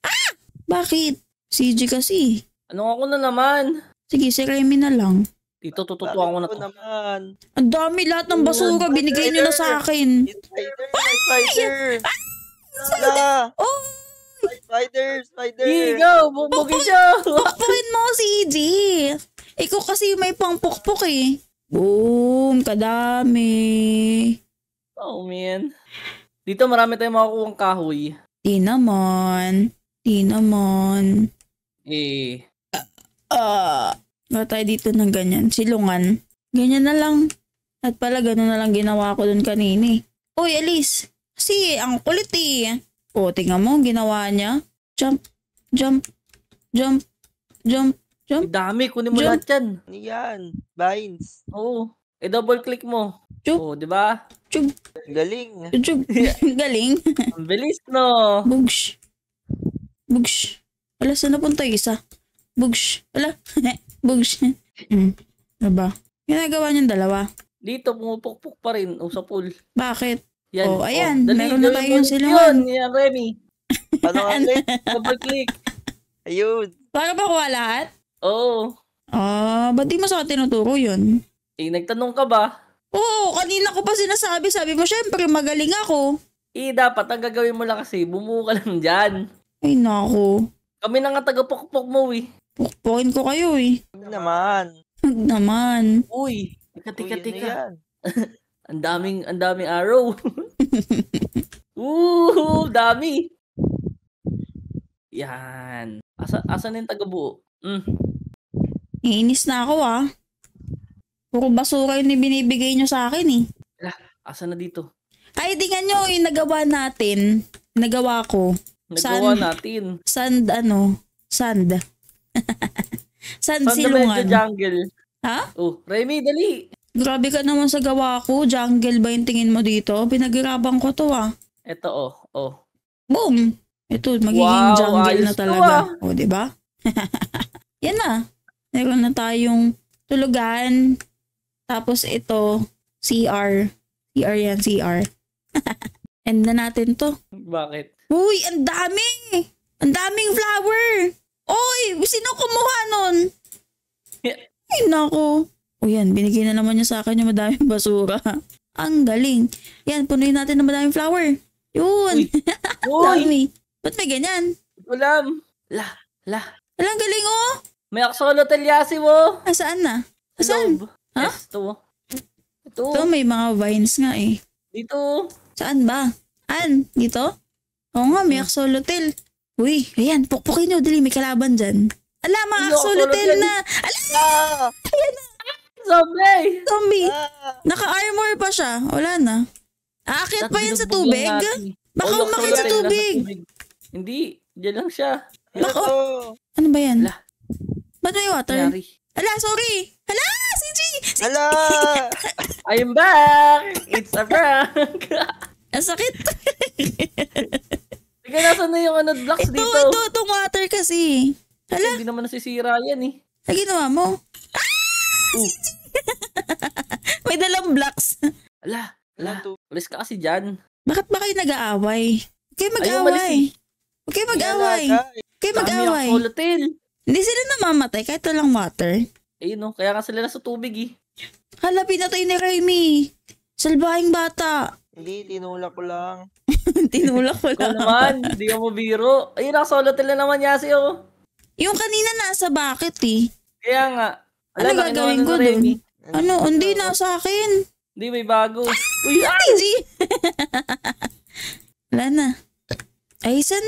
Ah! Bakit? CG kasi. Ano ako na naman? Sige, si Remy na lang. Dito, tututuan ko na to. naman. Ang dami lahat ng basura, binigay nyo na sa akin. Spider, spider. Wala. Oh! Spider, spider. Ikaw, bubugin siya. (laughs) Pukpukin mo, CG. Ikaw kasi may pangpukpuk eh. Boom, kadami. Oh, man. Dito marami tayong makukuha kahoy. Di naman. Di naman. Eh, Ah, uh, tayo dito ng ganyan. Silungan. Ganyan na lang. At pala ganun na lang ginawa ko dun kanini. Uy, Alice. Kasi ang kulit eh. O, tingnan mo, ginawa niya. Jump, jump, jump, jump, jump. dami. Kunin mo Diyan. lahat yan. Ano yan? Vines. Oo. Eh, double click mo. Chup. Oo, di ba? Chug, Galing. chug. (laughs) Galing. Ang bilis, no? Bugsh. Bugsh. Wala, saan napunta yung isa? Bugsh. Wala. (laughs) Bugsh. Hmm. Ano ba? Ginagawa niyang dalawa. Dito, pumupukpuk pa rin. O, sa pool. Bakit? Yan. Oh, ayan. dali, Meron na tayong mo silungan. Yun, yan, Remy. (laughs) Paano nga? Double click. Ayun. Para ba kuha lahat? Oo. Ah, ba't di mo sa akin tinuturo yun? Eh, nagtanong ka ba? Oo, kanina ko pa sinasabi. Sabi mo, syempre, magaling ako. Eh, dapat ang gagawin mo lang kasi, bumuo ka lang dyan. Ay, nako. Kami na nga taga-pukpuk mo eh. Pukpukin ko kayo eh. Huwag naman. Huwag naman. Uy, tika, tika, Uy, ano tika. yan? (laughs) Ang daming, ang daming arrow. (laughs) Ooh, dami. Yan. Asa, asan yung taga-buo? Mm. Iinis na ako ah. Puro basura yung binibigay nyo sa akin eh. Asan na dito? Ay, tingnan nyo yung nagawa natin. Nagawa ko. Nagawa Saan? natin. Sand, ano? Sand. (laughs) Sand medyo silungan. jungle? Ha? Oh, Remy, dali. Grabe ka naman sa gawa ko. Jungle ba yung tingin mo dito? Pinaghirapan ko to ah. Eto, oh. Oh. Boom! Ito, magiging Wow, jungle na to, talaga. ah. O, di ba? (laughs) Yan na. Meron na tayong tulugan. Tapos ito, CR. CR yan, CR. (laughs) End na natin to. Bakit? Uy, ang dami! Ang daming flower! Oy, sino kumuha nun? (laughs) Ay, nako. O yan, binigay na naman niya sa akin yung madaming basura. (laughs) Ang galing. Yan, punuin natin ng madaming flower. Yun. Uy. Uy, Dami. Ba't may ganyan? ulam. La, la. Alang galing oh. May aksolo talyasi mo. Ah, saan na? Saan? Loob. Ha? Yes, to. Ito. Ito, may mga vines nga eh. Dito. Saan ba? An? Dito? Oo nga, may axolotl. Uy, ayan, pukpukin nyo. Dali, may kalaban dyan. Ala, mga Ano, axolotl? na. Ala, Ah! Zombie. zombie. Ah! Naka-armor pa siya. Wala na. Aakyat pa yan sa tubig? natin. Baka umakyat sa tubig. Hindi. Diyan lang siya. Baka, Ito. ano ba yan? Ala. Ba't may water? Nangyari. Ala, sorry. Ala, CG! Hala! I'm (laughs) back! It's a prank! (laughs) Ang sakit. Teka, nasa na yung ano, blocks ito, dito? ito, itong water kasi. Ala, Hindi naman nasisira yan eh. ay ginawa mo. Uh, (laughs) May dalang blocks. ala, ala. To? Ulis ka kasi dyan. Bakit ba kayo nag-aaway? Huwag kayo mag-aaway. eh. Huwag kayo mag-aaway. Huwag kayo Dami mag-aaway. ang hotel. Hindi sila namamatay kahit walang water. Ayun no, kaya nga sila nasa tubig eh. Hala, pinatay ni Raimi. Salbahing bata. Hindi, tinulak ko lang. (laughs) Tinulak ko Ikaw lang. naman, hindi ka mo biro. Ayun, nasa hotel na naman yasi oh. Yung kanina nasa bucket eh. Kaya nga. Ano laki gagawin ko Remy. Ano, hindi na sa akin. Hindi, may bago. Uy, (laughs) ah! Easy. (laughs) Wala na. Ay, san,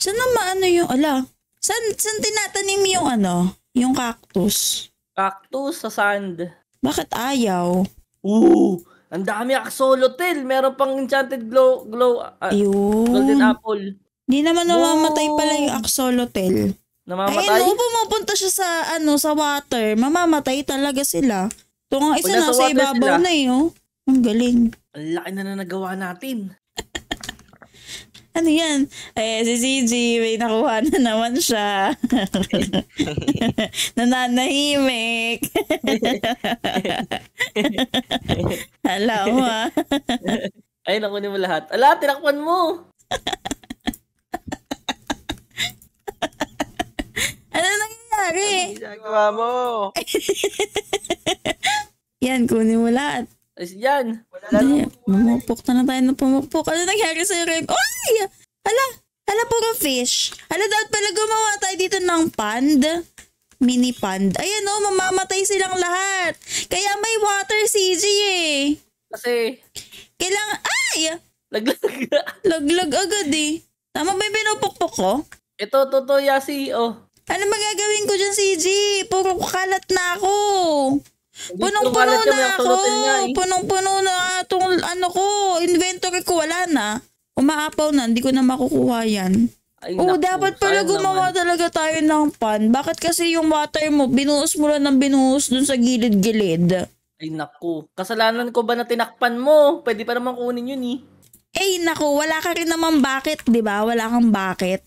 san na maano yung, ala, san, san tinatanim yung ano, yung cactus? Cactus sa sand. Bakit ayaw? Ooh, ang dami axolotl. Meron pang enchanted glow, glow, ah, golden apple. Di naman namamatay Wow. pala yung axolotl. Namamatay. Ayun, oh, pumupunta siya sa, ano, sa water. Mamamatay talaga sila. Ito nga isa Pag nasa nasa ibabaw sila. na eh, oh. Ang galing. Ang laki na na nagawa natin. (laughs) Ano yan? Eh, si CG, may nakuha na naman siya. (laughs) Nananahimik. Alam mo ah. Ay, nakunin mo lahat. Ala, tinakpan mo! Ano nangyayari? Ginagawa mo. (laughs) Yan, kunin mo lahat. Ayos yan. Dali, pumupok na lang tayo ng pumupok. Ano nangyari sa'yo, Rem? Ay! Hala! Hala, puro fish. Hala, dapat pala gumawa tayo dito ng pond. Mini pond. Ayan o, mamamatay silang lahat. Kaya may water CG eh. Kasi, Kailangan, ay! laglag. Laglag agad eh. Tama ba yung pinupukpok ko? Ito, totoo, Yasi. Oh. Ano magagawin ko dyan, CG? Puro kalat na ako. Punong-puno na ako. eh. Punong-puno na itong ano ko. Inventory ko wala na. Umaapaw na. Hindi ko na makukuha yan. Ay, Oo, naku, dapat pala gumawa naman. talaga tayo ng pan. Bakit kasi yung water mo, binuhos mo lang ng binuhos dun sa gilid-gilid? Ay, naku. Kasalanan ko ba na tinakpan mo? Pwede pa naman kunin yun eh. Eh, naku, wala ka rin naman bakit, di ba? Wala kang bakit.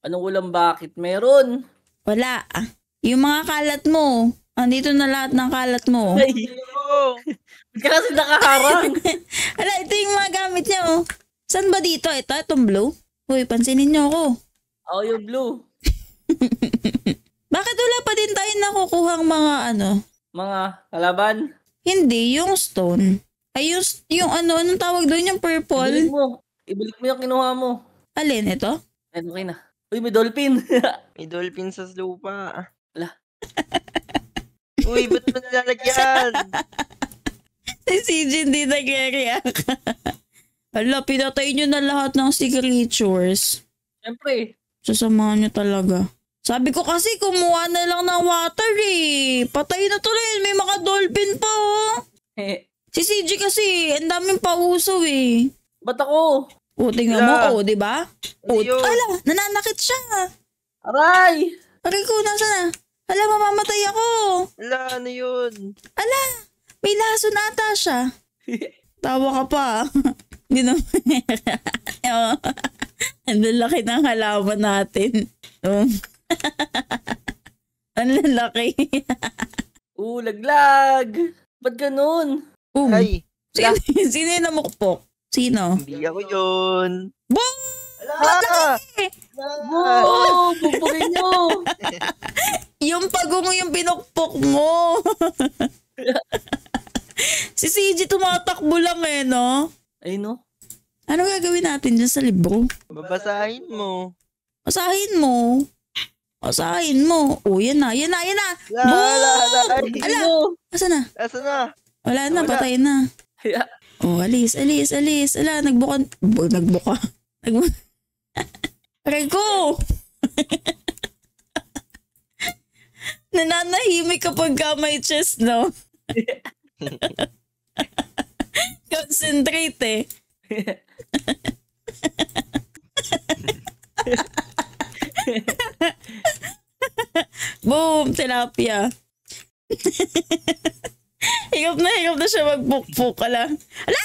Anong ulam bakit? Meron. Wala. Yung mga kalat mo, andito na lahat ng kalat mo. Ay, Oo. ba't ka kasi nakaharang. (laughs) Ala, ito yung mga gamit niya, oh. Saan ba dito? Ito, itong blue? Uy, pansinin niyo ako. oh, yung blue. (laughs) Bakit wala pa din tayo nakukuhang mga ano? Mga kalaban. Hindi, yung stone. Ay, yung, yung ano, anong tawag doon? Yung Ibalik purple? mo. Ibalik mo yung kinuha mo. Alin, ito? Ay, okay na. Uy, may dolphin. (laughs) May dolphin sa lupa. Wala. Uy, ba't mo nilalagyan? (laughs) Si CJ hindi nag-react. Ala, pinatay nyo na lahat ng sea creatures. Siyempre. Sasamahan nyo talaga. Sabi ko kasi kumuha na lang ng water eh. Patay na tuloy. May mga dolphin pa oh. Eh, Si CJ kasi, ang daming pauso eh. ba't ako? O, tingnan mo, o, di ba? O, ala, nananakit siya. Aray! Aray ko, nasa na? Ala, mamamatay ako. Wala, ano yun? Ala, may laso na ata siya. Tawa ka pa. (laughs) Hindi naman. Oo. (laughs) Ang lalaki ng halaman natin. Oh. (laughs) Ang lalaki. Uh, laglag! Ba't ganun? Oh. Ay, Sino, sino yung namukpok? Sino? hindi ako yun. Bong! Ah! Wow! Bubugin nyo! Yung pagong yung pinukpok mo. (laughs) si CJ tumatakbo lang eh, no? Ay, no? Ano gagawin natin dyan sa libro? Babasahin mo. Basahin mo. Basahin mo. Oh, yan na, yan na, yan na. Wala, wala, wala. Ay, Bubugin nyo! Asa na? Asa na? Wala na, Wala. patay na. Kaya, Oh, alis, alis, alis. Ala, nagbuka. Bu, nagbuka. (laughs) Nagbuka. (laughs) Ko! Nananahimik kapag ka may chest, no? (laughs) Concentrate eh. Boom! Tilapia. (laughs) higap na higap na siya magpukpuk. Ala. Ala!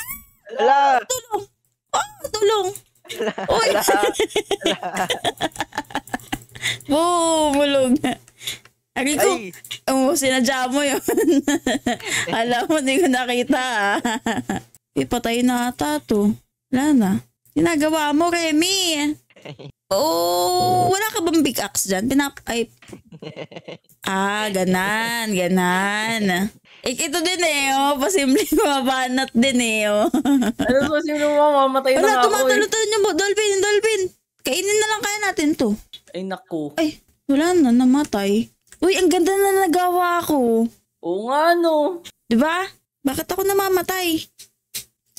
Wala. Tulong! Oh, tulong! Uy! (laughs) Boom! Bulog na. Ari ko, Ay, oh, sinadya mo yun. (laughs) Alam mo, hindi ko nakita ah. Ipatay na ata to. Wala na. Ginagawa mo, Remy. Oh, wala ka bang big axe dyan? Pinap... Ay. Ah, ganan, ganan. Eh, ito din eh, oh. Pasimple (laughs) mabanat din eh, oh. ano ba sino mo? Mamatay na Wala, ako eh. tumatalo-talo niyo mo. Dolphin, dolphin. Kainin na lang kaya natin to. Ay, naku. Ay, wala na, namatay. Uy, ang ganda na nagawa ko. Oo nga, no. Di ba? Bakit ako namamatay?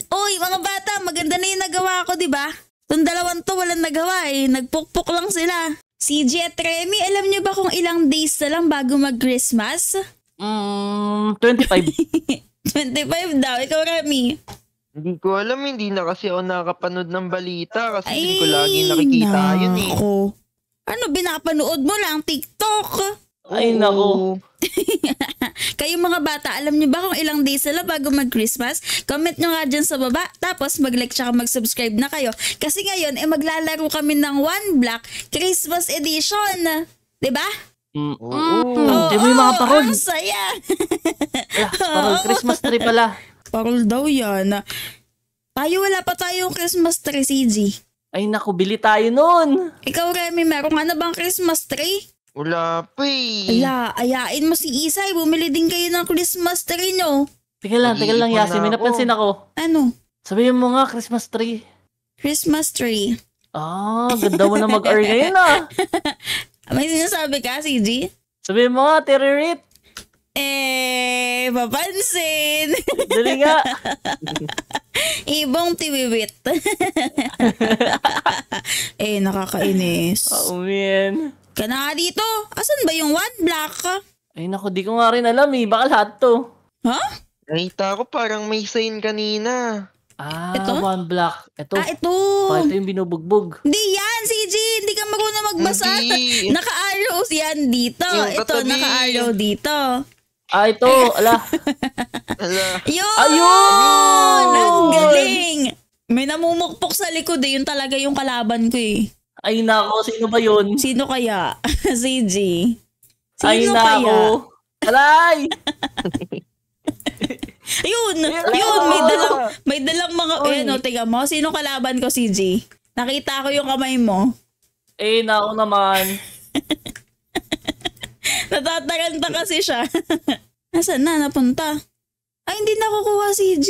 Uy, mga bata, maganda na yung nagawa ko, di ba? Itong dalawang to, walang nagawa eh. Nagpukpok lang sila. CJ at Remy, alam niyo ba kung ilang days na lang bago mag-Christmas? Mm, 25. 25 (laughs) daw. Ikaw, Remy. hindi ko alam, hindi na kasi ako nakapanood ng balita kasi hindi ko lagi nakikita yun eh. Ano, binapanood mo lang TikTok? Ay, Oo. naku. (laughs) Kayong mga bata, alam nyo ba kung ilang days sila bago mag-Christmas? Comment nyo nga dyan sa baba. Tapos mag-like tsaka mag-subscribe na kayo. Kasi ngayon, eh maglalaro kami ng One Block Christmas Edition. 'Di ba? Mm. Oo. Mm. Di mo yung mga parol. Ang saya. Ala, (laughs) parol Christmas tree pala. Parol daw yan. Tayo wala pa tayong Christmas tree, CG. Ay naku, bili tayo nun. Ikaw, Remy, meron ka na bang Christmas tree? Wala pa eh. Ala, ayain mo si Isay. Bumili din kayo ng Christmas tree, no? Teka lang, teka lang, Yasi. May napansin ako. Ano? Sabihin mo nga, Christmas tree. Christmas tree. Ah, ganda mo na mag-earn ngayon ah. (laughs) May sinasabi ka, CG? Sabihin mo nga, Teririt. Eh, papansin. Dali nga. (laughs) Ibong tiwiwit. (laughs) eh, nakakainis. Oh, man. Ka na nga dito. Asan ba yung one black? Ay naku, di ko nga rin alam eh. Baka lahat to. Ha? Nakita ko parang may sign kanina. Ah, Ito? one block. Ito. Ah, ito. Pa, ito yung binubugbog. Hindi yan, CG. Hindi ka marunong magbasa. Hindi. (laughs) Naka-arrows yan dito. Yung Ito, katabi. naka-arrow dito. Ah, ito. Ala. (laughs) Ala. Yun! Ayun! Ang galing! May namumukpok sa likod eh. Yun talaga yung kalaban ko eh. Ay nako, sino ba yun? Sino kaya? (laughs) CG. Sino Ay nako. Alay! Yun! (laughs) Ayun! Yun! May dalang, may dalang mga... Oy. Eh, no, tiga mo. Sino kalaban ko, CG? Nakita ko yung kamay mo. Eh, nako naman. (laughs) Natataranta kasi siya. Nasaan na? Napunta? Ay, hindi nakukuha, CG.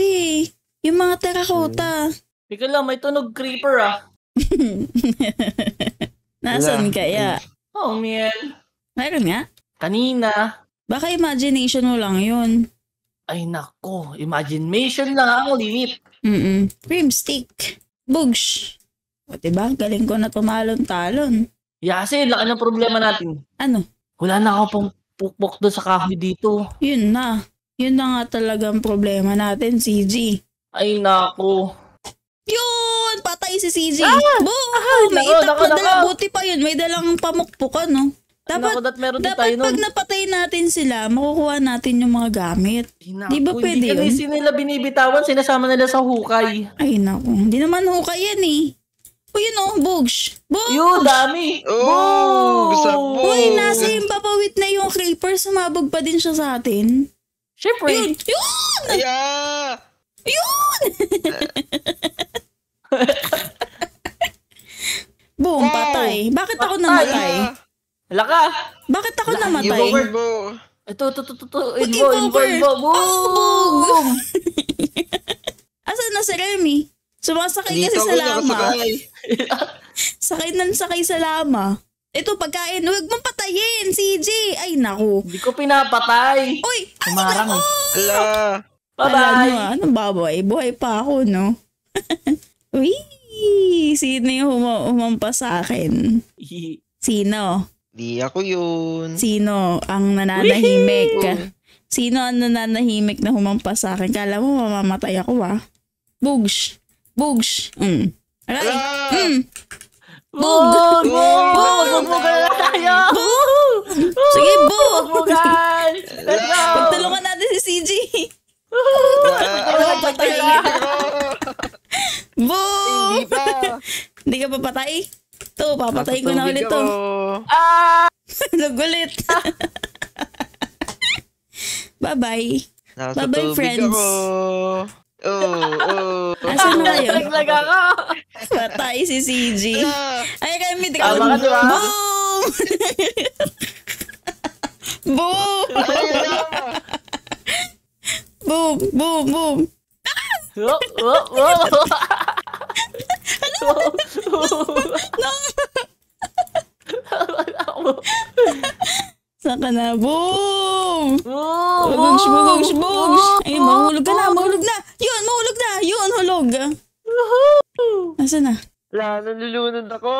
Yung mga terracotta. Teka lang, may tunog creeper ah. (laughs) Nasaan Wala. kaya? Oh, man. Meron nga? Kanina. Baka imagination mo lang yun. Ay nako, imagination lang ang limit. Mm-mm. Cream stick. Bugs. O diba? Galing ko na tumalon-talon. Yasi, laki ng problema natin. Ano? Wala na ako pang pukpok doon sa kahoy dito. Yun na. Yun na nga talagang problema natin, CG. Ay nako. Yun! Patay si CG. Ah! Boom! may nako, itak nako, na dala. Buti pa yun. May dalang pamukpukan, no? Dapat, Dapat, nako, that meron din tayo dapat nun. pag napatay natin sila, makukuha natin yung mga gamit. Ay, nako, Di ba pwede hindi yun? kasi nila binibitawan, sinasama nila sa hukay. Ay, naku. Hindi naman hukay yan, eh. O yun, oh. Bugs. Bugs! Yun, dami. Oh, sabog. Uy, nasa yung papawit na yung creeper. Sumabog pa din siya sa atin. Siyempre. Yun! Yun! Aya! Yun! (laughs) (laughs) Boom, Wow! patay. Bakit ako Patay. namatay? Hala ka. Bakit ako Wala, namatay? Ibo, ibo. Ito, ito, ito, ito. Invo, invo, invo. Boom! Boom! (laughs) Asan na si Remy? Sumasakay kasi Dito sa ako lama. (laughs) Sakay nan sakay sa lama. Ito, pagkain. Huwag mong patayin, CJ. Ay, naku. Hindi ko pinapatay. Uy! Naku! Ala. Bye-bye. na. Anong baboy? Buhay pa ako, no? Uy! Sino yung huma- humampas sa akin? (laughs) Sino? Di ako yun. Sino ang nananahimik? Woohoo! Sino ang nananahimik na humampas sa akin? Kala mo mamamatay ako ah. Bugs. Bugs. Mm. Aray. Ala! Mm. Bug! Bug! Bug! Magbugan na tayo! Sige, bug! Magbugan! Let's go! Pagtulungan natin si CG. Ah, Patay. Bug! Hindi pa. Hindi ka papatay? To, papatayin ko na ulit to. ako. Ah! (laughs) Nagulit. (laughs) Bye-bye. Bye-bye, friends. ako. Oh, oh. Asan na kayo? Naglag ako! Patay si CG. Ay, kami Tama ka, di ba? Boom! (laughs) boom! Boom! Boom! Boom! Oh, oh, oh. Saan ka na? Boom! Oh, Bugs, bugs, oh. bugs! Ay, mahulog ka na, mahulog na! Yun, mahulog na! Yun, hulog! Nasaan na? Wala, nalulunod ako.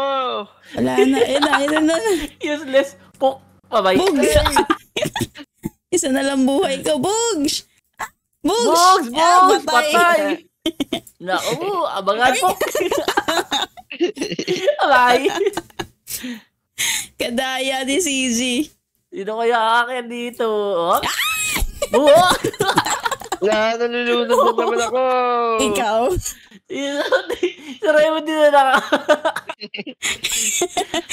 Wala na, ayun na, ayun na. Useless. Pok. Bye-bye. Bugs! (laughs) Isa na lang buhay ka, Bugs! Bugs! Bugs! Bugs! Patay! (laughs) Naku, abangan po. Bye! (laughs) Kadaya ni CG. Sino kaya akin dito? Oh? Oo! (laughs) Wala, nalulunod na naman ako. Ikaw. si Raymond din na naka...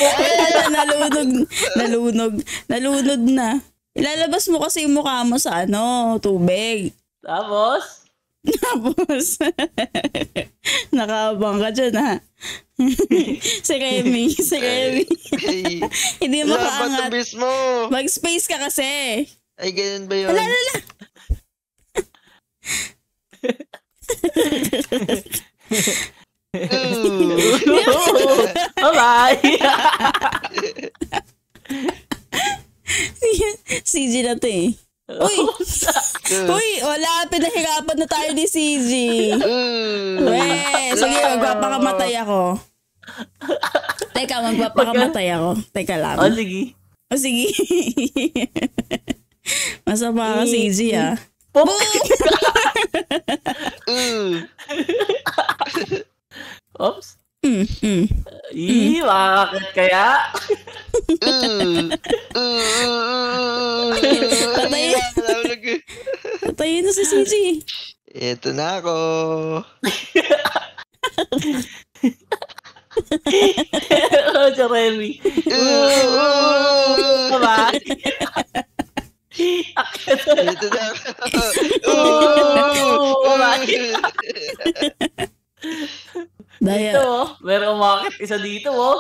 Wala, nalunog. Nalunog. Nalunod na. Ilalabas mo kasi yung mukha mo sa ano, tubig. Tapos, Tapos, (laughs) nakaabang ka dyan ha. (laughs) si Remy, si Remy. (laughs) Hindi mo Wala, ba't kaangat. ang bilis mo? Mag-space ka kasi. Ay, ganyan ba yun? Wala, wala. Ooh. bye-bye! CG na to eh. Uy! (laughs) Uy! Wala, pinahirapan na tayo ni CG. Ooh. Weh, sige, magpapakamatay ako. Teka, magpapakamatay ako. Teka lang. oh, sige. O sige. (laughs) Masama ka CG ah. Pop! Ooh. (laughs) Oops. Mm, mm. Ih, makakakit kaya? Ooh. Ooh. Patay. Nahulog. Patayin na si CG. Ito na ako. (laughs) (laughs) oh. Bye-bye! Akit. Ito na ako. Ooh. Bye-bye! Daya. Ito, oh. Meron umakit isa dito, oh.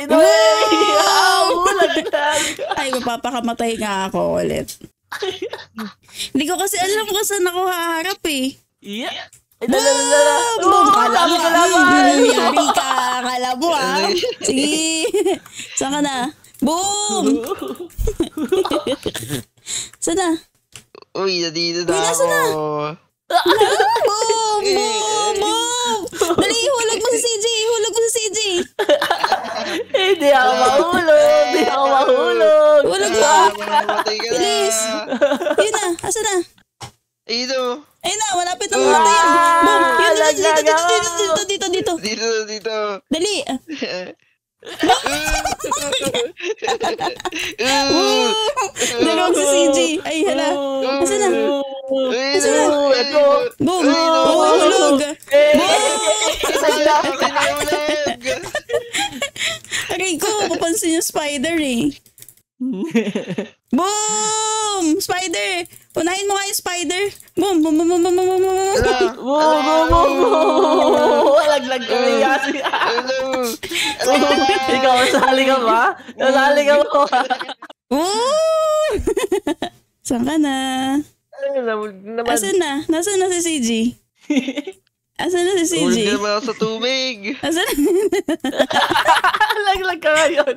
Ito eh! Ah, lagdag! Ay, mapapakamatay nga ako ulit. Hindi ko kasi alam kung saan ako haharap eh. Yeah! Ay, dala, dala, dala! Boom! Oh, Kala mo, yari ka. Kala mo ah. Sige. Saan ka na? Boom! (laughs) Saan na? Uy, nandito na Uy, nasa na? Boom! Boom! Boom! Dali, hulog mo si CJ! Hulog mo si CJ! Hindi ako mahulog! Hindi ako mahulog! Hulog mo! Ah, na. Bilis. Yun na, asa na? Ay, ito. Ayun na, malapit na mamatay yan. Boom! Yun, dito, dito, dito, dito, dito, dito. Dito, dito. Dali. (laughs) Dalawang si CJ. Ay, hala. Asa na? Asa na? ito. Boom! Uy, no. Oo, hulog. Wala ka kinaulag. Aray ko, papansin yung spider eh. Boom! Spider! Unahin mo nga yung spider. Boom! Boom! Boom! Boom! Boom! Boom! Boom! boom. Ala. Woo, woo, woo, woo! Laglag ka may yasi. Hello. Ikaw, nasali ka ba? Nasali ka ba? Woo! (laughs) Saan ka na? Asan na? Nasaan na si CG? (laughs) Asan na si CG? na naman ako sa tubig. Asan na? (laughs) Laglag ka ngayon.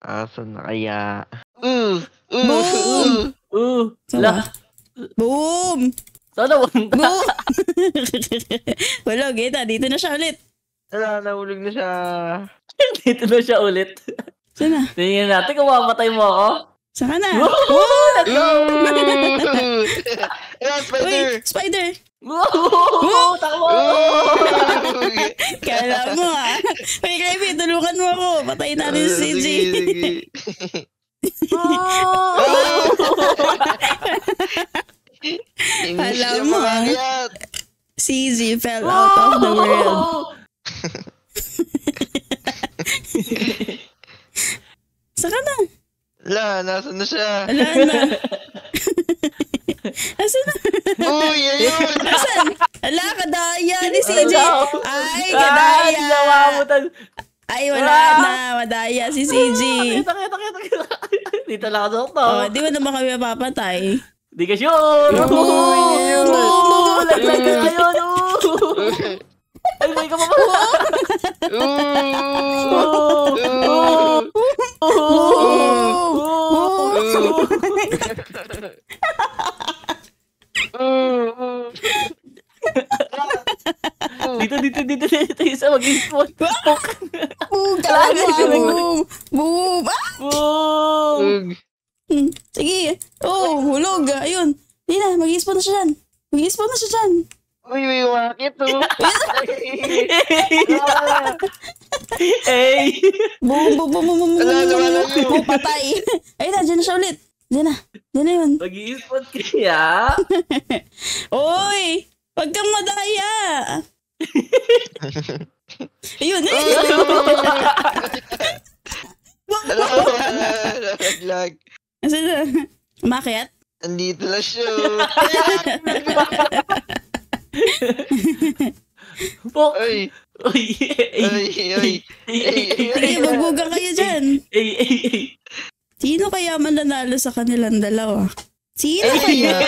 Asan na kaya? Uh, uh, Boom! uh. Uh, Saan la. ba? Boom! Sana wag Boom! (laughs) Hulog, ito. Dito na siya ulit. Ala, nahulog na siya. (laughs) Dito na siya ulit. Saan na? Tingnan natin kung mamatay mo ako. Saan na? Woo! Let's go! Ala, spider. Uy, spider! Woo! Takbo! (laughs) Kala mo ah. Uy, Remy, tulungan mo ako. Patayin natin si CG. Hindi Alam mo, ah. makakyat. CG fell out of the world. (laughs) Saan ka na? Ala, nasan na siya? Wala na. (laughs) Asan na? Uy, ayun. Asan? Ala, kadaya ni CJ. Ay, Ah, kadaya. ginawa mo tal- Ay, wala Ah. na. Madaya si CJ. Kita, kita, kita, kita. Dito lang ako to. Oh, di mo naman kami mapapatay. Di ka sure. Oo, Laglag ka oo. Ay, may ka pa ba? (laughs) Dito, dito, dito, dito, isa mag-spawn. Boom! Mo. Boom! (laughs) Boom! Ah! Boom! Hmm, Sige. Oh, hulog. Ayun. Hindi na, mag-spawn na siya dyan. Mag-spawn na siya dyan. Uy, may umakit oh. (laughs) Hey! Boom, boom, boom, boom, boom, boom, Wala, boom, wala, boom, boom, patay. Ayun na, dyan na siya ulit. Dyan na. Dyan na yun. Mag-i-spot kaya? Oy! Huwag kang madaya. (laughs) Ayun, eh. Hello, nalaglag. Nasaan (laughs) na? Umakyat? Andito na siya. Pok! Ay, Uy! ay, ay. Sige, magbuga kayo dyan. Ay, ay, ay. Sino kaya mananalo sa kanilang dalawa? Sino kaya?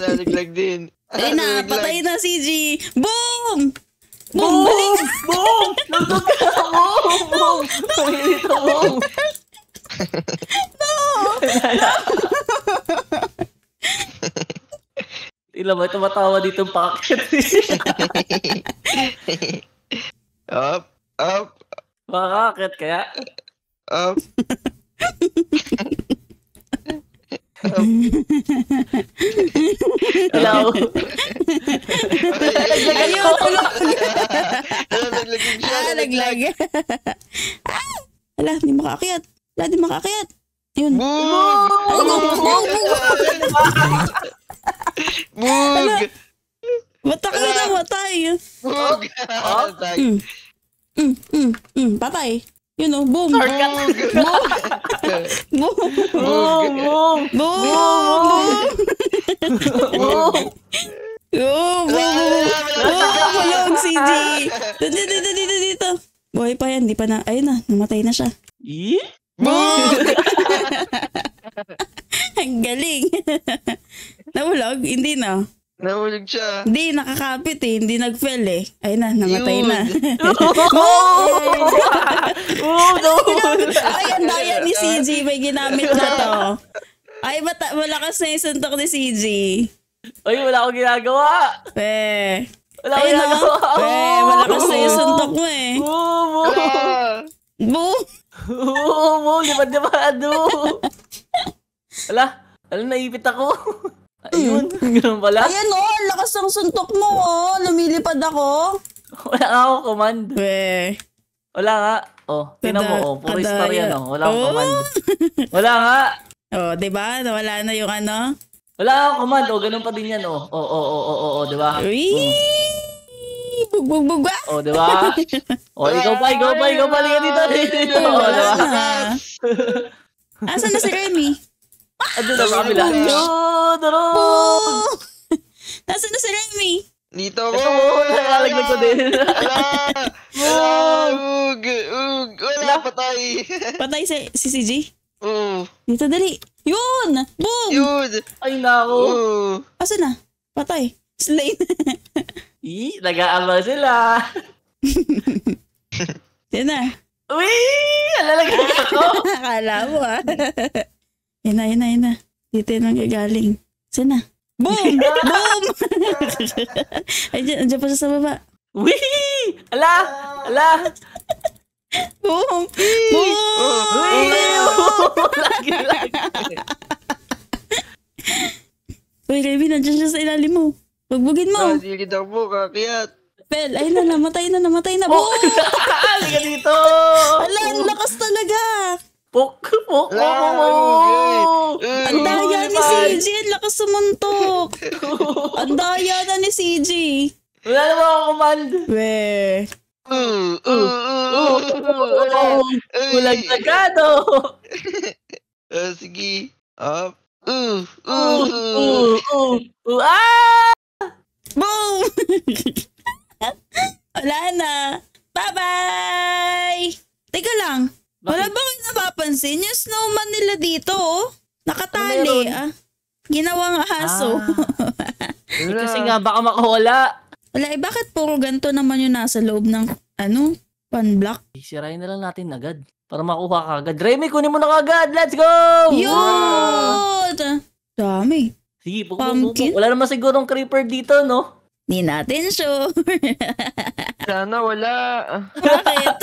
Nalaglag din. Ayun na, patay na si G. Boom! Boom! Boom! Boom! Nandun ka! Boom! Boom! Pamilit ako, boom! Tila mo, tumatawa dito ang pakakit. Up, up, Makakakit kaya? up. (laughs) Hello? Ayun, tulog! Nalaglag din siya. Ah, naglag. (laughs) ah! Ala, hindi makaakyat. Wala, hindi makaakyat. Yun. Bug! Bug, bug, bug. Bug! Ba't kayo namatay? Bug! Patay. Mm. Mm, mm, mm, patay. Yun oh, boom. Bug! Boom. Boom. Boom! Boom! Boom. Boom. Boom! Oh, boom, boom. Oh, kulog si G. Dito, dito, dito, dito. Buhay pa yan, di pa na. Ayun na, namatay na siya. Eh? Bug! Ang galing. Nahulog? Hindi na. Nahulog siya. Hindi, nakakapit eh. Hindi nag-fail eh. Ayun na, namatay Yun. na. Oh, no! Ay, ang daya ni CG. May ginamit na to. (laughs) Ay, mata- malakas na yung suntok ni CG. Ay, wala akong ginagawa! Eh. Wala akong ginagawa! Eh, malakas na yung suntok mo eh. Boom! Boom! Ah! Boom! Boom! Boom! Lipad-lipad! Boom! Wala! Wala, (laughs) naipit ako! (laughs) Ayun, (laughs) ganun pala. Ayan oh, ang lakas ng suntok mo oh. Lumilipad ako. Wala nga ako command. Eh. Wala nga. Oh, tinan mo, oh. Puro star yan, oh. Wala akong Oh. command. (laughs) Wala nga. Oh, 'di ba? Nawala na yung ano. Wala akong command, oh. Ganun pa din yan, oh. Oh, oh, oh, oh, oh, oh, di ba? Uy! Bug bug bug ba? Oh, di ba? (laughs) Oh, ikaw pa, ikaw pa, ikaw pa. Liga dito, dito. Oh, di ba? Wala na. Asan na si Remy? Ando na sa kabila. Oh, daro. Oh! Nasaan na si Remy? Dito ako! Ito, oh, nakalaglag ko din. Ala! Ug! Ug! Wala, patay! Patay si, si CG? Oo! Dito dali. Yun! Boom! Yun! Ay, nako. Oo! Asan na? Patay. Slain. (laughs) Ih, nag-aama sila. (laughs) Yan na. Uy! Alalagay (laughs) ako. Akala mo ah. Yan na, yan na, yan na. Dito yun ang gagaling. Saan na? Boom! (laughs) Boom! (laughs) Ay, dyan, dyan pa siya sa baba. Uy! Ala! Ala! Boom! Boom! Uy! Lagi, lagi. Uy, Remy, nandiyan siya sa ilalim mo. Bugbugin mo. Kasilid ako, kakiyat! Pel, ayun na, namatay na, namatay na. Boom! (laughs) Liga dito! Ala, lakas talaga. Pok! Pok! Pok! Pok! Ang daya ni CG, ang lakas sumuntok. Ang daya na ni CG. Wala naman ako command. We. Uh, (laughs) uh, sige. Up. Uh, uh. uh, uh, uh, ah! Boom! (laughs) Wala na. Bye-bye! Teka lang. Wala ba kayo napapansin? Yung snowman nila dito, oh. Ano Nakatali, meron? ah. Ginawang aso. (laughs) Eh, kasi nga baka makawala. Wala, eh bakit puro ganito naman yung nasa loob ng, ano, one block? Sirayin na lang natin agad. Para makuha ka agad. Remy, kunin mo na agad. Let's go! Yun! Dami. Sige, puk, puk, puk, Pumpkin? puk. Wala naman sigurong creeper dito, no? Di natin sure. Sana wala. Bakit?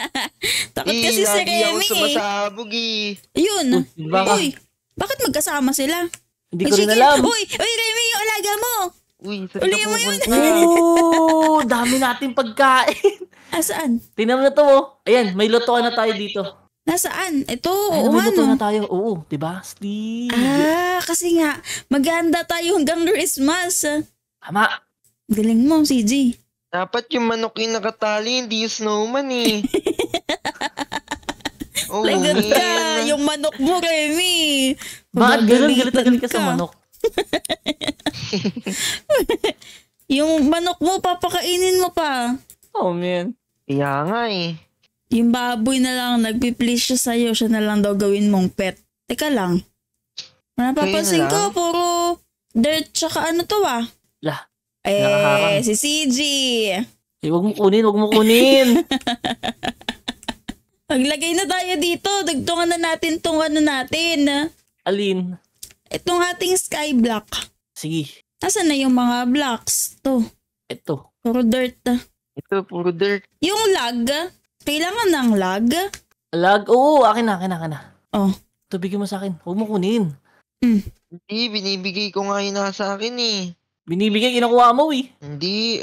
(laughs) Takot kasi si Remy eh. sumasabog eh. Yun. Uy, baka- Uy, bakit magkasama sila? Hindi ko rin alam. Uy, uy, Remy, yung alaga mo. Uy, saan ka mo yun. Oh, dami nating pagkain. Asaan? Tingnan mo na to, oh. Ayan, may lutuan na tayo dito. Nasaan? Ito, Ayan, oo may nga lutuan no. na tayo. Oo, di ba? Steve. Ah, kasi nga, maghanda tayo hanggang Christmas. Tama. Galing mo, CJ. Dapat yung manok yung nakatali, hindi yung snowman eh. (laughs) oh, Lagot ka, yung manok mo, Remy. Bakit ganun? Galit na galit ka sa manok. (laughs) Yung manok mo, papakainin mo pa. Oh, man. Kaya nga eh. Yung baboy na lang, nagpi-please siya sa'yo, siya na lang daw gawin mong pet. Teka lang. Napapansin ko, puro dirt tsaka ano to ah. Lah, Eh, nakaharang. si CG. Eh, wag mo kunin, wag mo kunin. (laughs) Maglagay na tayo dito. Dagtungan na natin tong ano natin. Alin? Itong ating sky block. Sige, Nasaan na yung mga blocks? To. eto. Puro dirt. Ito, puro dirt. Yung lag. Kailangan ng lag. Lag, oo, akin na, akin na, akin na. Oh. Ito, bigyan mo sa akin. Huwag mo kunin. Hindi, binibigay ko nga yun nasa akin eh. Binibigay, kinukuha mo eh. Hindi.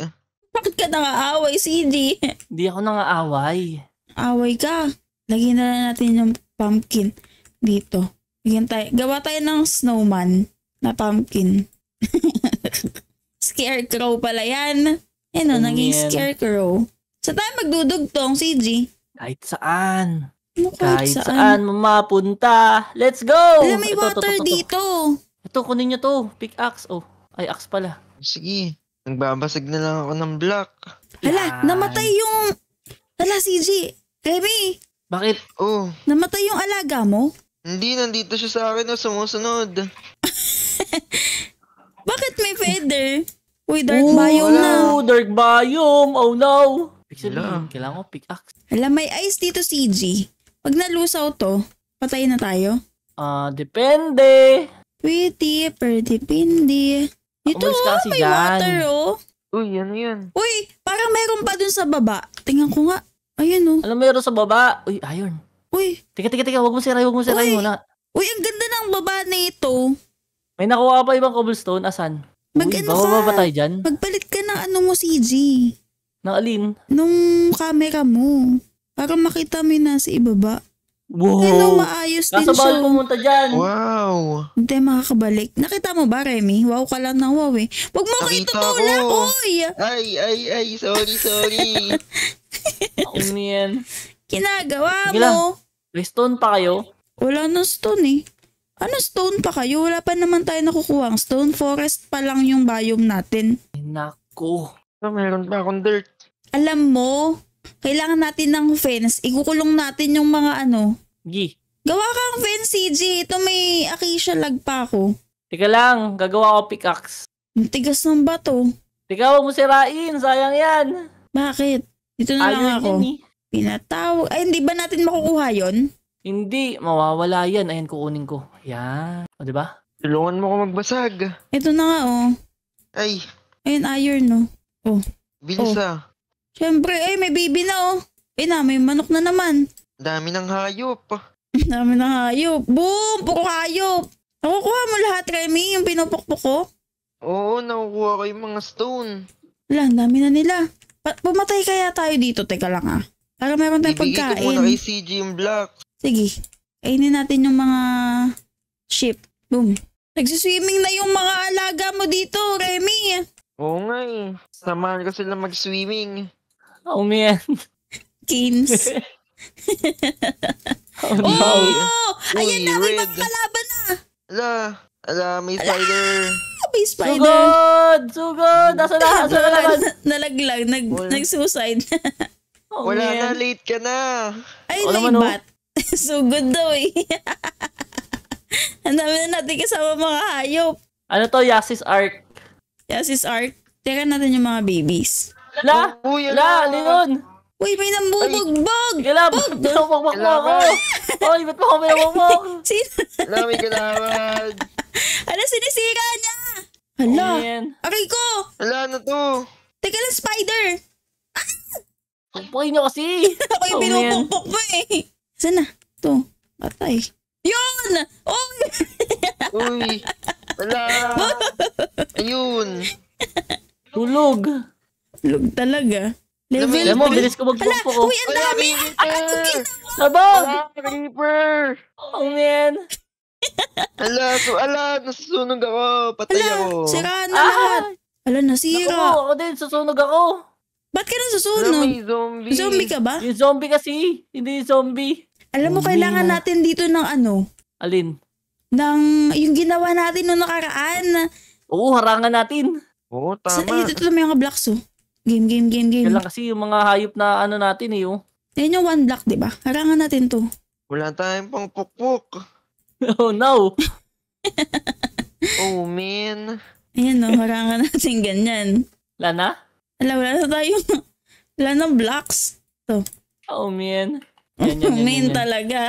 Bakit ka nakaaway, CG? Hindi ako nangaaway. Away ka. Lagyan na lang natin yung pumpkin dito. Bigyan tayo. Gawa tayo ng snowman na pumpkin. (laughs) scarecrow pala yan. Yan o, Ano naging yan? scarecrow. Sa tayo magdudugtong, CG. Kahit saan. Ano kahit, Kahit saan. saan, mapunta. Let's go! Alam, may Ito, ito, water ito, ito. dito. Ito, kunin nyo to. Pickaxe. Oh, ay, axe pala. Sige. Nagbabasag na lang ako ng block. Hala, Yan. namatay yung... Hala, CG. Remy, Bakit? Oh, namatay yung alaga mo? hindi. Nandito siya sa akin na sumusunod. (laughs) Bakit may feather? Uy, dark Ooh, biome na. Oh, dark biome. Oh, no. Wala. kailangan ko pickaxe. Hala, may ice dito, CG. Pag nalusaw to, patay na tayo. Ah, depende. Pretty, pretty, pindi. Ito, Umalis ka oh, kasi may dyan. water, oh. Uy, ano yan? Uy, parang meron pa dun sa baba. Tingnan ko nga. Ayun, oh. Mo meron sa baba. Uy, iron. Uy, Tika, tika, tika. Huwag mo siray, huwag mo siray Uy. muna. uy, ang ganda ng baba na ito. May nakuha pa ibang cobblestone. Asan? Uy, Mag-ano bababa ka? ba tayo dyan? Magpalit ka ng ano mo, CG. Nang alin? Nung camera mo. Para makita mo yung nasa ibaba. Wow. Ano, maayos din Nasa siya. pumunta dyan. Wow. Hindi makakabalik. Nakita mo ba, Remy? Wow ka lang ng wow eh. Huwag mo ko. oy! Ay, ay, ay. Sorry, sorry. (laughs) Ako niyan. Kinagawa Sige lang. mo. May stone pa kayo? Wala na stone eh. Ano stone pa kayo? Wala pa naman tayo nakukuha. Ang Stone forest pa lang yung biome natin. Ay, Nako. Ah, meron pa akong dirt. Alam mo, kailangan natin ng fence. Ikukulong natin yung mga ano. Gi. Gawa kang fence, CG. Ito may acacia lag pa ako. Teka lang, gagawa ako pickaxe. Ang tigas ng bato. Teka, huwag mo sirain. Sayang yan. Bakit? Dito na lang Iron ako. eh. Pinatawag. Ay, hindi ba natin makukuha yon? Hindi, mawawala yan. Ayan, kukunin ko. Yan. O, diba? Tulungan mo ko magbasag. Ito na nga, oh. Ay, Ayun, iron, no. bilis Oh. ah. Siyempre, eh, may baby na, oh. Eh na, may manok na naman. Dami ng hayop. (laughs) Dami ng hayop. Boom! Puro hayop. Nakukuha mo lahat, Remy, yung pinupukpok ko. Oo, nakukuha ko yung mga stone. Wala, dami na nila. Pa- pumatay kaya tayo dito. Teka lang, ah. Para meron tayong Ibigay ko muna pagkain. kay CG yung block. Sige. Kainin natin yung mga ship. Boom. Nagsiswimming na yung mga alaga mo dito, Remy. Oo nga eh. Samahan ko sila mag-swimming. Oh, man. Kins. (laughs) Oh, no. Oh! Ayan Uy, na, may red. mga kalaban na. Ala, ala, may spider. Ah, May spider. Sugod! Sugod! Nasa na? Nasa na naman? Nalaglag, nag, Wala. nag-suicide. Oh, Wala man. na, late ka na. Ay, Oo may naman, oh. bat. (laughs) so good daw eh. (laughs) Ang dami na natin kasama mga hayop. Ano to? Yasis Ark. Yes, sis Ark. Teka natin yung mga babies. La! Uy, La! ala. Linon! Uy, may nambubugbog! Sige lang! Pinamumak mo ako! Oy, ba't mo ako pinamumok? (laughs) Sino? Ala, may kalaban. Ano sinisira niya? Hala, aray ko! Ala, ano to? Teka lang, spider! Pagpakin niyo kasi! (laughs) Ako yung man. pinupukpok mo eh. Saan na? Ito, patay. Yun! Oh! (laughs) Uy, ala. Ayun. Tulog! Lug talaga. Level Alam mo, 3. bilis ko magpupok. Uy, ang dami! Sabog! Ala, Creeper! Oh, man. Ala, so, ala, nasusunog ako. Patay Ala, ako. sira na lahat. Ah! Ala, Ako, nasira. ako din, susunog ako. Ba't ka Ala, nasusunog? may zombie. Zombie ka ba? Yung zombie kasi, hindi yung zombie. Alam mo, Zombie kailangan na. natin dito ng ano, Alin? ng yung ginawa natin noong nakaraan. Oo, harangan natin. Oo, Sa, tama. ito, ito may mga blocks oh. Game, game, game, game. Yan lang kasi yung mga hayop na ano natin eh. Oh, Yan yung one block, di ba? Harangan natin to. Wala tayong pang pukpuk. (laughs) oh no. Oh, man. Ayan no, harangan (laughs) natin ganyan. Wala na? Ala, wala na tayo. (laughs) Wala na blocks. Oh man. Yan, yan, yan, Main yan, yan. talaga.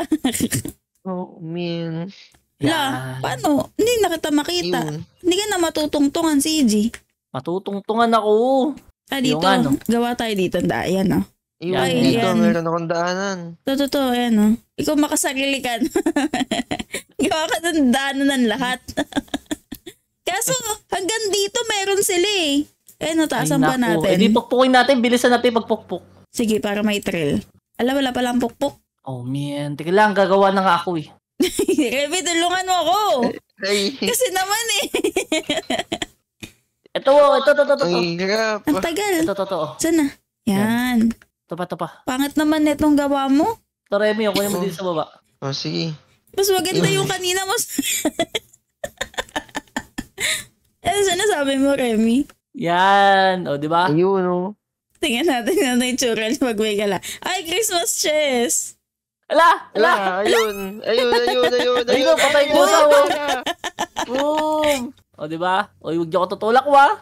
Oh, man. Yan. paano? Hindi na kita makita. Yun. Hindi ka na matutungtungan, CG. Matutungtungan ako. Ah, dito. Yung ano? Gawa tayo dito. Da, ayan oh. Yun, Yan, dito, yan. meron akong daanan. Totoo, to, ayan oh. Ikaw makasarili ka. (laughs) Gawa ka ng daanan ng lahat. (laughs) Kaso, hanggang dito meron sila eh. Ayan, oh, taasan pa naku. natin. Eh di pukpukin natin, bilisan natin pagpukpuk. Sige, para may trail. Alam, wala palang pukpuk. Oh man, teka lang, gagawa na nga ako eh. (laughs) Remy, tulungan mo ako. Ay, Kasi naman eh. Ito, oh, ito, ito, ito, ito. ang hirap. Ang tagal. Ito, ito, ito. oh. Saan na? Yan. Ito pa, ito pa. Pangit naman netong gawa mo. Ito, Remy, ako mo dito sa baba. Oh, sige. Mas maganda yung kanina mo. (laughs) ano sinasabi mo, Remy? Yan, o, di ba? Ayun, oh. Tingnan natin ano yung tsura niya pag may gala. Ay, Christmas chess! Ala, ala. Ala, ayun. Ayun, ayun, ayun, Ayun, ayun. patay ko ayun, sa ayun. Boom! O, di ba? O, huwag niyo ako tutulak, wa?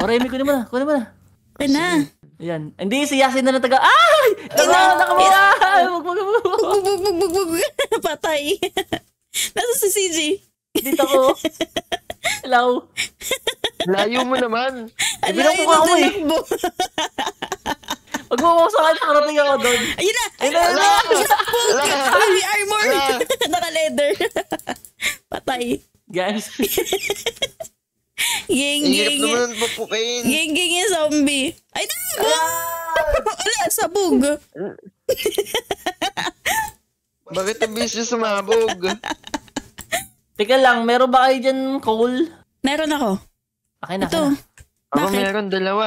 O, Remy, kunin mo na, kunin mo na. Ay na. Ayan. Hindi, si Yasin na nataga. Ay! Naka, nakabuha! Wag, wag, wag, wag. Bug, bug, bug, bug. Patay. (laughs) Nasa si CJ. Dito ko. Hello. Layo mo naman. (laughs) Eh, binukuha ko eh. Wag mo ako sa kanya, karating ako doon. Ayun na! Ayun na, Ala! Ala! Ay, may armor! (laughs) Naka-leather. Patay. Guys. (laughs) Ging, Ang hirap ging. naman pupukin. Ging, ging yung zombie. Ay, na! Wala, sabog. (laughs) Bakit ang bisyo sumabog? Teka lang, meron ba kayo dyan coal? Meron ako. Akin na, Ito. akin na. Ako Bakit? meron dalawa.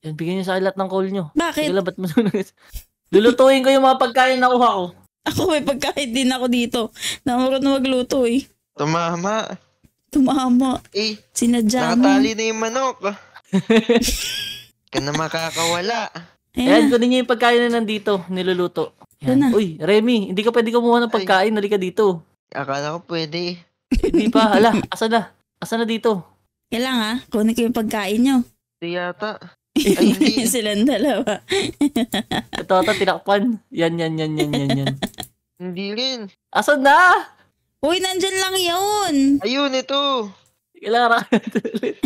Yan, bigyan niyo sa lahat ng coal nyo. Bakit? Teka lang, ba't mo (laughs) Lulutuin ko yung mga pagkain na kuha ko. Ako may pagkain din ako dito. Namurot na magluto eh. Tumama. Tumama. Eh, Sinadya mo. nakatali na yung manok. (laughs) Ka na makakawala. Ayan, Ayan. kunin niyo yung pagkain na nandito, niluluto. Ito na. Yan. Uy, Remy, hindi ka pwede kumuha ng pagkain, halika dito. Akala ko pwede. Hindi pa, hala, asa na? Asa na dito? Kailangan ha. Kunin ko yung pagkain nyo. Hindi yata. Ay, hindi. (laughs) Silang dalawa. Ito, ito, tinakpan. Yan, yan, yan, yan, yan, yan. Hindi rin. Asa na? Uy, nandyan lang yun. Ayun, ito. Kailangan ulit.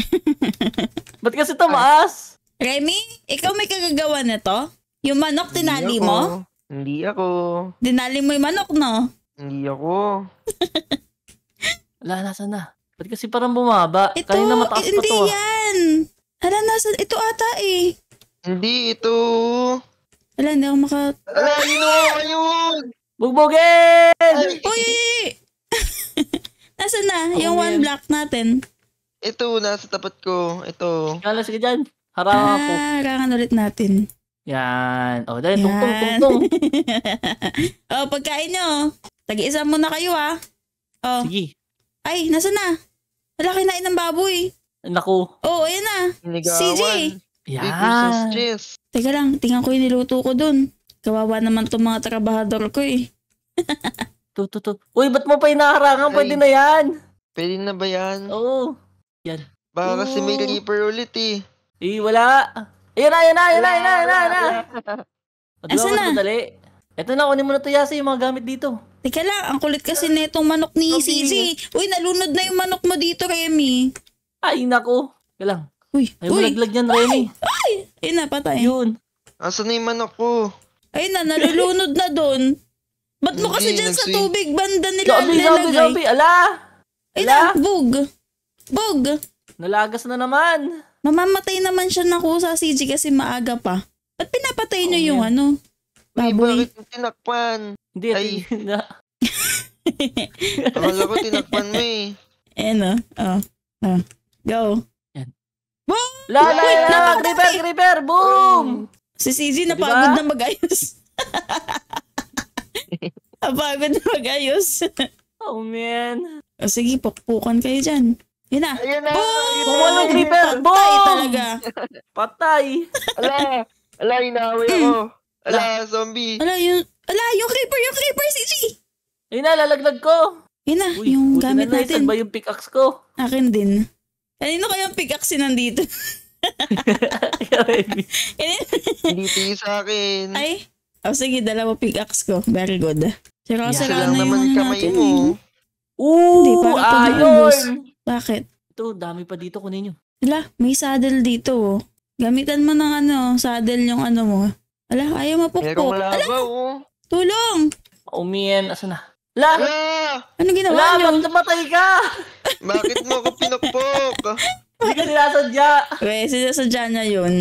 (laughs) Ba't kasi tumaas? Remy, ikaw may kagagawa na to? Yung manok, tinali Hindi ako. mo? Hindi ako. Dinali mo yung manok, no? Hindi ako. (laughs) Wala, nasa na? Ba't kasi parang bumaba? Ito, Kanina mataas pa hindi to. ah. yan. Hala, nasa, ito ata eh. Hindi ito. Hala, hindi ako maka... Ala, yun o, ayun. Bugbugin! Uy! (laughs) nasa na? Yung Oh, one man. block natin. ito, nasa tapat ko. Ito. Kala, sige dyan. Harangan ako. Ah, harangan ulit natin. Yan. O, dahil, Yan. tungtong, (laughs) tungtong. oh, pagkain nyo. Tag-isa muna kayo ah. Oh, Sige. ay, nasa na? Wala kinain ng baboy. Naku. Oh, ayan na. CJ. Yan. cheese. Teka lang, tingnan ko yung niluto ko dun. Kawawa naman tong mga trabahador ko eh. (laughs) Tu, tu, tu. Uy, ba't mo pa inaharangan? Ay. Pwede na yan. Pwede na ba yan? Oo. Baka kasi may Oo. creeper ulit eh. Eh, wala. Ayun na, ayun na, ayun na, ayun na, ayun na, ayun na. Mas na? madali? Ito na, kunin mo na to, Yasi, yung mga gamit dito. Teka lang, ang kulit kasi netong manok ni Okay. CJ. Uy, nalunod na yung manok mo dito, Remy. Ay, nako. Kaya lang. Uy, Ay, uy. malaglag yan, Remy. Ayun na, patay. Yun. Asan na yung manok ko? Ayun na, nalulunod na dun. Ba't mo kasi dyan sa tubig banda nila Zombie, zombie, zombie. Ala! Ala! na, bug. Bug. Nalagas na naman. Mamamatay naman siya ng kusa CG kasi maaga pa. Ba't pinapatay niyo Oh, yung yan. ano? Uy, Baboy. bakit mo tinakpan? Hindi, Ay. na. Akala ko tinakpan mo eh. (laughs) Eh no? Oh. oh. Go. La, la, Wait, la, napatay! creeper, creeper, boom! Si CG Diba? napagod na mag-ayos. (laughs) napagod na mag-ayos. Oh, man. o sige, pukpukan kayo dyan. Yun na. Ayan na! Boom! Bumalo, creeper! Patay Boom! talaga. Patay! Ala! Ala, inaaway ako. Ala, zombie. Ala, yung, ala, yung creeper, yung creeper, CG! Ayun na, lalaglag ko. Yun na, Uy, yung gamit na natin. naisan ba yung pickaxe ko? Akin din. Kanino kayang pickaxe nandito? (laughs) (laughs) Hindi sa akin. Ay, oh sige, dalawa pickaxe ko. Very good. Sira Yeah. sira Isa na yung ano kamay natin. mo. eh. Ooh, Hindi, para ayun! Bakit? Ito, dami pa dito kunin nyo. Ala, may saddle dito oh. Gamitan mo ng ano, saddle yung ano mo. Ala, ayaw Merong mapukpok. Ala, oh. tulong! Man, asa na? La! Ala! Ano ginawa La, niyo? ba't namatay ka? Bakit mo ako pinukpok? (laughs) Hindi ka sinasadya. Weh, sinasadya niya yun.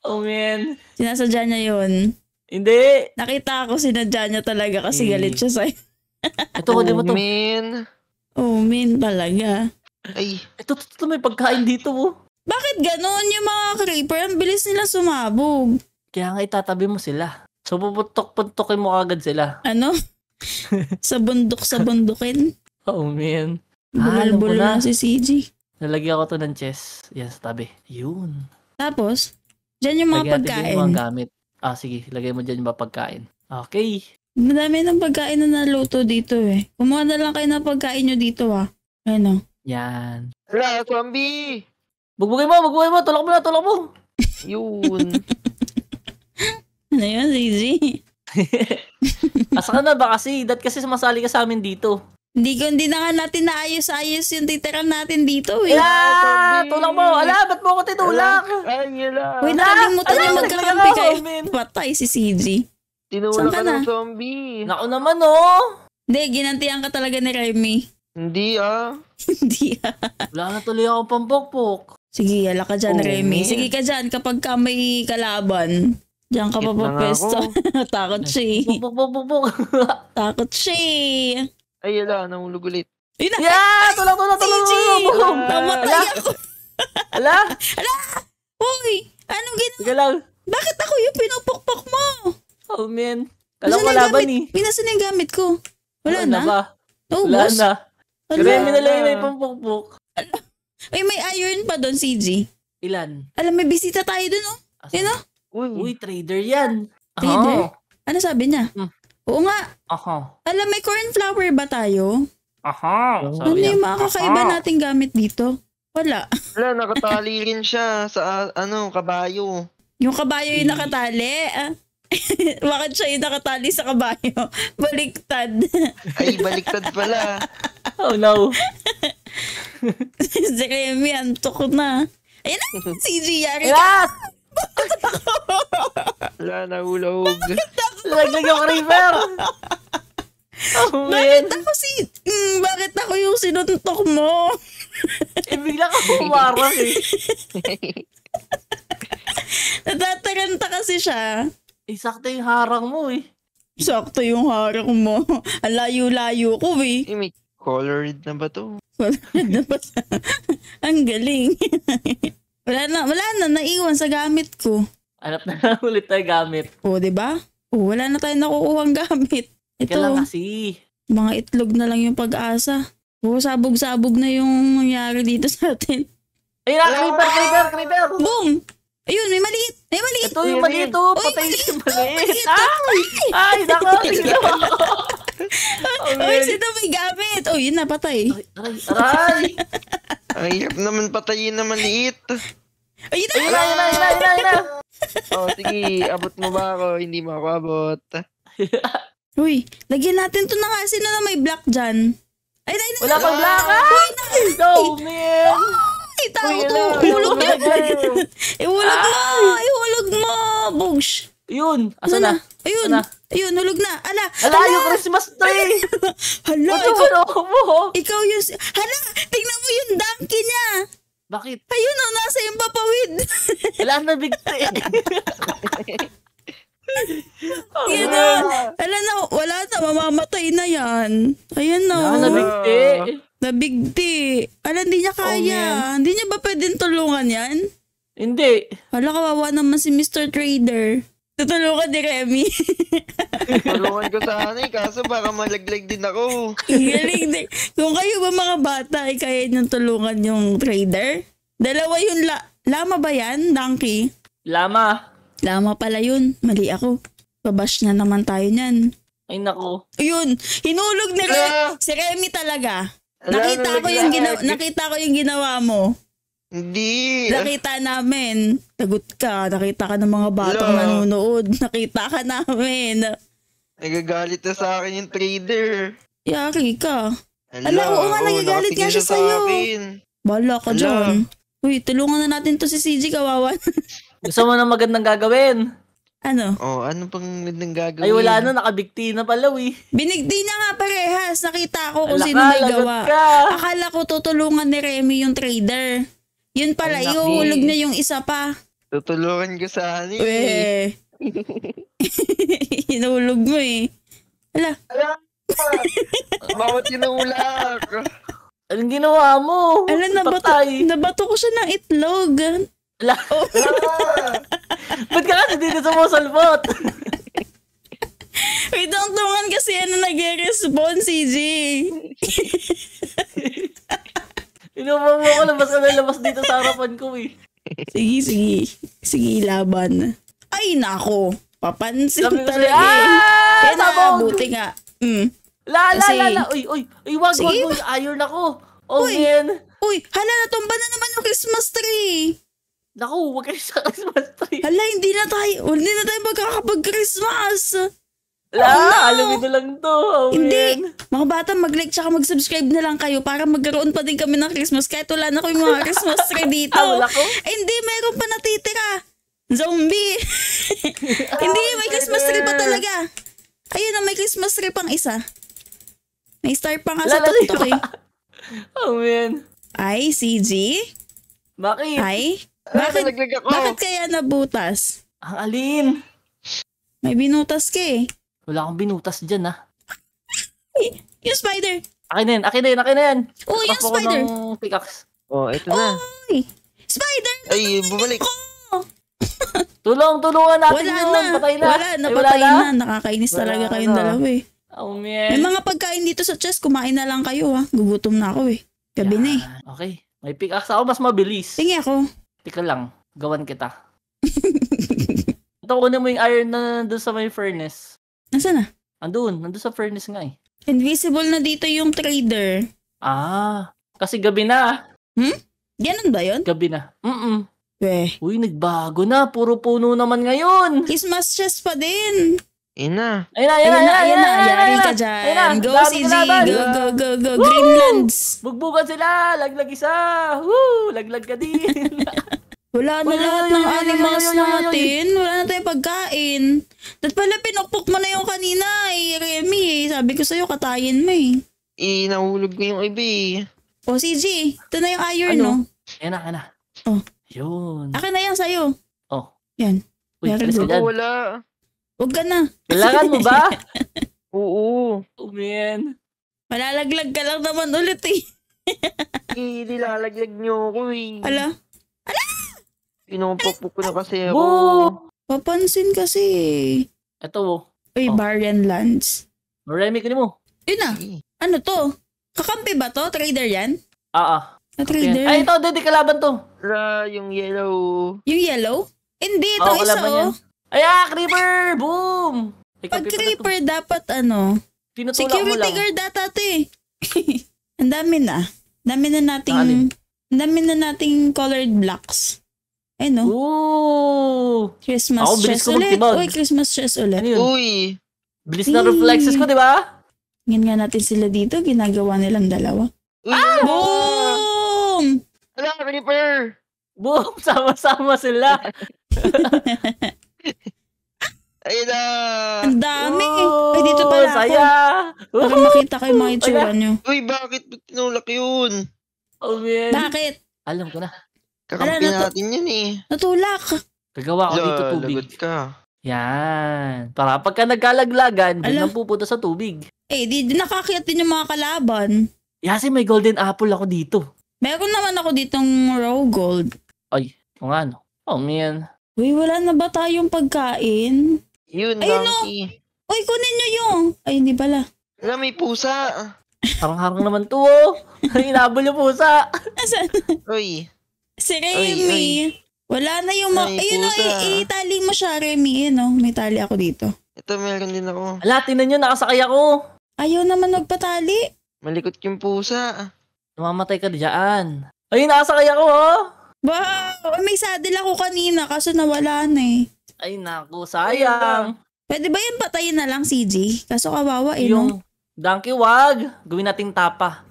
Oh, man. Sinasadya niya yun. Hindi. Nakita ko sinadya niya talaga kasi Hmm. galit siya sa'yo. (laughs) Ito, kunin mo to. man. Oh, min talaga. Ay, Ito, ito, ito, may pagkain dito, oh. Bakit ganon yung mga creeper? Ang bilis nila sumabog. Kaya nga itatabi mo sila. So, puputok-puntokin mo agad sila. Ano? (laughs) sa bundok sa bundukin. Oh, man. Ah, ko Bulol-bulol na. si CG. Lalagyan ko to ng chest. Sa tabi. Yun. Tapos, dyan yung mga Lagyan pagkain. yung mga gamit. Ah, sige. Lagay mo dyan yung mga pagkain. Okay. Madami ng pagkain na naluto dito eh. Kumuha na lang kayo ng pagkain nyo dito ah. Ano? Yan. ala, zombie! Bugbugin mo, bugbugin mo. Tulak mo na, tulak mo. Yun. (laughs) Ano yun, CG? (laughs) Asa ka na ba kasi? Dat kasi sumasali ka sa amin dito. Hindi ko, hindi na nga natin naayos-ayos yung titiran natin dito eh. Ala! Zombie! Tulak mo! Ala! Ba't mo ako tinulak? Ay, ala. Uy, nakalimutan Ala, niyo ala, magkakampi ala, kayo. Patay si CG. Tinulak ka ng zombie. Naku naman, oh! Hindi, ginantihan ka talaga ni Remy. (laughs) Hindi ah. Hindi ah. Wala na tuloy akong pampokpok. Sige, yala ka dyan, Oh, Remy. man. Sige ka dyan kapag ka may kalaban. Diyan ka papapwesto. ako. (laughs) Takot siya eh. (laughs) Takot siya eh. Ay, ala, nahulog ulit. Yun na. Yeah! Tulak, tulak, tulak, CG! tulak. Namatay Ala! ako. Ala! Uy, anong ginawa? Sige lang. Bakit ako yung pinupukpok mo? Oh, man. Nasaan ko laban eh. Pinasan na yung gamit ko. Wala na? ba? Wala Naubos? na. Wala. Remy na lang yung may pampokpok. Uy, may iron pa doon, CG. Ilan? Alam, may bisita tayo doon, oh. Yun, oh. Uy, Uy, trader yan. Trader? Aha. Ano sabi niya? Hmm. Oo nga. Aha. Alam, may cornflower ba tayo? Aha. Ano Ano yung mga kakaiba Aha. nating gamit dito? Wala. (laughs) ala, nakatali rin siya sa, ah, ano, kabayo. Yung kabayo yung nakatali. Ah. (laughs) Bakit siya yung nakatali sa kabayo? (laughs) Baliktad. Ay, baliktad pala. Oh no. si Remy, antok na. Ayun na, CG, yari ka. Ilas! Ala, nahulog. Laglag yung creeper! Oh, Bakit man. ako si... Mm, bakit ako yung sinuntok mo? Eh, bigla ka pumarang eh. (laughs) Natataranta kasi siya. Eh, sakto yung harang mo eh. Sakto yung harang mo. Ang layo-layo ko eh. Eh, may colored na ba to? Wala na ba. Ang galing. (laughs) wala na, wala na, naiwan sa gamit ko. Hanap na lang (laughs) ulit tayo gamit. O, di ba? O, wala na tayong nakukuhang gamit. Ika lang Ito, kasi. mga itlog na lang yung pag-asa. O, sabog-sabog na yung nangyari dito sa atin. Ayun na, creeper, creeper, creeper! Boom! Ayun, may maliit! May maliit! Ito yung maliit oh. Patay maliit, yung oh, maliit. Ay! Ay, nako! Tignan mo ako. Oh, Uy, man. sino may gamit? O, yun na, patay. Ay, aray, aray! Ang hirap naman patayin na maliit. Ayun na! Ayun na, ayun na, ayun na, ayun na, ayun (laughs) na. Oh, sige, abot mo ba ako? Hindi mo ako abot. (laughs) Uy, lagyan natin to ng asin na may black dyan. Ay, ay, ay, Wala pang black! Ay! No, man! ay, tao to. (laughs) ano? Ihulog niya. Ano? Ihulog mo! Ihulog mo! Bugs! Yun, asa Ano na? Ayun. Ano? Ayun, hulog na. Ala! Ala, yung Christmas tree! Hala, Ano ikaw, mo? ikaw yung... Hala! Tingnan mo yung donkey niya! Bakit? Ayun o, nasa yung papawid. (laughs) Wala na bigti. (laughs) Yan na. Wala na, wala na, mamamatay na yan. Ayan na. Wala na oh. bigti. Nabigti. Ala, hindi niya kaya. hindi niya ba pwedeng tulungan yan? Hindi. Wala, kawawa naman si Mr. Trader. Tutulungan ni Remy. (laughs) Tulungan ko sana eh, kaso baka malaglag din ako. Galing din. Kung kayo ba mga bata ay kaya niyong tulungan yung trader? Dalawa yung la... Lama ba yan, Donkey? Lama. Lama pala yun. Mali ako. Babash na naman tayo niyan. Ay nako. Yun, hinulog ni Re- Ala. si Remy talaga. Ala, Nakita ko yung ginawa, nakita ko yung ginawa mo. Hindi. Nakita namin. Tagot ka. Nakita ka ng mga batang Ala. nanonood. (laughs) Nakita ka namin. Nagagalit na sa akin yung trader. Yari ka. Ala, oo nga, nagagalit nga siya sa sa'yo. Bala ka Ala. dyan. Uy, tulungan na natin to si CG kawawan. (laughs) Gusto mo na magandang gagawin? ano? Oh, ano pang magandang gagawin? Ay wala na, nakabigti na pala eh. Binigdi na nga parehas. Nakita ko kung Ala sino may gawa. ka. Akala ko tutulungan ni Remy yung trader. Yun pala, Ay, iuhulog na yung isa pa. Tutulungan ko sana eh. Eh. Hinulog (laughs) mo eh. Ala, Bawat tinulak. Anong ginawa mo? ala nabato, nabato ko siya ng itlog. Ala. (laughs) (laughs) Ba't ka kasi dito sumusalbot? Wait, tungtungan kasi ano nag-respond, CG. Inuman mo ko, labas ka na labas dito sa harapan ko eh. Sige, sige. Sige, laban. Ay, nako. Papansin Sabi talaga eh. ah! Kaya na, Sabog! buti nga. Mm. La, la, Kasi- la, la. Uy, uy, uy, wag, wag, Sige. wag. Iron ako. Oh, Uy. man. Uy, hala, natumba na naman yung Christmas tree. Naku, wag kayo sa Christmas tree. Hala, hindi na tayo, hindi na tayo magkakapag-Christmas. La, no. alam ito lang to. Oh, Hindi. man. Mga bata, mag-like tsaka mag-subscribe na lang kayo para magkaroon pa din kami ng Christmas kahit wala na kami mga Christmas tree (laughs) dito. Ah, wala ko? Eh, hindi, meron pa natitira. Zombie. (laughs) hindi, may Christmas tree pa talaga. Ayun na, may Christmas tree pang isa. May star pa nga sa tuktok eh. (laughs) Oh, man. Ay, CG? Bakit? Ay? Bakit, bakit kaya nabutas? Ang alin? May binutas ka eh. Wala akong binutas dyan, ah. Ay, yung spider. Akin na yan, akin na yan, akin na yan. Oh, yung Tapos ako spider. ng pickaxe. Oh, ito na. Ay, spider! Ay, bumalik. Tulong, tulungan natin Wala yun. na. Patay na. Wala, Ay, napatay wala na. Nakakainis Wala talaga na. kayong dalawa eh. Oh, May man. mga pagkain dito sa chest, kumain na lang kayo ha. Gugutom na ako eh. Gabi na eh. Okay. May pickaxe ako, mas mabilis. Tingi ako. Tika lang, gawan kita. (laughs) Ito, kunin mo yung iron na nandun sa may furnace. Nasaan na? Andun, nandun sa furnace nga eh. Invisible na dito yung trader. Ah, kasi gabi na. Ganun ba yun? Gabi na. Mm-mm. Weh. Uy, nagbago na. Puro puno naman ngayon. Christmas chest pa din. Ina. Ayun na, Ayun ayun na, ayun na, ayun na, Yari ka dyan. Go, CG. Go, go, go, go. Woo! Greenlands. Bugbugan sila. Laglag isa. Woo! Laglag ka din. (laughs) Wala na Uy, lahat ng animals natin. Wala na tayong pagkain. Dapat pala pinukpok mo na yung kanina eh, Remy eh. Sabi ko sa'yo, katayin mo eh. Eh, nahulog ko yung iba eh. O CG, ito na yung iron Ano? no. Ayun na, ayun na. Oh. Yun. Akin na yan sa'yo. Oh. Yan. Uy, Very alis ka dyan. Wala. Huwag ka na. Kailangan mo ba? (laughs) Oo. Oh, man. Malalaglag ka lang naman ulit eh. Eh, nilalaglag niyo ako eh. Ala, Pinumpok ko na kasi ako. Boo! papansin kasi. Ito, oh. Uy, Oh. Barren Lands. Remy, kunin mo. Yun na. Eh, Ano to? Kakampi ba to? Trader yan? Ah, ah. Na Ayan. trader? Ay, ito, hindi, kalaban to. Wala, yung yellow. Yung yellow? Hindi, ito Oo, isa oh. Ay, ah, creeper! Boom! Ay, Pag creeper, dapat ano? Tinutulak mo Security lang. guard data to eh. (laughs) Ang dami na. Ang dami na nating, ang dami na nating colored blocks. Ay no, Ooh! Christmas Ako, chest ko ulit. magtibag. Uy, Christmas chest ulit. Ano yun? Uy! Bilis na reflexes ko, di ba? Ngayon nga natin sila dito, ginagawa nilang dalawa. Uy! Ah! wala. Boom! Wala, creeper! Boom! (laughs) Sama-sama sila. (laughs) Ayun na! Ang dami. Ooh, Ay, dito pala ako. Saya! Para Woohoo! makita kayo mga itsura nyo. Uy, bakit tinulak yun? Oh, man. Bakit? Alam ko na. Kakampi Wala na to. natin yan eh. Natulak. Gagawa ko dito tubig. lagot ka. Yan. Para pagka nagkalaglagan, Ala. biglang pupunta sa tubig. Eh, di, di nakakit din yung mga kalaban. Yasi, may golden apple ako dito. Meron naman ako ditong raw gold. Kung ano. Oh, man. Uy, wala na ba tayong pagkain? Yun, Ayun, donkey. Uy, kunin nyo yung... Ay, hindi pala. Wala, may pusa. Harang-harang naman to, oh. (laughs) Inabol yung pusa. (laughs) Asan? Uy, Si Ay, Remy. Wala na yung... Ma- Ay, Ayun o, i- itali mo siya, Remy. Ayun o, may tali ako dito. ito meron din ako. Ala, tinan nyo, nakasakay ako. Ayaw naman magpatali. Malikot yung pusa. Namamatay ka dyan. Ay, nakasakay ako, oh. Wow! May saddle ako kanina kaso nawala na eh. Ay, naku, sayang. Pwede ba yan patayin na lang, CJ? Kaso kawawa eh, no? Yung donkey wag. Gawin nating tapa.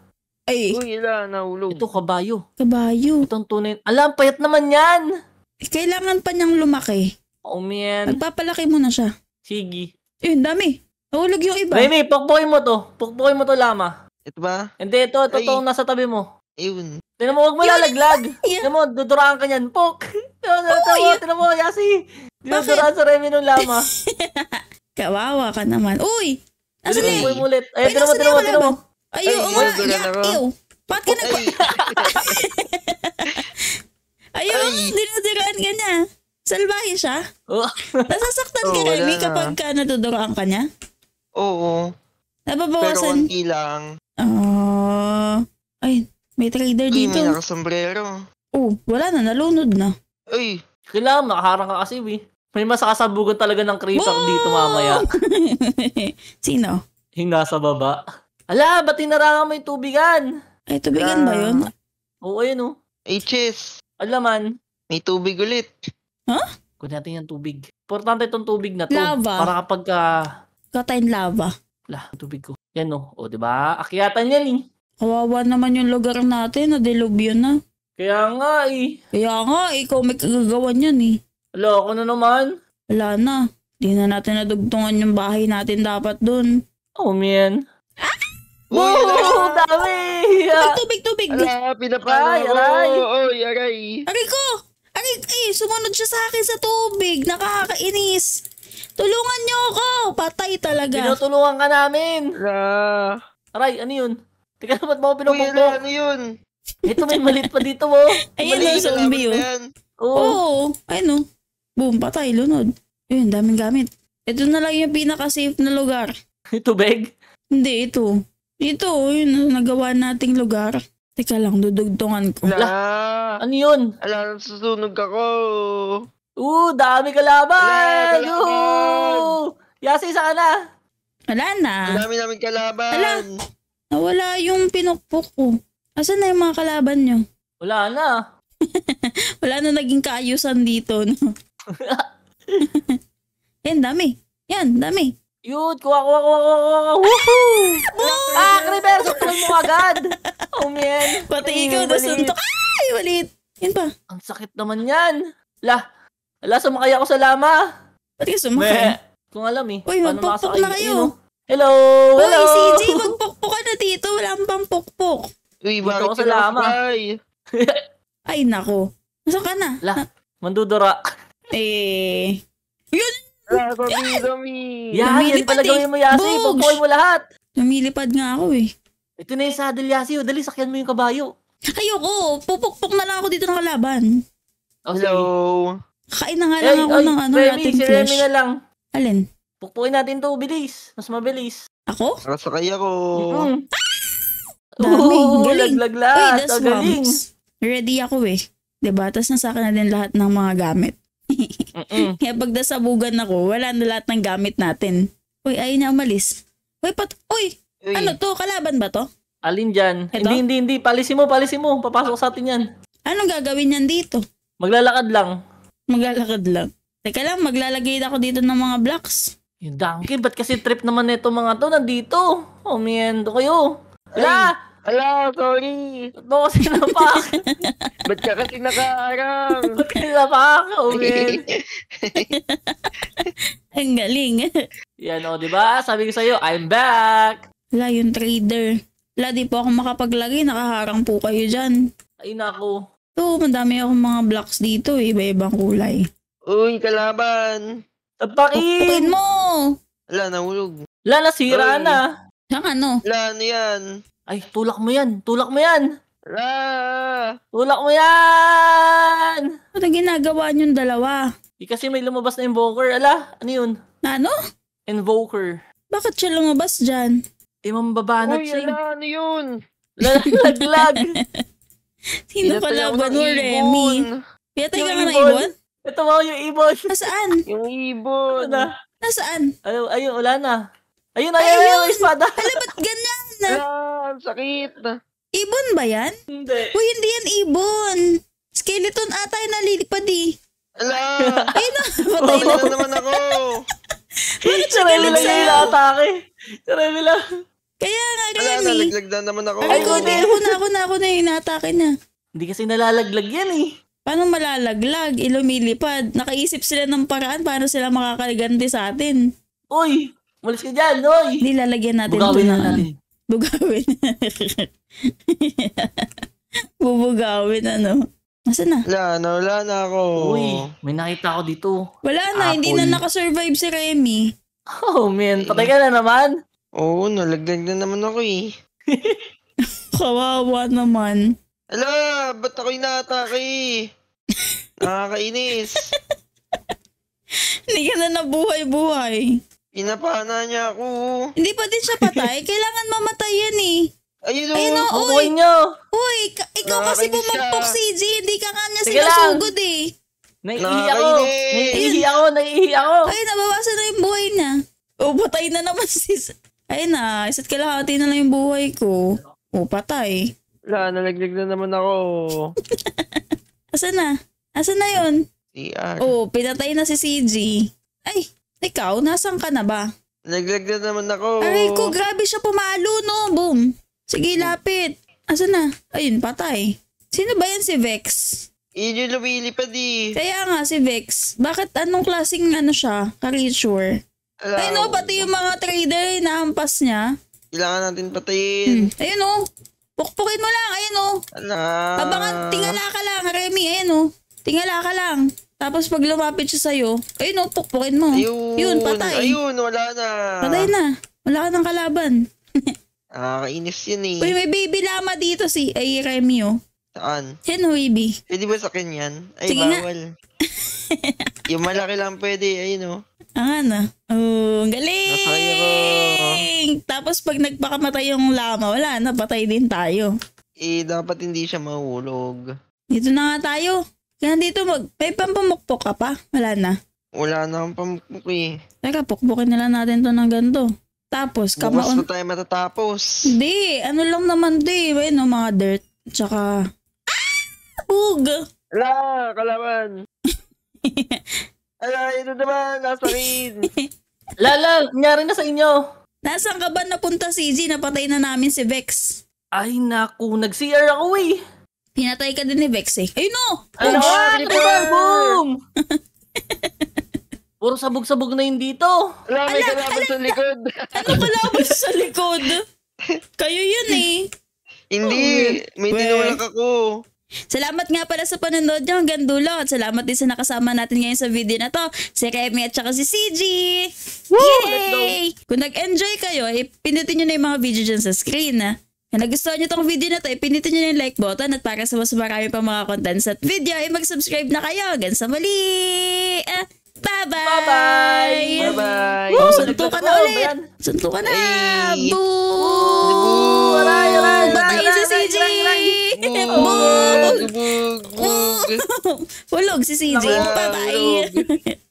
Ay, Uy, ila, nahulog. Ito, kabayo. kabayo. Itong tunay. Alam, payat naman yan. Eh, Kailangan pa niyang lumaki. Oh, man. Magpapalaki mo na siya. Sige. Eh, dami. Nahulog yung iba. Remy, pukpukin mo to. Pukpukin mo to, lama. Ito ba? Hindi, ito. Ito, itong nasa tabi mo. Ayun. Tinan mo, huwag mo lalaglag. (laughs) Yeah. Tinan mo, duduraan ka niyan. Pok. (laughs) Tinan mo, mo, tinan mo, Yasi. Dinuduraan sa Remy nung lama. (laughs) Kawawa ka naman. Uy! Nasaan Ay. eh? Pukpukin mo ulit. Ay, Uy, tinan mo, tinan mo, tinan mo. Ay, Ay, oo ay, nga. Ya, ew. Ba't ka nag... Ay, (laughs) Ayun, Ay. dinuduraan ka niya. Salbahe siya. Oh. Nasasaktan (laughs) ka, Oh, wala Remy, na. kapag ka natuduraan ka niya. oo. Pero Nababawasan. konti lang. Ah, ay, may trader dito. may nakasombrero. Oh, wala na, nalunod na. Uy, Kailangan, nakaharang ka kasi, we. May masakasabugan talaga ng creeper dito mamaya. (laughs) Sino? Yung nasa baba. Ala, ba't tinarangan mo yung tubigan? Ay, tubigan ba yun? Oo, ayun, oh. HS. Alaman. May tubig ulit. Kunin natin yung tubig. Importante itong tubig na to. Lava. Para kapag ka... Katayin lava. Lah, tubig ko. Yan, oh. O, di ba? Akyatan yan, eh. Kawawa naman yung lugar natin, na-delubyo na. Kaya nga, eh. Kaya nga, ikaw may kagagawan yan eh. Ala, ako na naman. Wala na. Di na natin nadugtungan yung bahay natin dapat dun. Oh, man. Uy, Oh, dami! Tubig, tubig, tubig! ala, pinapano Aray, ako. aray. Uy, aray. Aray ko! Aray, eh, sumunod siya sa akin sa tubig. Nakakainis. Tulungan niyo ako. Patay talaga. Tinutulungan ka namin. Ala. Aray, ano yun? Teka, (laughs) ba't mo ako Uy, pinupukpok? ano yun? Ito, may malit pa dito, oh. (laughs) Ayun yung zombie oh. yan. Oo. Oo. Ayun oh. Boom, patay, lunod. Ayun, daming gamit. Ito na lang yung pinaka-safe na lugar. (laughs) Tubig. Hindi, ito. Ito, yun, nagawa nating lugar. Teka lang, dudugtungan ko. Ala. Ano yun? Ala, susunog ako. Oo, dami kalaban! Wala, kalaban. Yoo! Yasi, ka na. Wala na. Ang dami namin kalaban. Ala. Nawala yung pinukpok ko. Asan na yung mga kalaban nyo? (laughs) Wala na. Wala na naging kaayusan dito, no? (laughs) Yan, dami. Yan, dami. Yun, kuha, kuha, kuha, kuha, kuha. Woohoo! Ah, Creeper, suktuin mo agad. (laughs) Oh, man. Pati Ay, ikaw, nasuntok. Ay, walit. Yan pa. Ang sakit naman yan. La, ala, sumakay ako sa lama. Ba't ka sumakay? Kung alam eh. Uy, makasakay? na kayo. Ayun, oh. Hello! Uy, Hello! CJ, (laughs) magpukpok ka na dito. Wala pang pukpok. Uy, bakit ako sa ka lama. Ay, nako. Nasaan ka na? La, mandudura. Eh, Ala, zombie, zombie. Yan, yan pala eh. gawin mo, Yasi. Pagpuin mo lahat. lumilipad nga ako eh. Ito na yung saddle, Yasi. O, dali, sakyan mo yung kabayo. Ayoko, pupukpok na lang ako dito ng kalaban. O, sige. Hello. Kain na nga Ay, lang ako ay, ng ano, Remy, nating si flesh. Remy na lang. Alin? Pukpukin natin to, bilis. Mas mabilis. Ako? Nakasakay ako. Mm. Dami, Oo, galing. laglag Uy, lahat. galing. swamps. Ready ako eh. Diba? Tapos nasa akin na din lahat ng mga gamit. Kaya pag nasabugan ako, wala na lahat ng gamit natin. Uy, ayaw niya umalis. Uy, pat... Uy, Uy, ano to? Kalaban ba to? Alin dyan? Ito? Hindi, hindi, hindi. Palisin mo, palisin mo. Papasok sa atin yan. Anong gagawin niyan dito? Maglalakad lang. Maglalakad lang. Teka lang, maglalagay ako dito ng mga blocks. Yung donkey, ba't kasi trip naman nito mga to? Nandito. Oh, miendo kayo. Wala! Ala, sorry. Ba't mo kasi napak? Ba't ka kasi nakaarang? (laughs) Ba't kasi napak? Oh, man. (laughs) Ang galing. Yan o, di ba? Sabi ko sa'yo, I'm back. Wala yung trader. Wala, di po ako makapaglagay. Nakaharang po kayo dyan. Ay, nako. To, madami akong mga blocks dito eh. Iba-ibang kulay. Uy, kalaban. Tapakin! Pupukin mo! Wala, nahulog. Wala, nasira na. Saan ano? Wala, ano yan? Ay, tulak mo yan. Tulak mo yan. Wala. Tulak mo yan! Ano ginagawa niyong dalawa? Eh, kasi may lumabas na invoker. Ala, ano yun? Na ano? Invoker. Bakit siya lumabas dyan? Eh, mambabanat Uy, siya. eh. wala, ano yun? Lalaglag. (laughs) Sino kalaban ng mo. Remy? Pinatay ka nga ng ibon. Ito mo yung ibon. Nasaan? Yung Ano ibon. na? Nasaan? Ayun, ayun, wala na. Ayun, ayun, Ayun! ayun, may espada. Hala, ba't ganyan? Wala, ang sakit. Ibon ba yan? Hindi. Uy, hindi yan ibon. Skeleton ata yung nalilipad eh. Wala. (laughs) Ayun na, patay na. na naman ako. (laughs) Si Remy lang yung inaatake. Si Remy lang. Kaya nga, Wala, Remy. nalaglag na naman ako. Ay, kundi ako na, ako na, ako na yung inatake niya. Hindi kasi nalalaglag yan eh. Paano malalaglag? Ilumilipad. Nakaisip sila ng paraan paano sila makakaliganti sa atin. Uy, malis ka dyan, uy. Hindi lalagyan natin Bugawin to na ng- natin. Bugawin. (laughs) Bubugawin ano. Nasaan na? Wala na, wala na ako. Uy, may nakita ako dito. Wala na, hindi na Apple. nakasurvive si Remy. Oh, man. Patay ka na naman. Oo, nalaglag na naman ako eh. (laughs) Kawawa naman. Ala, ba't ako inaatake? (laughs) Nakakainis. Hindi ka na nabuhay-buhay. Pinapana niya ako. Hindi pa din siya patay. (laughs) Kailangan mamatay yan eh. Ayun Ayun o. o. Uy. Nyo. Uy, ka- ikaw kasi siya. CJ. Hindi ka nga niya Sige lang. sinasugod eh. Naiihi ako. Naiihi ako. Naiihi ako. Ay, nabawasan na yung buhay niya. O, patay na naman (laughs) si... Ayun na, isa't kalahati na lang yung buhay ko. O, patay. Wala, nalaglag na naman ako. (laughs) Asan na? Asan na yun? CR. O, pinatay na si CJ. Ay, ikaw, nasan ka na ba? Nalaglag na naman ako. Aray ko, grabe siya pumalo, no? Boom. Sige, lapit. Asan na? Ayun, patay. Sino ba yan si Vex? Yun yung lumilipad eh. Kaya nga si Vex, bakit anong klaseng ano siya, creature? Ala, Ay no, pati yung mga trader, nahampas niya. Kailangan natin Hmm. patayin. Ayun oh, pukpukin mo lang, ayun oh. Ala. Abangan, tingala ka lang, Remy, ayun oh. Tingala ka lang. Tapos pag lumapit siya sa'yo, ayun oh, pukpukin mo. Ayun. Yun, patay. Ayun, wala na. Patay na. Wala ka ng kalaban. (laughs) Nakakainis yun eh. Uy, may baby lama dito si, ay Remy oh. Saan? Yan oh, baby. Pwede ba sa akin yan? Ay, Sige bawal. (laughs) yung malaki lang pwede. Ayun oh. Ah, na. Oh, ang galing! Nasaya ko. Tapos pag nagpakamatay yung lama, wala na, patay din tayo. Eh, dapat hindi siya mahulog. Dito na nga tayo. Kaya dito mag... May pampamukpok ka pa? Wala na. Wala na akong pamukmuk eh. Teka, pukpukin na lang natin to ng ganito. Tapos, Bukas kamaon... na tayo matatapos. Hindi, ano lang naman di. May no, mga dirt. Tsaka... Ah! Hug! Ala, kalaban. (laughs) Ala, ito naman, nasa rin. (laughs) Lala, nangyari na sa inyo. Nasaan ka ba napunta, CG? Napatay na namin si Vex. Ay, naku. Nag-CR ako eh. Pinatay ka din ni Vex eh. Ayun no! Creeper! creeper, boom! (laughs) Puro sabog-sabog na yun dito. Ala, may Ala, kalaban sa likod. (laughs) Ano kalaban sa likod? Kayo yun eh. Hindi, may Weh. tinulak ako. Salamat nga pala sa panonood nyo hanggang dulo at salamat din sa nakasama natin ngayon sa video na to, si Remy at saka si CG! Woo! Yay! Kung nag-enjoy kayo, ipindutin nyo na yung mga video dyan sa screen. Kung nagustuhan nyo tong video na to, ipindutin nyo yung like button at para sa mas marami pang mga contents at video, ay mag-subscribe na kayo. Hanggang sa muli! Ah, Bye-bye! Bye-bye! Bye-bye. Oh, suntukan na ulit! yan? Suntukan na! Ay! Boo! Aray, aray, Bye, si aray. Boo! Bug. Hulog si CJ. Bye-bye.